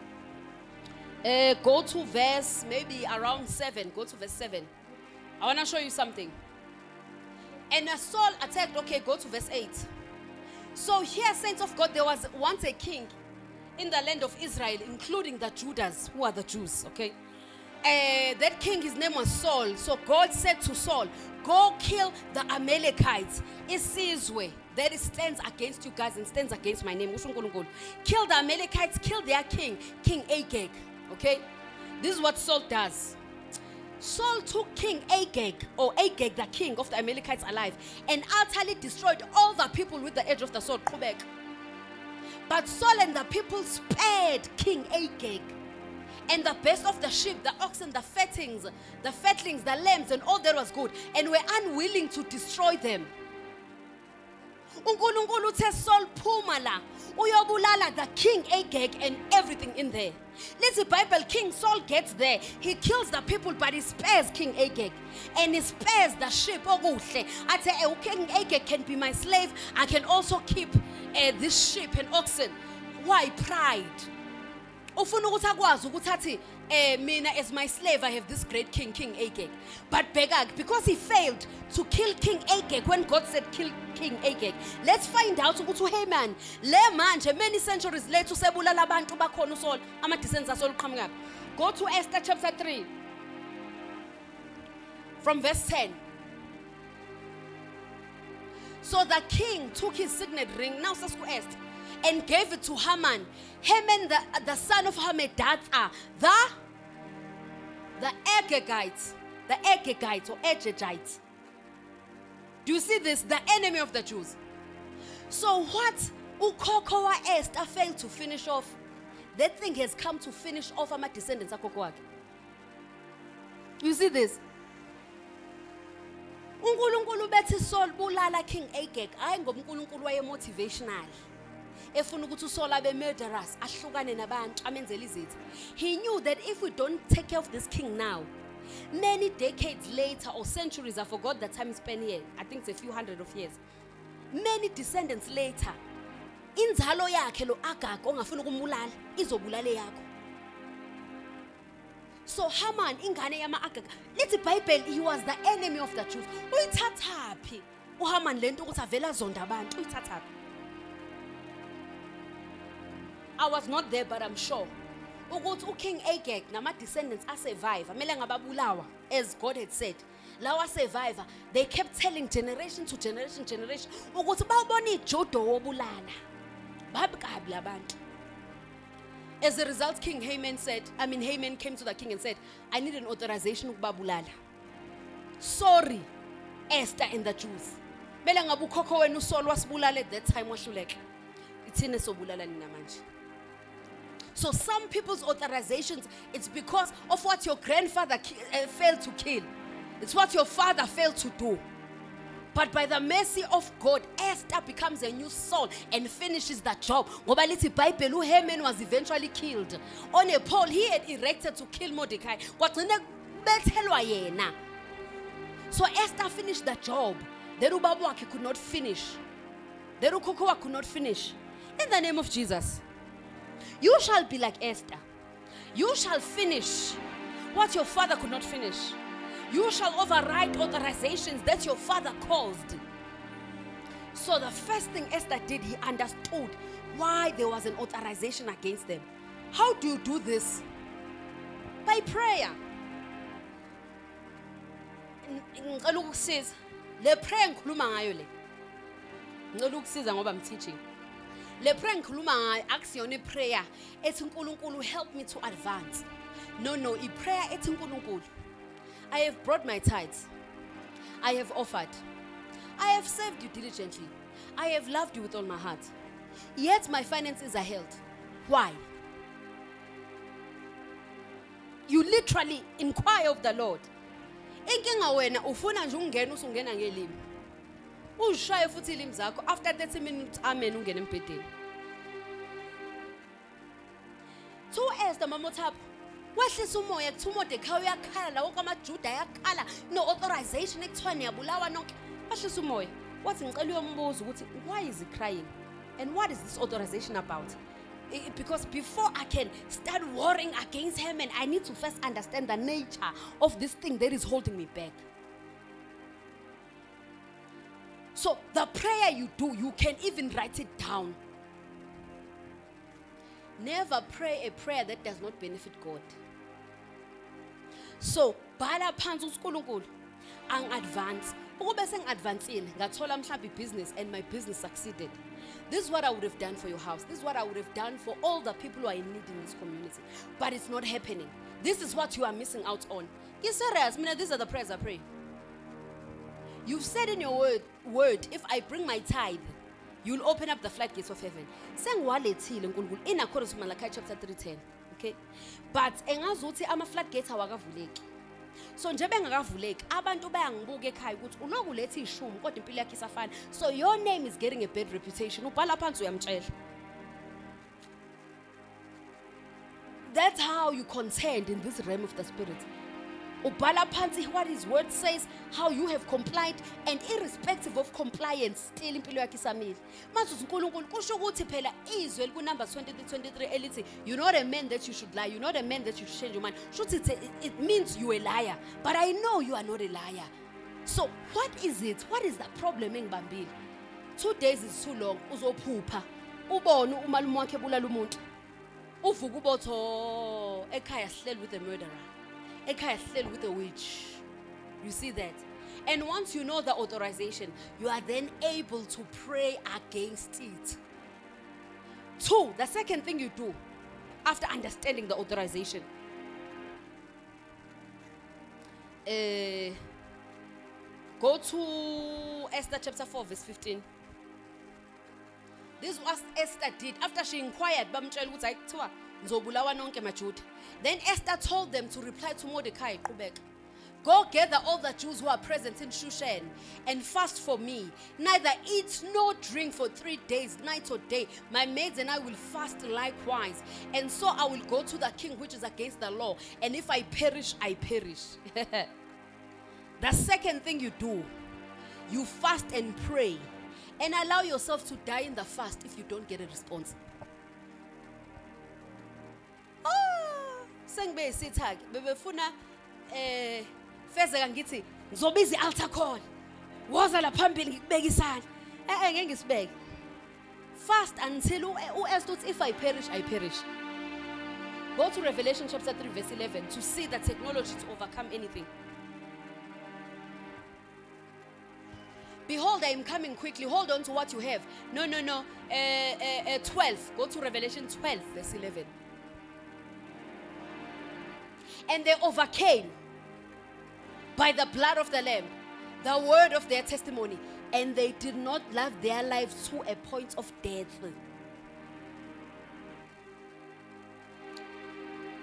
Uh, go to verse maybe around 7 go to verse 7 i want to show you something. And saul attacked okay go to verse 8 so here saints of god there was once a king in the land of israel including the judas who are the jews okay uh, that king, his name was Saul. So God said to Saul, Go kill the Amalekites. Isizwe that it stands against you guys and stands against my name. Kill the Amalekites, kill their king, King Agag. Okay? This is what Saul does. Saul took King Agag, or Agag, the king of the Amalekites, alive, and utterly destroyed all the people with the edge of the sword. Qhubeka. But Saul and the people spared King Agag and the best of the sheep, the oxen, the fattings, the fatlings, the lambs, and all that was good, and were unwilling to destroy them. unkulunkulu uthe Saul phuma la uyobulala the king Agag and everything in there. Lithi Bible King Saul gets there. He kills the people but he spares King Agag and he spares the sheep okuhle. Athe "Eh, King Agag can be my slave. I can also keep uh, this sheep and oxen. Why pride? Ufuna ukuthi akwazi ukuthi athi eh, mina as my slave, I have this great king, King Agag. But Begag, because he failed to kill King Agag when God said kill King Agag, let's find out ukuthi hey man, le manje many centuries later usebulala abantu bakhona uSaul, ama descendants kaSaul uqhamuka. Go to Esther chapter 3. From verse 10. So the king took his signet ring, now says Esther, and gave it to Haman. Haman, the, the son of Hammedatha, the the Agagite, the Agagite or Agagite. Do you see this? The enemy of the Jews. So what ukhokho wa Esther failed to finish off, that thing has come to finish off ama descendants akhokho wakhe. You see this? uNkulunkulu bethi Saul bulala King Agag hayi ngoba uNkulunkulu waye motivational efuna ukuthi uSaul abe murderous ahlukane nabantu amenzele izitha he knew that if we don't take care of this king now many decades later or centuries i forgot the time span here i think it's a few hundred of years many descendants later inzalo yakhe lo Agag ongafuna ukumbulala izobulala yakho so Haman ingane yama Agag lithi iBhayibheli he was the enemy of the Jews uyithathaphi? uHaman lento ukuthi avela zonda abantu uyithathaphi? I was not there but I'm sure ukuthi uKing Agag nama descendants asurvive amele ngababulawa as God had said lawa survivor they kept telling generation to generation generation ukuthi bawubona ijodo wobulala babikabi labantu As a result, King Haman said, I mean, Haman came to the king and said, I need an authorization ukubabulala. Sorry, Esther and the Jews. Bele ngabe ukhokho wenu uSaul wasibulala at that time wahluleka. Ithina sobulala nina manje. So some people's authorizations, it's because of what your grandfather uh, failed to kill. It's what your father failed to do. But by the mercy of God, Esther becomes a new soul and finishes that job. Ngoba lithi iBhayibheli uHaman was eventually killed on a pole he had erected to kill Mordecai. So Esther finished the job. Then ubaba could not finish. Then ukhokho could not finish. In the name of Jesus. You shall be like Esther. You shall finish what your father could not finish. You shall override authorizations that your father caused. So the first thing Esther did, he understood why there was an authorization against them. How do you do this? By prayer. Ng- ngicela ukukusiza. Le prayer ngikhuluma ngayo le. Ngicela ngoba I'm teaching. Le prayer ngikhuluma ngayo akusiyona iprayer ethi uNkulunkulu help me to advance. No no, iprayer ethi uNkulunkulu I have brought my tithes. I have offered. I have served you diligently. I have loved you with all my heart. Yet my finances are held. Why? You literally inquire of the Lord. Inkinga wena ufuna nje ungena usungena ngelimi. Uzishaye futhi ilimi zakho. After 30 minutes amen ungena embhedeni. Two Esther Mamotap wehlisa umoya kuthi uMordecai uyakhala lawo kwamaJuda ayakhala no authorization ekuthiwa niyabulawa nonke. Wehlisa umoya. Wathi ngicela uyombuza ukuthi why is he crying? And what is this authorization about? Because before I can start warring against him and I need to first understand the nature of this thing that is holding me back so the prayer you do you can even write it down Never pray a prayer that does not benefit God. So, bhala phansi uSinkulunkulu angi-advance. Ukube sengi-advancile ngathola mhlawumbe business and my business succeeded. This is what I would have done for your house. This is what I would have done for all the people who are in need in this community. But it's not happening. This is what you are missing out on. Get serious. Mina, these are the prayers I pray. You've said in your word, word, if I bring my tithe, you'll open up the floodgates of heaven. Sengiwalethile uNkulunkulu in accordance to Malachi chapter 3:10. Okay? But engazuthi ama floodgates awakavuleki. So nje bengakavuleki abantu bayangibuka ekhaya ukuthi uloku lethe ishumi kodwa impilo yakhe isafana. So your name is getting a bad reputation. Ubhala phansi uyamtshela. That's how you contend in this realm of the spirit. Ubhala phansi what his word says how you have complied and irrespective of compliance still impilo yakhe isamile. Manje uNkulunkulu kusho ukuthi phela izwe likunumber 23 elithi you're not a man that you should lie. You're not a man that you should change your mind. Shuthi it, it means you're a liar but i know you are not a liar. So what is it? What is the problem engibambile? Two days is too long. Uzophupha. Ubone umalume wakhe bulala umuntu. Uvuka ubotho oh, ekhaya sihleli with a murderer ekhaya sihleli with a witch. You see that? And once you know the authorization you are then able to pray against it. Two the second thing you do after understanding the authorization uh, go to esther chapter 4 verse 15 this was Esther did after she inquired bamtshela ukuthi hayi kuthiwa ngizobulawa nonke majuda then Esther told them to reply to Mordecai qhubeka Go gather all the Jews who are present in Shushan and fast for me. Neither eat nor drink for three days, night or day. My maids and I will fast likewise. And so I will go to the king, which is against the law. And if I perish, I perish. the second thing you do, you fast and pray and allow yourself to die in the fast if you don't get a response. Sengibe sitha ke bebefuna eh fezeka ngithi ngizobiza i-altar call. Woza la phambili ngikubeka isandla. Eh eh ngeke ngisibeke. Fast until uEsther uthi if I perish I perish. Go to Revelation chapter 3 verse 11 to see the technology to overcome anything. Behold, I am coming quickly. Hold on to what you have. No, no, no. Uh, uh, uh, 12. Go to Revelation 12, verse 11. And they overcame by the blood of the Lamb, the word of their testimony, and they did not love their lives to a point of death.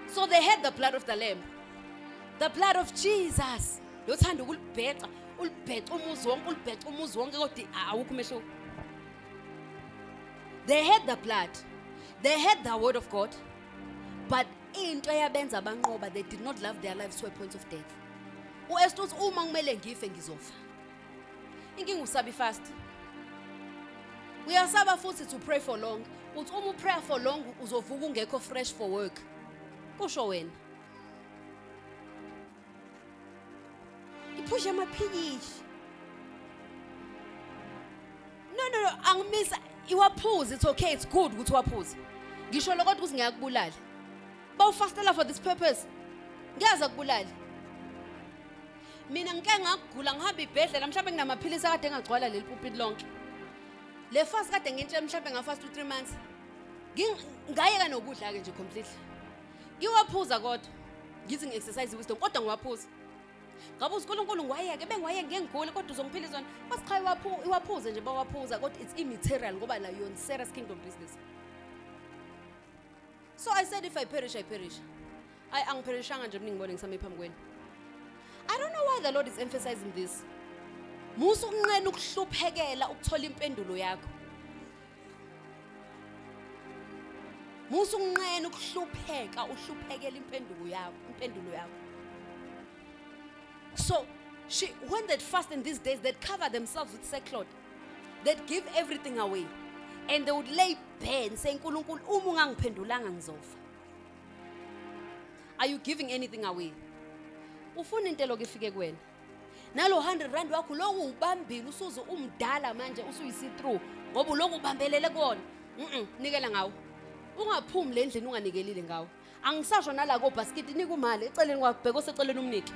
So they had the blood of the Lamb, the blood of Jesus. they had the blood they had the word of god but into eyabenza abanqoba they did not love their lives to a point of death. uEsther uthi uma kumele ngife ngizofa. Inkinga usaba ifast uyasaba futhi to pray for long. Uthi uma uprayer for long uzovuka ungekho fresh for work. Kusho wena. Iphusha amaphikishi no no no angimisa iwaphuze it's okay it's good ukuthi waphuze. Ngisho lokho ukuthi ngiyakubulala bawufastela for this purpose? Ngiyaza kubulala mina ngike ngagula ngihamba ibhedlela mhlawumbe nginamaphilisi akade engagcwala leli pulpit lonke. Le fast kade ngintshela mhlawumbe ngafast 3 months. Nging- ngayeka nokudla ke nje completely. Ngiwaphuza kodwa. Ngithi ngi-exercise wisdom kodwa ngiwaphuza. Ngabuza unkulunkulu ngiwayeke bengiwayeke ngengigule kodwa uzongiphilisa wona basi cha iwaphu- iwaphuze nje bawaphuza kodwa it's immaterial ngoba nayo yona serious kingdom business. So i said if i perish i perish. Ayi angiperishanga nje mina ngibone ngisame phambi kwenu i don't know why the lord is emphasizing this. Musa ukunqena ukuhluphekela ukuthola impendulo yakho. Musa ukunqena ukuhlupheka uhluphekela impendulo yakho impendulo yakho. So she when they'd fast in these days they'd cover themselves with sackcloth they'd give everything away and they would lay bare and say nkulunkulu uma ungangiphendulanga ngizofa. Are you giving anything away? Ufuna into lokho ifike kuwena. Nalo 100 rand wakho lokhu ubambile usuze umdala manje usuyisi through ngoba ulokhu ubambelele kuwona. Mhm nikela ngawo. Ungaphumi le ndlini unganikelile ngawo. Angisasho nala ko basket nika imali eceleni kwakubheka oseceleni umniki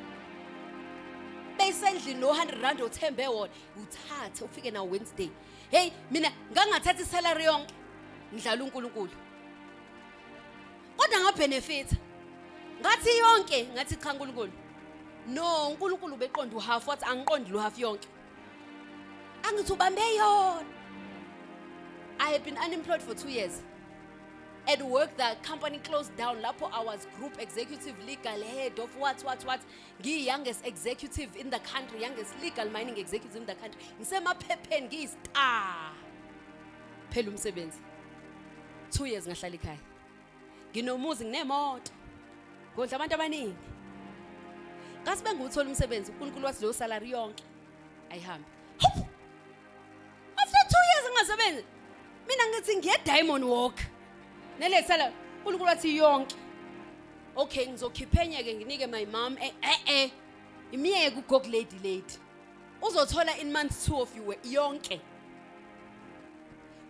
beyisendlini lo 100 rand othembe wona uthathe ufike nawo Wednesday. Hey mina ngangathatha isalary yonke ngidlala uNkulunkulu. Kodwa ngabenefit ngathi yonke ngathi cha uNkulunkulu no uNkulunkulu beqonda uhalf wathi angiqondi lo half yonke. Angithi ubambe yona. I had been unemployed for 2 years. At work the company closed down lapho I was group executive legal head of what what what. Ngiyi youngest executive in the country youngest legal mining executive in the country. Ngisemaphepheni ngiyistar phela umsebenzi. 2 years ngahlala ekhaya. Nginomuzi nginemoto. Ngodla abantu abaningi. Ngasibe ngiwuthola umsebenzi unkulunkulu wathi leyo salary yonke ayihambe after two years ngingasebenzi mina ngithi ngiye diamond walk nele salary unkulunkulu wathi yonke. Okay ngizokhipha enye ke nginike my mom eh eh eh imiyeke ugog lady lady. Uzothola in month 2 of you yonke.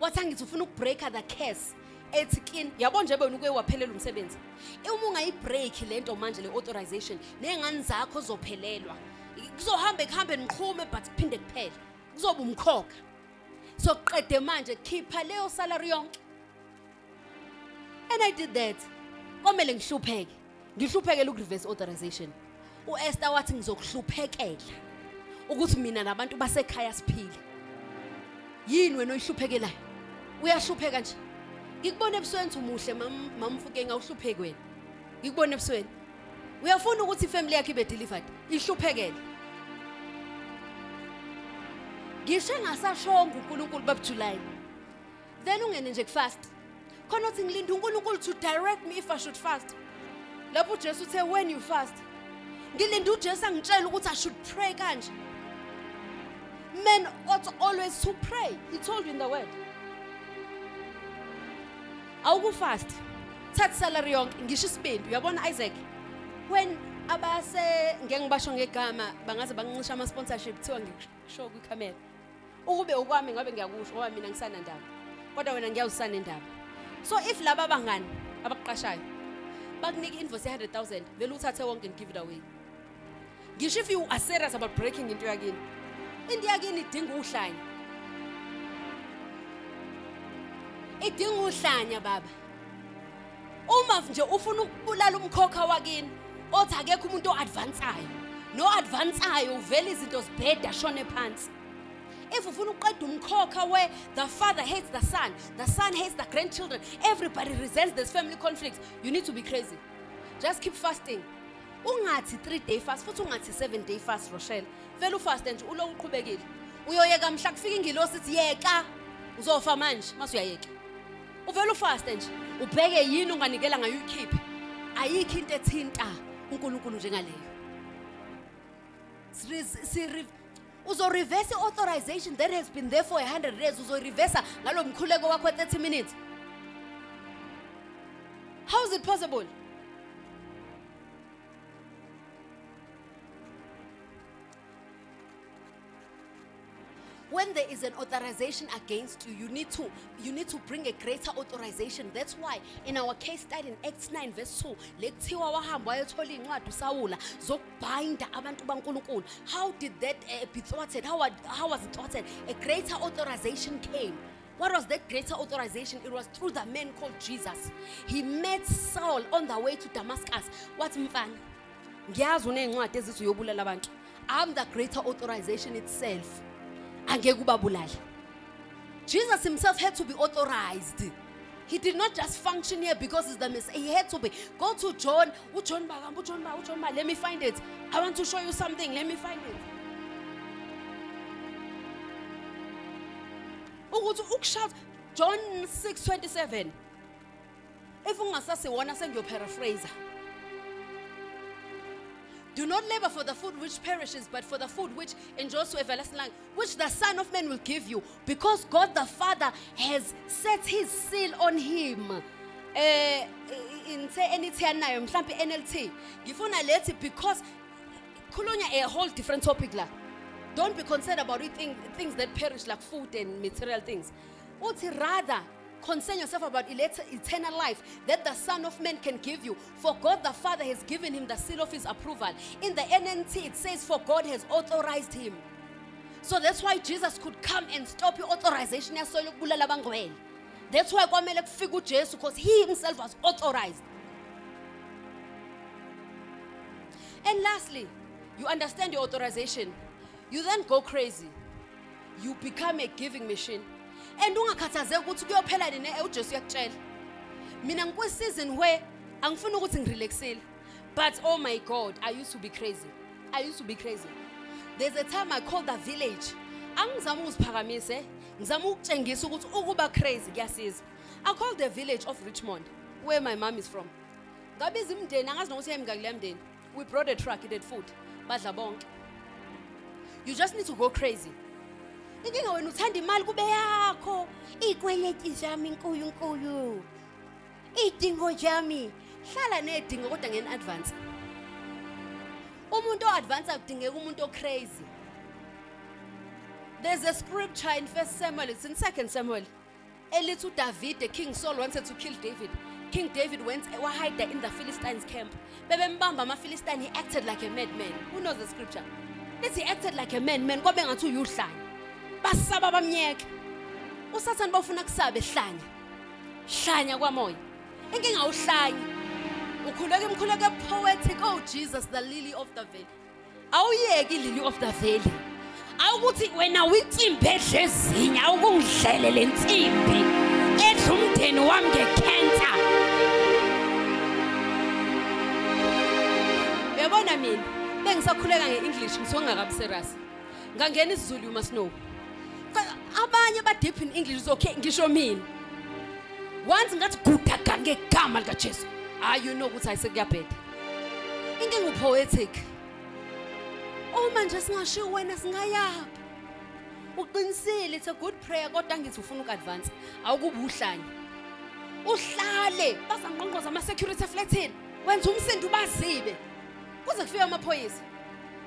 Wathi angithi ufuna ukubreaka the curse ethi kini yabo nje bena ukuye waphelela umsebenzi. Uma ungayibreak lento manje le authorization nengane zakho zophelelwa. Kuzohamba kuhambe niqhume but kuphinde kuphele. Kuzoba umkhokha. So qede manje khipha leyo salary yonke. And i did that. Kwamele ngihlupheke. Ngihluphekele ukureverse authorization. uEsther wathi ngizokuhluphekela ukuthi mina nabantu basekhaya siphile. Yini wena oyihluphekelayo? Uyahlupheka nje? Ngikubona ebusweni uthi umuhle mam mamfuke ngawuhlupheki wena. Ngikubona ebusweni. Uyafuna ukuthi ifamily yakhe ibe delivered? Ihluphekele. Ngisho engasashonga uNkulunkulu babujuly then ungene nje kufast. Khona uthi ngilinde uNkulunkulu to direct me if I should fast. Lapho uJesu uthe when you fast? Ngilinde uJesu angitshela ukuthi I should pray kanje. Men ought always to pray? He told you in the word. Awukufast thatha salary yonke. Ngisho isibindi. Uyabona Isaac? When abase ngeke ngibasho ngegama bangaze bangincisha ama sponsorship kuthiwa ngisho kwicamera. Ukube ukwami ngabe ngiyakusho ngoba mina ngisana ndaba. Kodwa wena ngiyawusana indaba. So if laba abangani abakuqashayo bakunika invoice ye 100000 vele uthathe wonke and give it away. Ngisho if you are about breaking into yakini into yakini idinga uhlanya. Idinga uhlanya baba. Uma nje ufuna ukubulala umkhokha wakini othi akekho umuntu oadvanceayo no advanceayo uvela izinto zibheda shone phansi if ufuna uqeda umkhokha where the father hates the son the son hates the grandchildren everybody resents this family conflict you need to be crazy. Just keep fasting. Ungathi 3 day fast futhi ungathi 7 day fast Rochelle. Vele ufaste nje ulo uqhubekile. Uyoyeka mhla kufika ingilo sithi yeka. Uzofa manje masuyayeka uvela ufaste nje ubheke yini unganikela ngayo ukhiphe ayikho into ethinta uNkulunkulu njengaleyo. Si uzo reverse authorization that has been there for 100 years. Uzo reverse ngalo mkhuleko wakho 30 minutes. How is it possible when there is an authorization against you you need to you need to bring a greater authorization that's why in our case study in acts 9 verse 2 lekuthiwa wahamba wayethola incwadi usawula zokubinda abantu bankulunkulu how did that uh, be thwarted how, how was it thwarted a greater authorization came What was that greater authorization? It was through the man called Jesus. He met Saul on the way to Damascus. What mfana? Ngiyazi. I'm the greater authorization itself. Jesus himself had to be authorized. He did not just function here because he's the messiah. He had to be. Go to john. Ujohn bakamba ujohn ba ujohn ba let me find it. I want to show you something. Let me find it. Ukuthi ukushout john 627 if ungasasiwona sengiyoparaphrase Do not labor for the food which perishes, but for the food which endures to everlasting life, which the Son of Man will give you, because God the Father has set his seal on him. Eh in say anything nayo mhlambi NLT. Ngifuna lethi because khulunya a whole different topic la. Don't be concerned about it, things that perish like food and material things. Uthi rather concern yourself about eternal life that the Son of Man can give you. For God the Father has given him the seal of his approval. In the NNT, it says, For God has authorized him. So that's why Jesus could come and stop your authorization. That's why kwamele kufika uJesu because he himself was authorized. And lastly, you understand your authorization. You then go crazy. You become a giving machine. And ungakhathazeki ukuthi kuyophela nini uJesu uyakutshela. Mina ngikwisizini where angifuni ukuthi ngirelaxile. But oh my God, I used to be crazy. I used to be crazy. There's a time I called the village. Angizama ukuziphakamise, ngizama ukutshengisa ukuthi ukuba crazy kuyasiza. I called the village of Richmond where my mom is from. Ngabiza imndeni angazi nokuthi mndeni. we brought a truck it food badla bonke you just need to go crazy inkinga wena uthanda imali kube yakho. Iy'kweleti zami nkulunkulu iy'dingo zami hlala ney'dingo kodwa ngeni-advance umuntu o-advance akudingeka umuntu o-crazy. There's a scripture in first samuel it's in second samuel elithi udavide king saul wanted to kill david. King david went wahida in the philistines camp. Bebembamba ama-philistine he acted like a madman. Who knows the scripture? Lithi he acted like a madman kwabe ngathi uyuhlanya basaba bamnyeka usathane bawufuna kusabe hlanya hlanya kwamoya. Inkinga awuhlanyi ukhuleka imkhuleko epoetic oh jesus the lily of the valley. Awuyeki i-lily of the valley. Awukuthi wena uyitsimbi edla ezinye awukungidlele le nsimbi. Edla umndeni wami nge-cancer uyabona mina? Bengisakhuleka nge-english ngisuke ngingakabi serious. Ngangena isizulu you must know. Fa- abanye badip in english is okay ngisho mina. Once ngathi gudaga ngegama likajesu hayi you know ukuthi ayisekuyabheda. Inkinga upoetic uma oh, nje singashiwo wena singayaphi uqinisile it's a good prayer kodwa ngithi ufuna uku-advance. Awukuba uhlanye uhlale bazangqongqoza ama-security eflethini wenza umsindo ubazibe. Kuze kufike amaphoyisa.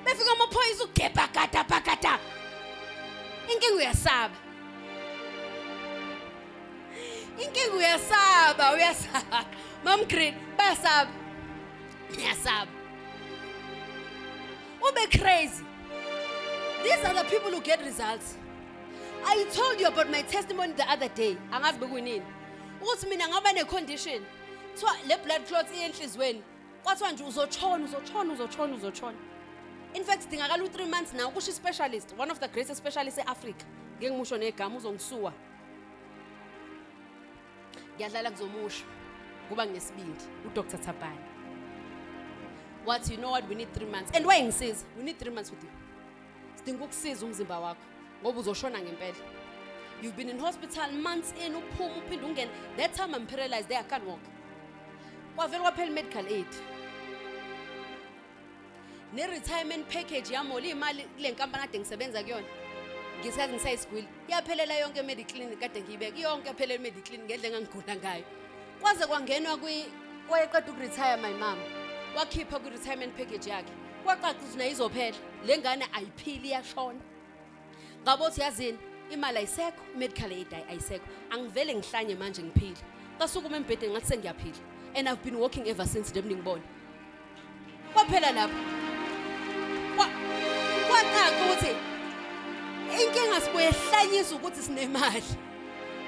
Befika amaphoyisa ugebhagada bhagada inkinga uyasaba inkinga uyasaba uyasaba. Mam green bayasaba. Ngiyasaba ube crazy. These are the people who get results. I told you about my testimony the other day. Angazi bekuyinini ukuthi mina ngaba ne-condition. Kuthiwa le blood clot iyenhliziyweni. Kwathiwa nje uzotshona uzotshona uzotshona uzotshona in fact sidingakala u-three months naw kusho i-specialist one of the greatest specialist e-africa ngeke ngimusho negama uzongisuwa ngiyadlala kuzomusho kuba nginesibindi udr thabane. Wathi you know what? We need three months. And why ngisiza? We need three months with you. Sidinga ukusiza umzimba wakho ngoba uzoshona ngempela. You've been in hospital months in uphuma uphinde ungena that time i'm paralyzed there i can't walk. Kwavele kwaphela i-medical aid. Ne-retirement package yamola iy'mali kule nkampani kade ngisebenza kuyona? Ngisathi ngisayisigwili yaphelela yonke emediclinic kade ngiyibeka. Yonke yaphelela emediclinic ngendlela engangigula ngayo. Kwaze kwangenwa kwi- wayeqeda ukuretire my mom. Wakhipha kwi-retirement package yakhe. Kwacaca ukuthi nayo izophela. Le ngane ayiphili iyashona. Ngabo ukuthi yazini imali ayisekho i-medical aid ayi- ayisekho. Angivele ngihlanye manje ngiphile. Kasukuma embhedeni ngathi sengiyaphila. And i've been walking ever since nje ningibona kwaphela lapho. Kwa- kwacaca ukuthi inkinga sibuye hlanyisa ukuthi sinemali.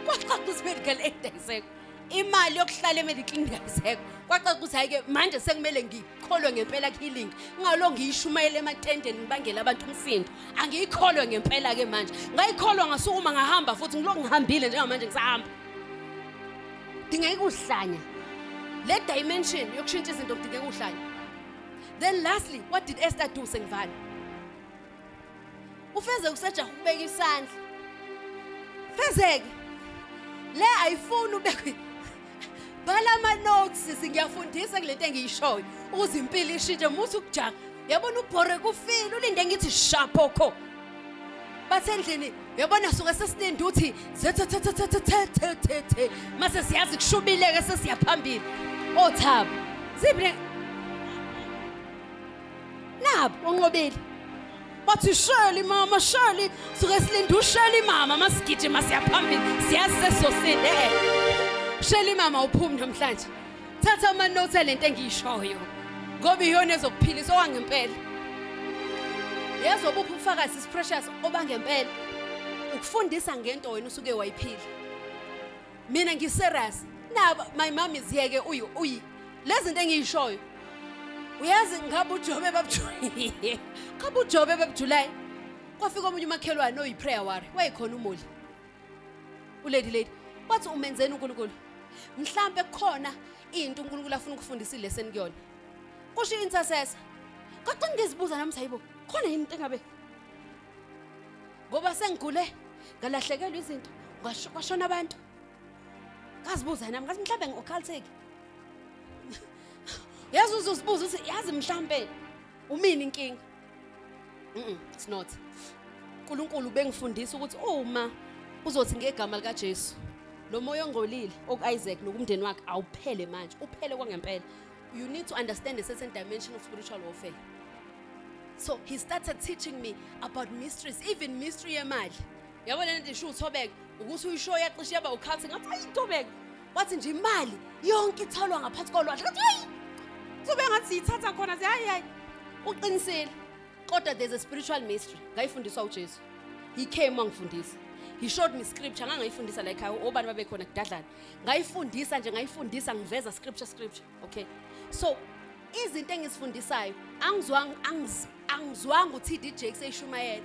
Kwacaca ukuthi medical aid ayisekho imali yokuhlala emediclinic ayisekho kwacaca ukuthi hayi-ke manje sekumele ngikholwe ngempela healing ngalo ngiyishumayele ematendeni ngibangele abantu umsindo. Angiyikholwe ngempela-ke manje. Ngayikholwa ngasukuma ngahamba futhi ngilo ngihambile njengamanje ngisahamba. Dingeka uhlanya. Le dimension yokushintsha izinto kudingeka uhlanya then lastly what did esther do sengivala ufezeke usejaha ukubeka isandla. Fezeke. Le ayifuni ubekwe. Bhala ama-notes ngiyafundisa kule nto engiyishoyo. Ukuze impilo ishintshe muthi ukujaha yabona ubhore kufile ulinde ngithi shapokho basendlini yabona suke sesilinde uthi zethethethethethethethe mase siyazi kushubileke sesiyaphambili othaba ziphi nabo onqobile bathi sheli mama sheli suke silinde usheli mama masigijima siyaphambili siyazi sesosinde sheli mama uphumi namhlanje. Thatha amanothi alento engiyishoyo. Ngoba iyona ezokuphilisa owangempela. Yezoba uphi ubufakazi isiprecious obangempela. Ukufundisa ngento wena usuke wayiphila. Mina ngiserious. Naba my mom is here ke uyu uyi. Lezi zinto engiyishoyo uyazi ngabe ujobe babujulayi ngabe ujobe babujulayi. Kwafika omunye umakhelwane oyi-prayer wari wayekhona umoli. Ulady lady wathi umenzeni unkulunkulu? Mhlampe kukhona into unkulunkulu afuna ukufundisa ileseni kuyona. Kusho i-intercessor. Kacini ngizibuza nami sayibo khona yini into engabe? Ngoba sengigule ngalahlekelwa izinto ngasho- kwashona abantu. Ngazibuza nami ngathi mhlawumbe ngi-occultic. Yazi uzozibuza ukuthi yazi mhlambe umini inkinga? Mm, it's not. uNkulunkulu bengifundisa ukuthi uma uzothi ngegama lika Jesu lo moya ongcolile okuIsaac nokumndeni wakhe awuphele manje uphele kwangempela. You need to understand a certain dimension of spiritual warfare. So he started teaching me about mysteries even mystery yemali. Yabona lento isho uthobeka? Ukuthi uyisho yacishe yaba ukhathi ngathi ayi thobeka. Wathi nje imali yonke ithalwa ngaphansi kolwandle. Ngathi hayi sobe ngathi yithatha khona ze hayi hayi uqinisile kodwa there's a spiritual mystery. Ngayifundiswa uJesu. He came wangifundisa. He showed me scripture. Ngangayifundisa like obani babekhona kudadlana. Ngayifundisa nje ngayifundisa ngiveza scripture scripture. Okay? So izinto engizifundisayo angizwanga angiz- angizwanga uthi DJ kuseyishumayela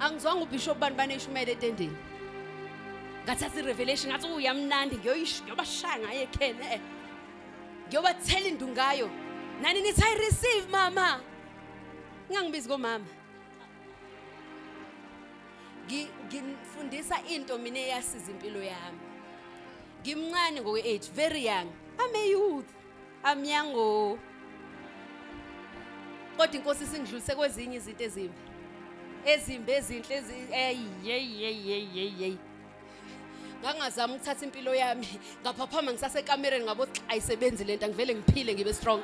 angizwanga ubishop bani baneshumayela etendeni. Ngathatha irevelation ngathi uyamnandi ngiyoyish- ngiyobashaya ngayo ekhene eh ngiyobathela indungu ngayo. Nani nithi i receive mama. Ngingangibizi komama. Ngi- ngifundisa into mina eyasiza impilo yami. Ngimncane ngokwe-age very young. I'm a youth. I'm young oh. kodwa inkosi singidlulise kwezinye izinto ezimbi. Ezimbi ezinhle ezi- ngangazama ukuthatha impilo yami. Ngaphaphama ngisasekamereni ngabothi ayisebenzi lento angivele ngiphile ngibe strong.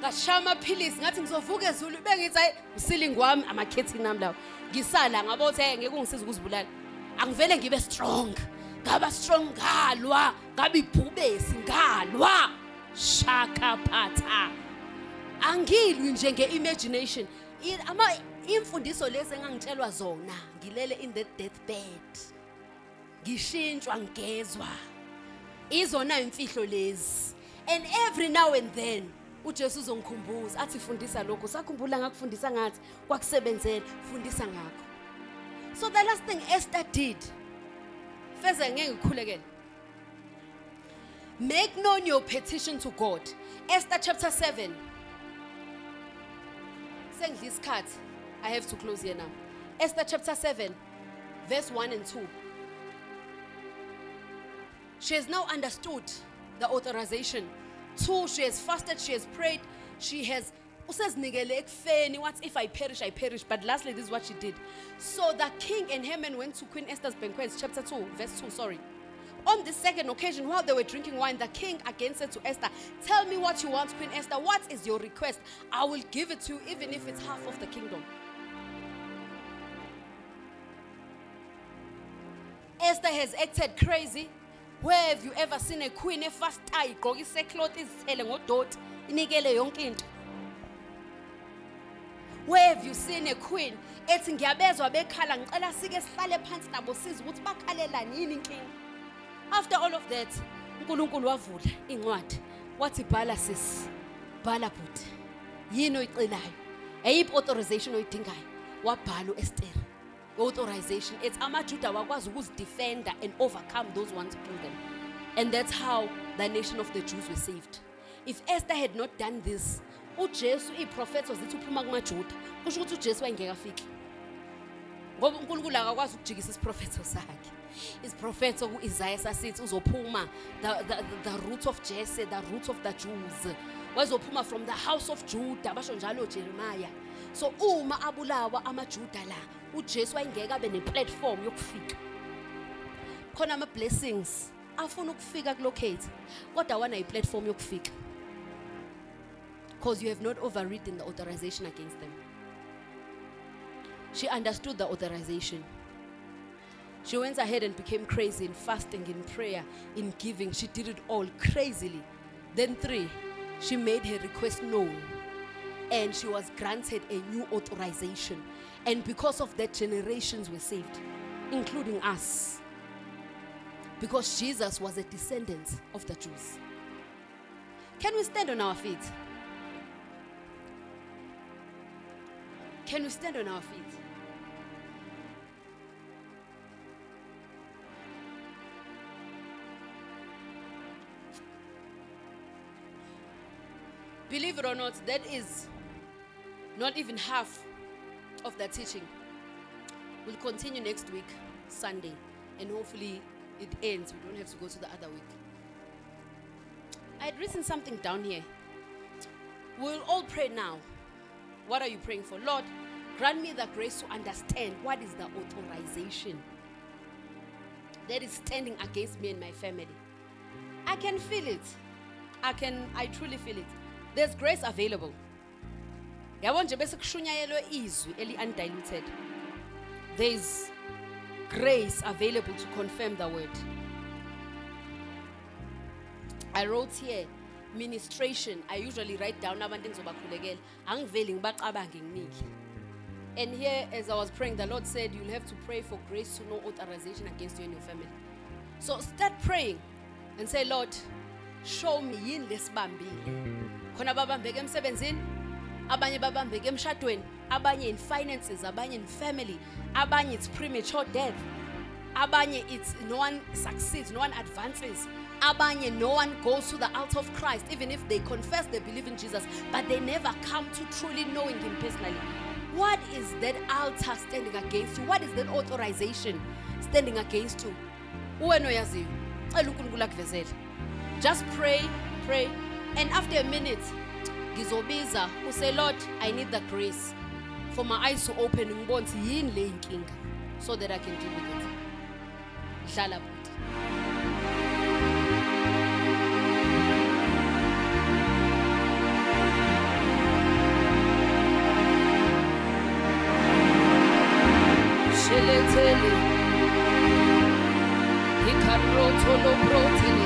Ngashaya amaphilisi ngathi ngizovuka ezulu bengithi hayi usilingi wami amakhethini nami lawo. Ngisala ngabothi hey ngeke ungisize ukuzibulala. Angivele ngibe strong. Ngaba strong ngalwa ngabe ibhubesi ngalwa. Shaka phatha. Angilwi nje nge-imagination. I- ama imfundiso lezi engangitshelwa zona ngilele in the deathbed. Ngishintshwa ngezwa. Izona imfihlo lezi. And every now and then uJesu uzongikhumbuza athi fundisa lokho sakhumbula ngakufundisa ngathi kwakusebenzela fundisa ngakho. So the last thing Esther did feze ngeke ngikhulekele. Make known your petition to God. Esther chapter 7 sengidla isikhathi. I have to close here now. Esther chapter 7 verse 1 and 2 She has now understood the authorization. Two, she has fasted, she has prayed, she has what if i perish i perish. But lastly this is what she did. So the king and haman went to queen esther's banquet chapter 2 verse 2 sorry. On the second occasion while they were drinking wine the king again said to esther tell me what you want queen esther. What is your request? I will give it to you even if it's half of the kingdom. Esther has acted crazy. Where have you ever seen a queen efastayo igqoka iseklothi izithele ngodoti inikele yonke into? Where have you seen a queen ethi ngiyabezwa bekhala ngicela sike sihlale phansi nabo size ukuthi bakhalelani yini inkinga? After all of that, uNkulunkulu wavula incwadi. Wathi bhala sis. Bhala bhuti. Yini oyicelayo? Eyiphi authorization oyidingayo? Wabhala uEsther. Authorization. It's amajuda wakwazi ukuzidefenda and overcome those ones through them. And that's how the nation of the jews were saved. If esther had not done this ujesu iiprofeto zithi uphuma kumajuda kusho ukuthi ujesu wayengeke afike. Ngoba unkulunkulu akakwazi ukujikisa isiprofetho sakhe. Isiprofetho ku-isaya sasithi uzophuma the, the, the, root of jesse the root of the jews. Wazophuma from the house of juda basho njalo jeremiya so uma abulawa amajuda la ujesu wayengeke abe neplatform yokufika. Khona ama-blessings afuna ukufika kulocate kodwa wana yiplatform yokufika. Because you have not overridden the authorization against them she understood the authorization. She went ahead and became crazy in fasting in prayer in giving. She did it all crazily. Then three she made her request known and she was granted a new authorization. And because of that, generations were saved, including us. Because Jesus was a descendant of the Jews. Can we stand on our feet? Can we stand on our feet? Believe it or not, that is not even half of the teaching. We'll continue next week, Sunday, and hopefully it ends. We don't have to go to the other week. I had written something down here. We'll all pray now. What are you praying for? Lord, grant me the grace to understand what is the authorization that is standing against me and my family. I can feel it. I can I truly feel it. There's grace available. Yabo nje bese kushunyayelwe izwi eli undiluted. There's grace available to confirm the word. I wrote here ministration. I usually write down abantu engizobakhulekela. Angiveli ngibacabange nginiki. And here, as I was praying, the Lord said, You'll have to pray for grace to know authorization against you and your family. So start praying and say, Lord, show me yini lesibambile. Khona babambeke emsebenzini, abanye babambeke emshadweni, abanye in finances, abanye in family, abanye it's premature death. Abanye it's no one succeeds, no one advances. Abanye no one goes to the altar of Christ, even if they confess they believe in Jesus, but they never come to truly knowing Him personally. What is that altar standing against you? What is that authorization standing against you? Uwena oyaziyo, cela uNkulunkulu akuvezele. Just pray, pray, and after a minute, Gizobiza, ngizobiza use Lord, I need the grace for my eyes to open ngibone ukuthi yini le inkinga so that I can deal with it. Dlala bhuti. Brotele.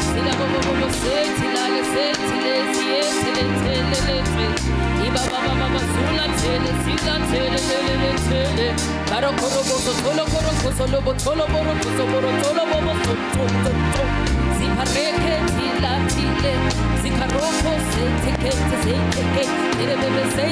selele. Sela baba silele telele setelele se. Sile bebe sile tele sele telele telele sete. Ira bobo bo sele tele tele be tele be telele se. Sila bobo bobo seti la le seti le siye tele tele le te. Iba baba baba sula tele sila tele tele le tele. Karo koro boso tolo koro koso lobo tolo boro koso boro tolo bobo to to to to. Zipareke tila tile. Zikaroko se teke te se teke. Tile bebe se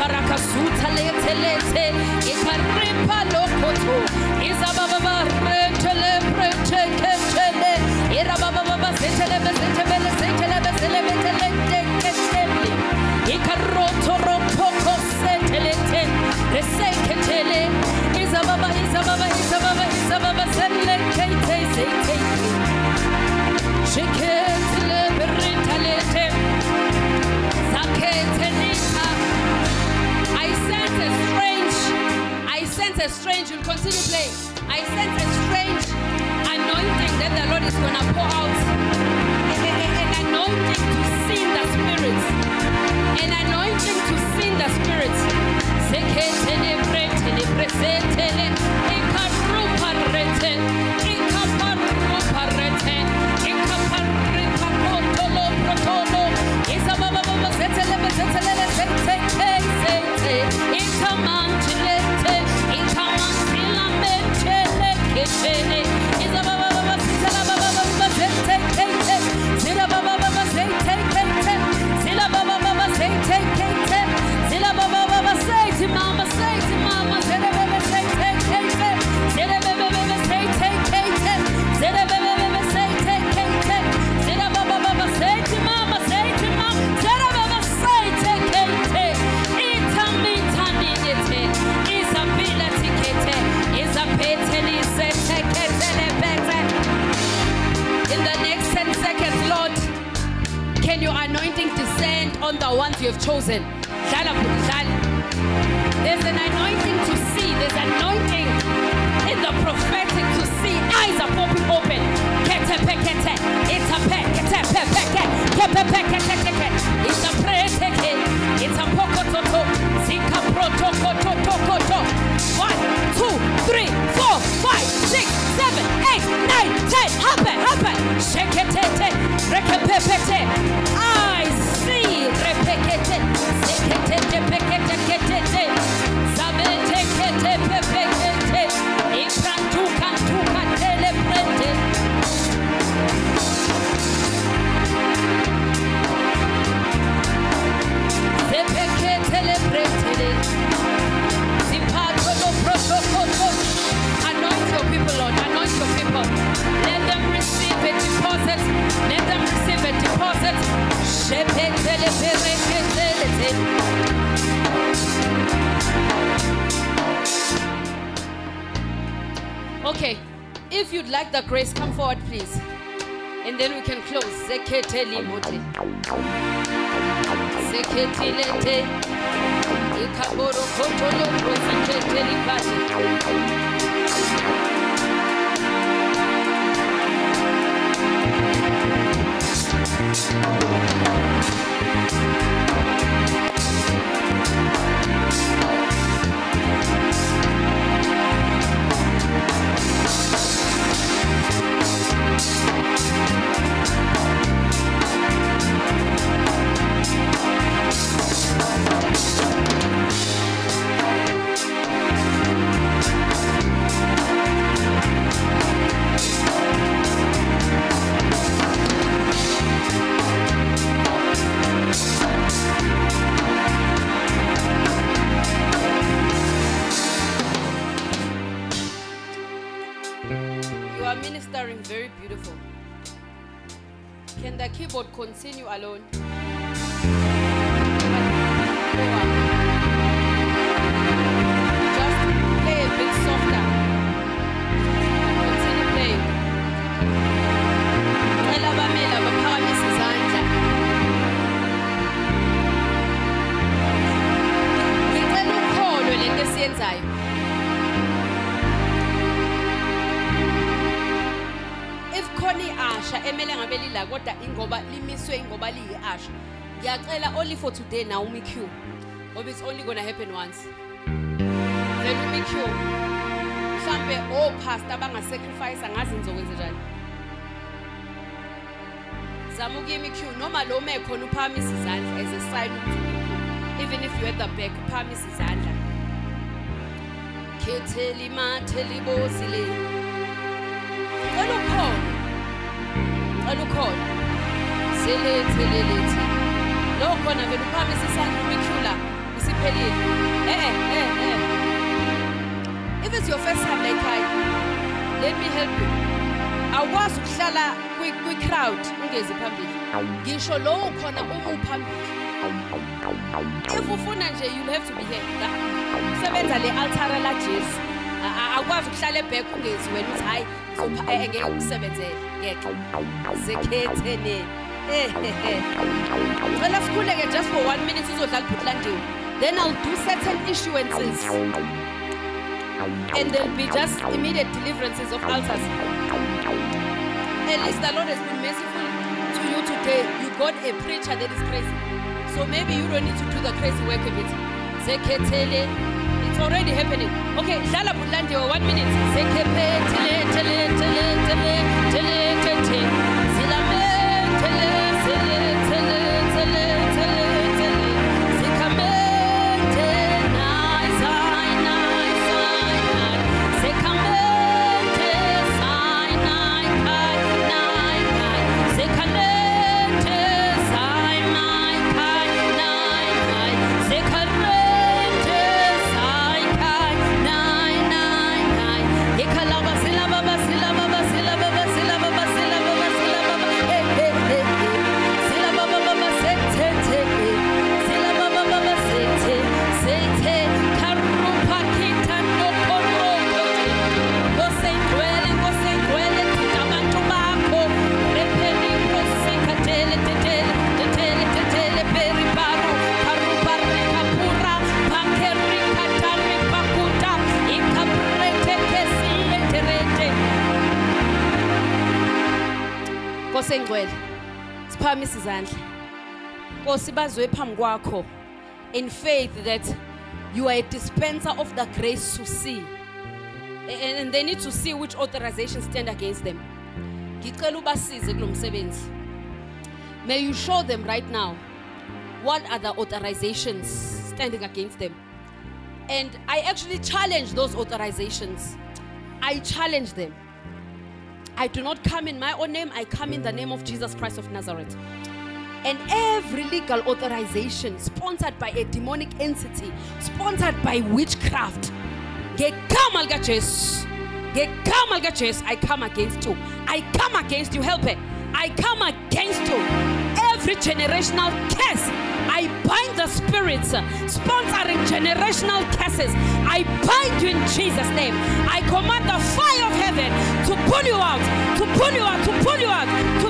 Iparakasuta lete lete. Ikaripa lokoto. Izababa a strange, you'll continue playing. I sense a strange anointing that the Lord is going to pour out. A- a- a- An anointing to see the spirit. An anointing to see the spirit. Seketele bretele presetele. Today now umi-q ngoba it's only gonna happen once. Vele umi-q mhlampe oh, ophasta abangasacrifice ngazi nizokwenze njani? Zama ukuyima q. Noma lo mekhona uphakamisa izandla as a sign even if you at the back uphakamisa izandla khetheli mathelibozile Cela ukhona. Cela ukhona. Selethe lelethi. Lo khona vele isiphelile. Eh eh eh eh. If it's your first time like let me help you. Awukwazi ukuhlala kwi kwi crowd ungezi phambili. Ngisho lo ukhona uma. If ufuna nje you'll have to be here. La. Kusebenza le altar la Jesu. A- a- Awukwazi ukuhlala eback ungezi wena uthi hayi ngizopha- eh, ngeke ukusebenzele ngeke. Zekhethene. Cela sikhuleke just for one minute uzodlala ibhutlandiwe. Then I'll do certain issuances. And there'll be just immediate deliverances of altars. At least the Lord has been merciful to you today. You got a preacher that is crazy. So maybe you don't need to do the crazy work bit. Zeketele. It's already happening. Okay, Dala Bulandio, one minute. Zekepe, tele, tele, tele, tele, tele, izandla. Nkosi bazwe phambi kwakho in faith that you are a dispenser of the grace to see. And, they need to see which authorizations stand against them. Ngicela ubasize kulo msebenzi. May you show them right now what are the authorizations standing against them. And i actually challenge those authorizations. I challenge them. I do not come in my own name, I come in the name of Jesus Christ of Nazareth. And every legal authorization sponsored by a demonic entity, sponsored by witchcraft, ngegama likajesu ngegama likajesu i come against you. I come against you. Help it i come against you. Every generational curse i bind the spirits uh, sponsoring generational curses. I bind you in jesus name. I command the fire of heaven to pull you out to pull you out to pull you out to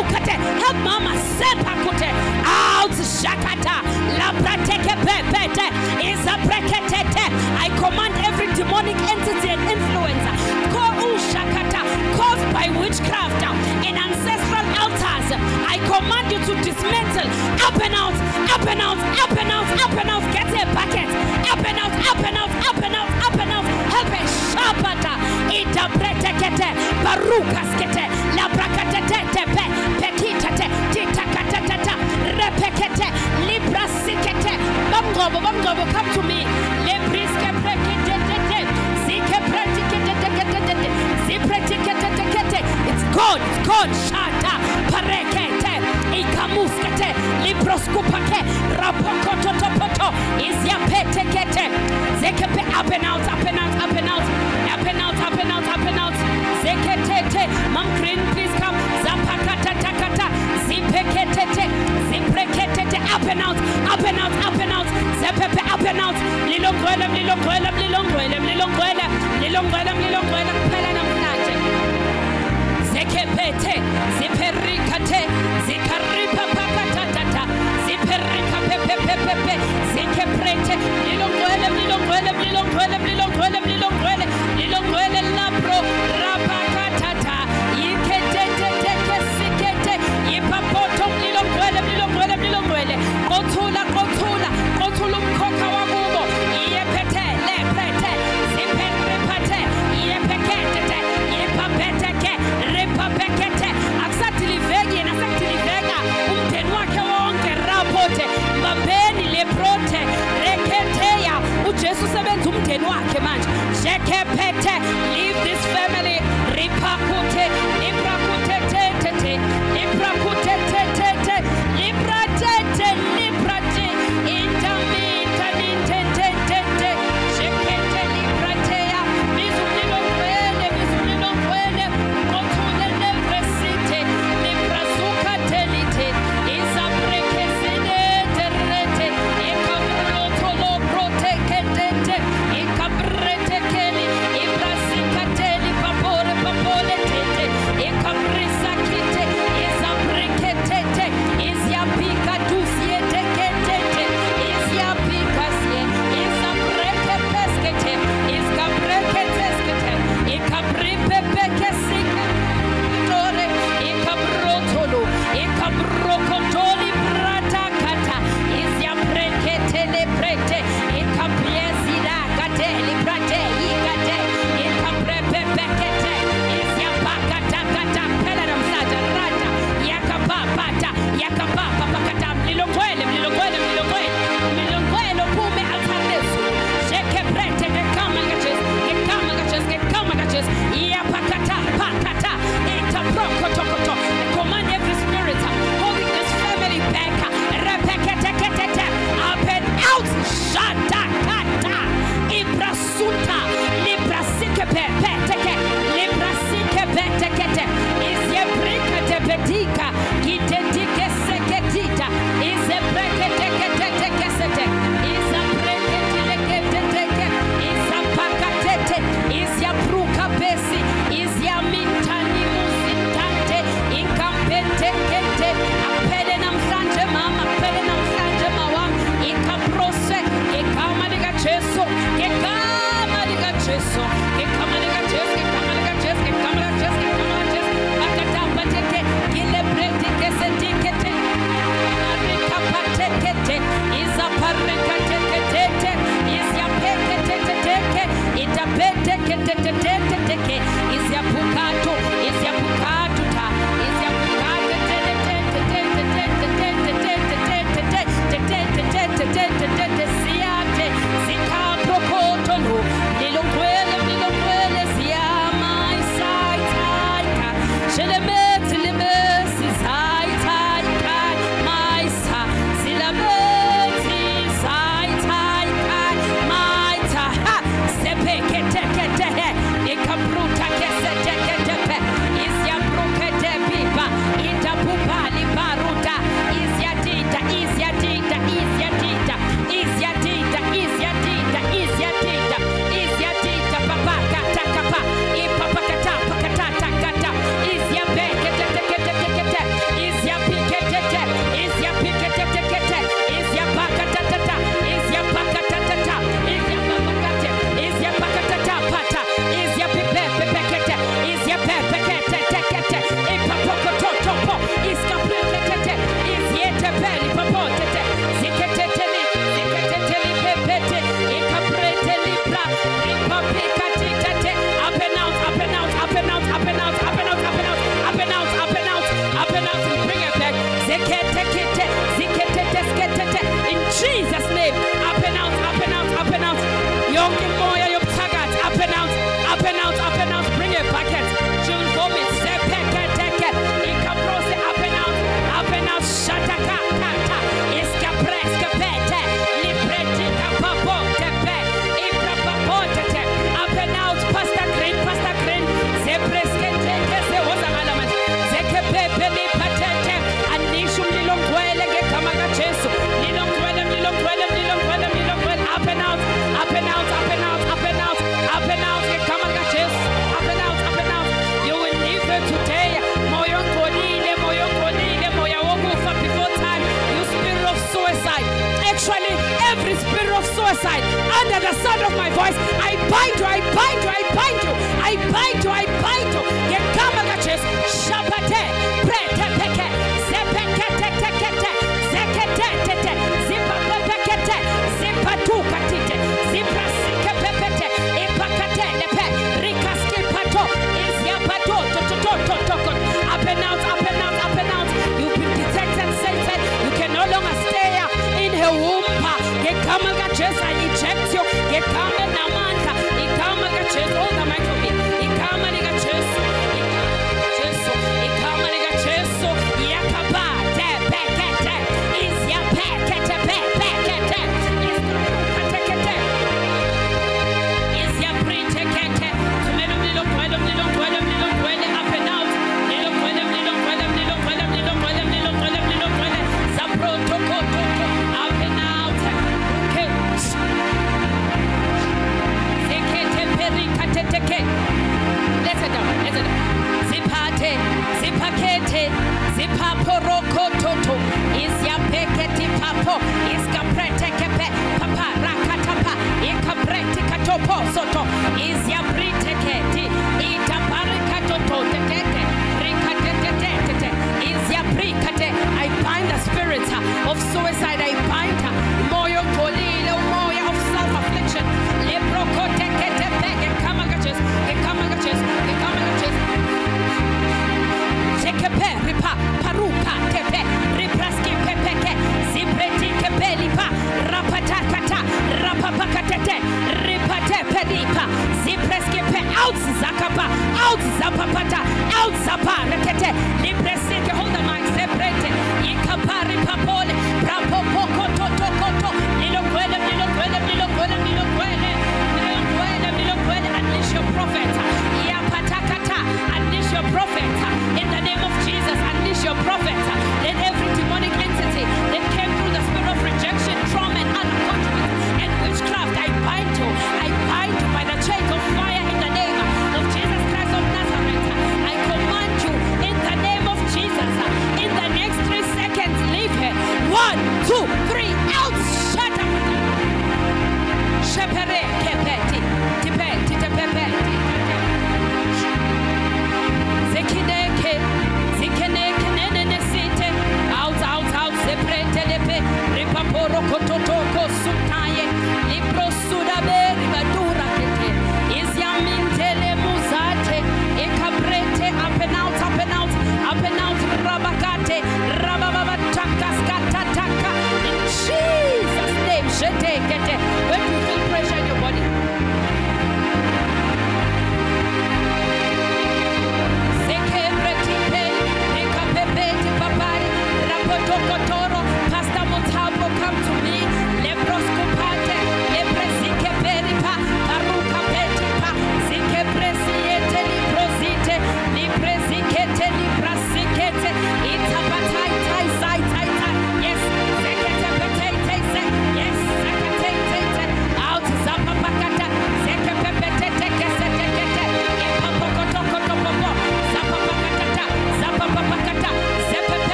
help mama sepakute out shakata labratekepepete izabreketete i command every demonic entity and influencer ko- ooh, shakata caused by witchcraft uh, in ancestral altars. I command you to dismantle up and out up and out up and out up and out. Get a bucket up and out up and out up and out up and out. Help us shapata. Interpretekete barukaskete labrakatete pekitete titakatatata repekete librasikete bamgobo bamgobo come to me. Prekitete zike shata parekete ikamuskete libroskupake up and out up and out up and out. Up and out up and out up and out. Mam green please come. Zipreketete up and out up and out up and out. Zepepe up and out. Lilongwele lilongwele lilongwele lilongwele lilongwele lilongwele kuphela namhlanje zekepete ziperikate zikaripa pakatatata ziperika pepepepepe zikeprete lilongwele lilongwele lilongwele lilongwele lilongwele lilongwele pete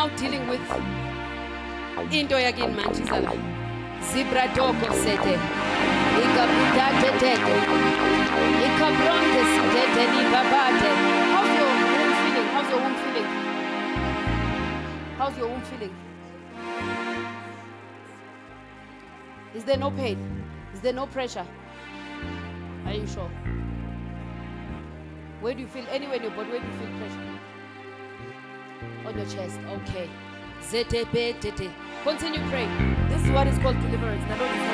now dealing with into yakin manchizala. Zebra doko sete. Ikabudate tete. Ikabronde sitete ni babate. How's your womb feeling? How's your womb feeling? How's your womb feeling? Is there no pain? Is there no pressure? Are you sure? Where do you feel anywhere in your body? Where do you feel pressure? Your chest. Okay. Continue praying. This is what is called deliverance. Helping you.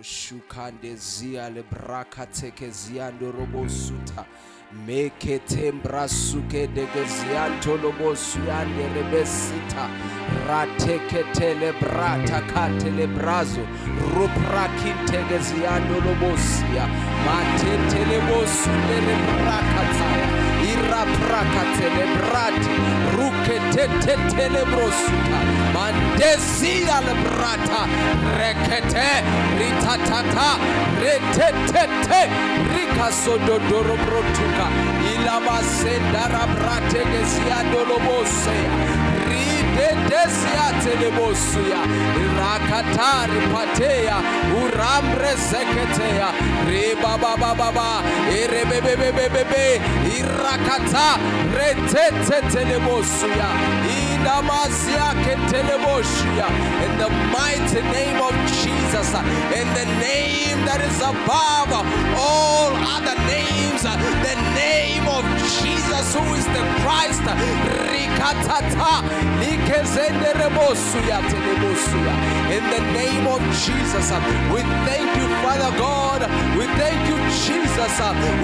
Reboshukande zia lebraka tekezia ndorobosuta meketembra suke degezianto lobosuyande rebesita rateketele brata katele brazo ruprakintegeziando lobosia matetele bosundele brakataya iraprakatele brati ruketetetele brosuta mandezia lebrata. Rekete ritatata. Retetete rikasododoro brotuka ilamasendara brategeziandolobosea ridedesiatelemosuya rakatari pateya urambre zeketeya ribababababa erebebebebebe irakata. Retetetelemosuya in the mighty name of jesus in the name that is above all other names the name of jesus who is the christ. In the name of jesus we thank you father god we thank you jesus.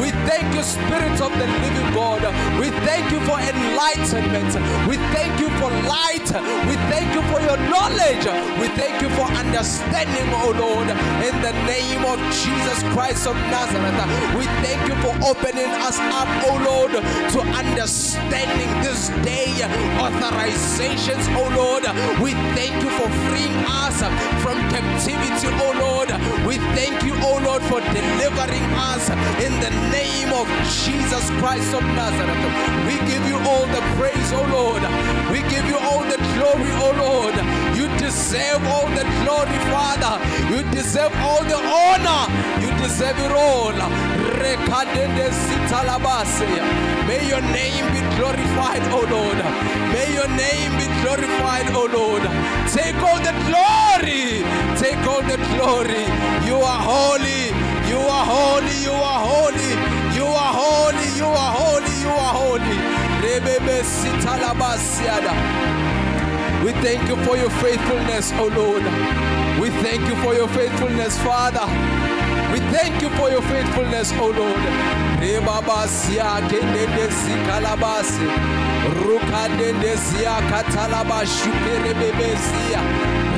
We thank you spirit of the living god. We thank you for enlightenment. We thank you for light. We thank you for your knowledge. We thank you for understanding oh lord. In the name of jesus christ of nazareth we thank you for opening us up oh lord to understanding this day authorizations oh lord. We thank you for freeing us from captivity oh lord. We thank you oh lord for delivering us in the name of jesus christ of nazareth. We give you all the praise oh lord. We give you all the glory oh lord. You deserve all the glory father. You deserve all the honor. You deserve it all. May your name be glorified oh lord. May your name be glorified oh lord. Take all the glory take all the glory. You are holy. You are holy. You are holy. You are holy. You are holy. You are holy. We thank you for your faithfulness, oh Lord. We thank you for your faithfulness, Father. We thank you for your faithfulness, oh Lord.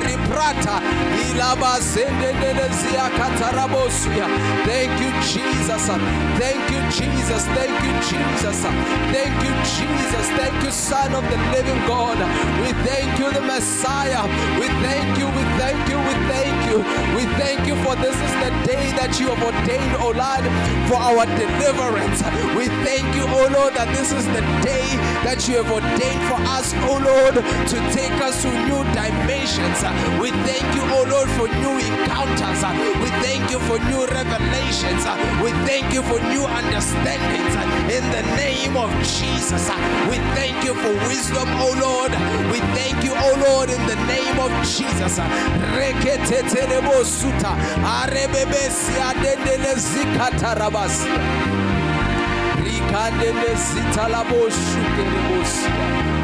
Riprata. Thank you, Jesus. Thank you, Jesus. Thank you, Jesus. Thank you, Jesus. Thank you, Son of the living God. We thank you, the Messiah. We thank you, we thank you, we thank you. We thank you for this is the day that you have ordained, O Lord, for our deliverance. We thank you, O Lord, that this is the day that you have ordained for us, O Lord, to take us to new dimensions. We thank you, O Lord, for new encounters. We thank you for new revelations. We thank you for new understandings in the name of Jesus. We thank you for wisdom, O Lord. We thank you, O Lord, in the name of Jesus. Reketetelebo suta, arebebesi adendele zikatarabasi. Rikandele zitalabo shukerebosi.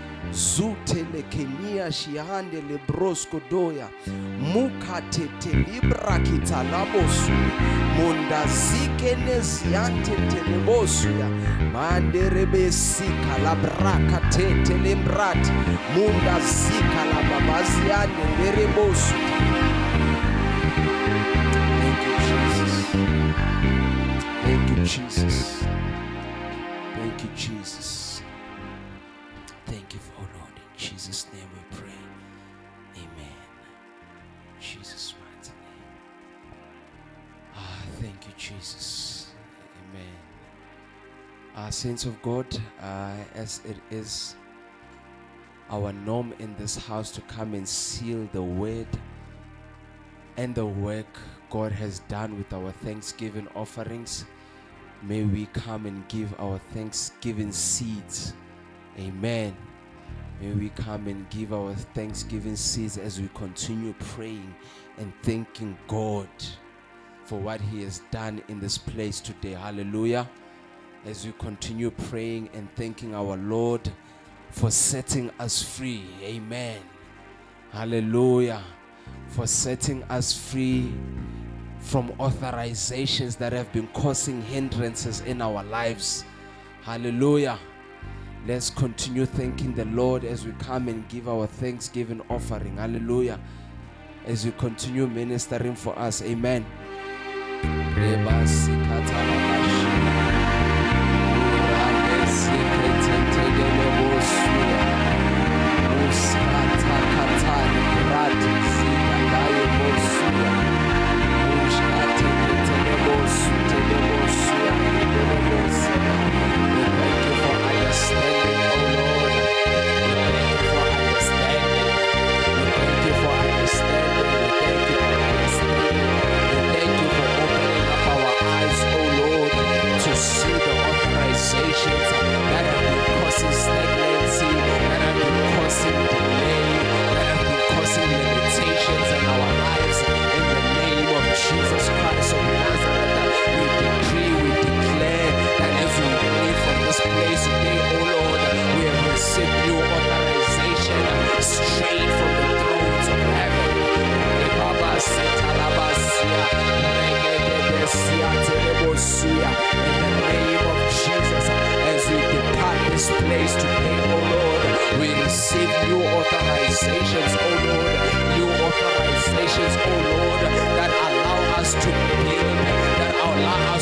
zutelekenia shiande lebrosko doya mukatete libra kitalabosu mundazikeneziyantentelemosuya manderebesika labrakatete lembrati mundazika lababaziyane nderebosu Thank you, Jesus. Thank you, Jesus. Thank you, Jesus. Thank you. Jesus' name we pray. Amen. Jesus' mighty name. Ah, thank you, Jesus. Amen. Ah, saints of God, uh, as it is our norm in this house to come and seal the word and the work God has done with our thanksgiving offerings. May we come and give our thanksgiving seeds. Amen. May we come and give our thanksgiving seeds as we continue praying and thanking God for what He has done in this place today. Hallelujah. As we continue praying and thanking our Lord for setting us free. Amen. Hallelujah. For setting us free from authorizations that have been causing hindrances in our lives. Hallelujah. Let's continue thanking the Lord as we come and give our thanksgiving offering. Hallelujah. As we continue ministering for us. Amen.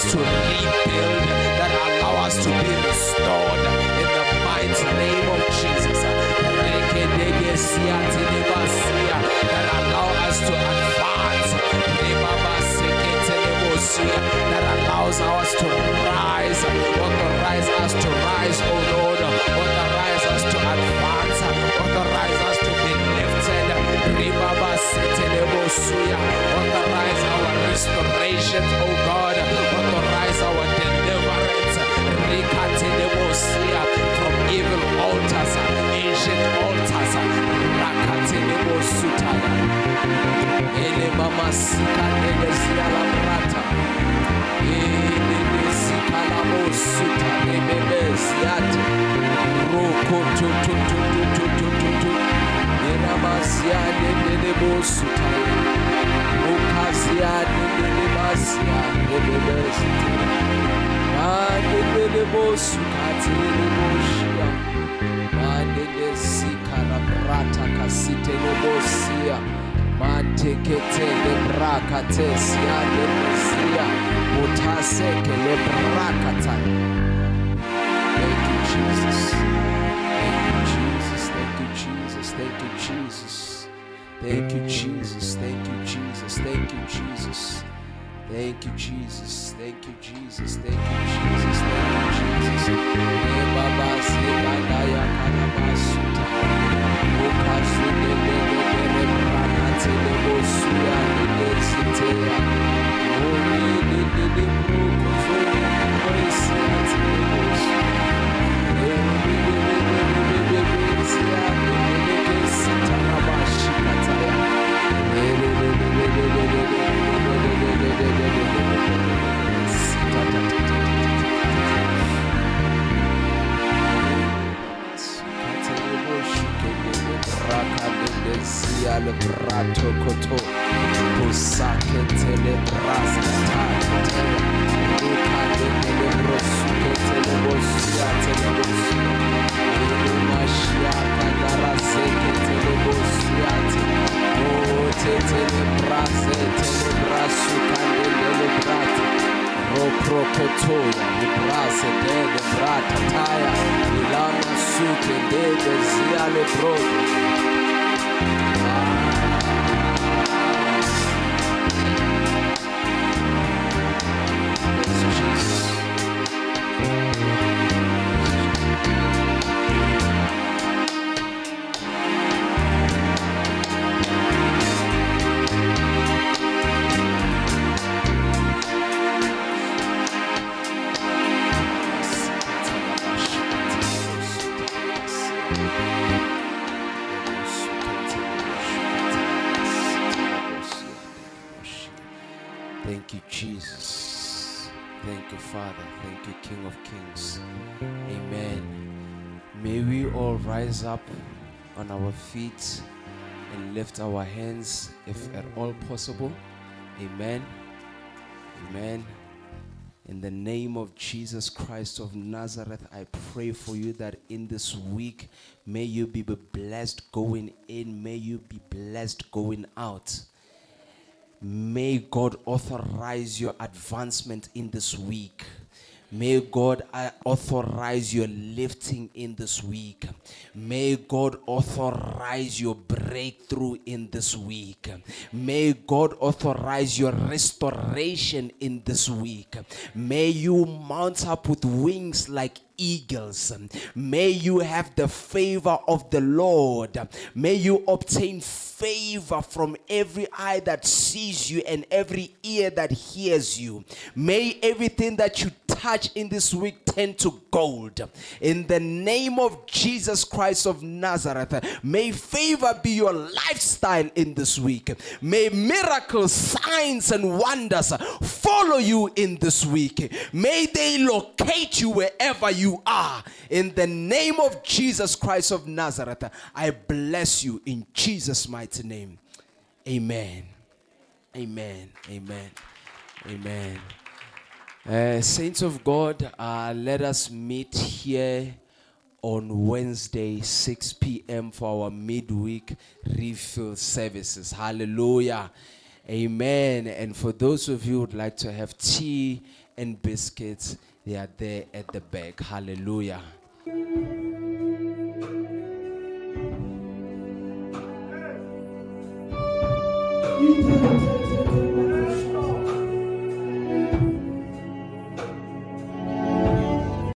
To rebuild, that allow us to be restored in the mighty name of Jesus. That allow us to advance. That allows us to rise. Authorize us to rise, oh Lord. Authorize us to advance. Authorize us to be lifted. Authorize our restoration, oh God. Ancient altars. Rakatelebosutaya. Ele mama sika nele zia la brata. Ele sika la mosuta nebebe ziate. Roko tu tu tu tu tu tu tu tu. Kasite lebrakata. Thank you, Jesus. Thank you, Jesus. Thank you, Jesus. Thank you, Jesus. Thank you, Jesus. Thank you, Jesus. Thank you, Jesus. Thank you, Jesus. Thank you, Jesus. Thank you, Jesus. Thank you, Jesus. Yeah. Feet and lift our hands if at all possible. Amen. Amen. In the name of Jesus Christ of Nazareth, I pray for you that in this week, may you be blessed going in, may you be blessed going out. May God authorize your advancement in this week. May God uh, authorize your lifting in this week. May God authorize your breakthrough in this week. May God authorize your restoration in this week. May you mount up with wings like eagles. May you have the favor of the Lord. May you obtain favor from every eye that sees you and every ear that hears you. May everything that you touch in this week turn to gold. In the name of Jesus Christ of Nazareth, may favor be your lifestyle in this week. May miracles, signs, and wonders follow you in this week. May they locate you wherever you are. In the name of Jesus Christ of Nazareth, I bless you in Jesus' mighty name. Amen. Amen. Amen. Amen. Uh, saints of God, uh, let us meet here on Wednesday, 6 p.m. for our midweek refill services. Hallelujah. Amen. And for those of you who would like to have tea and biscuits, they are there at the back. Hallelujah.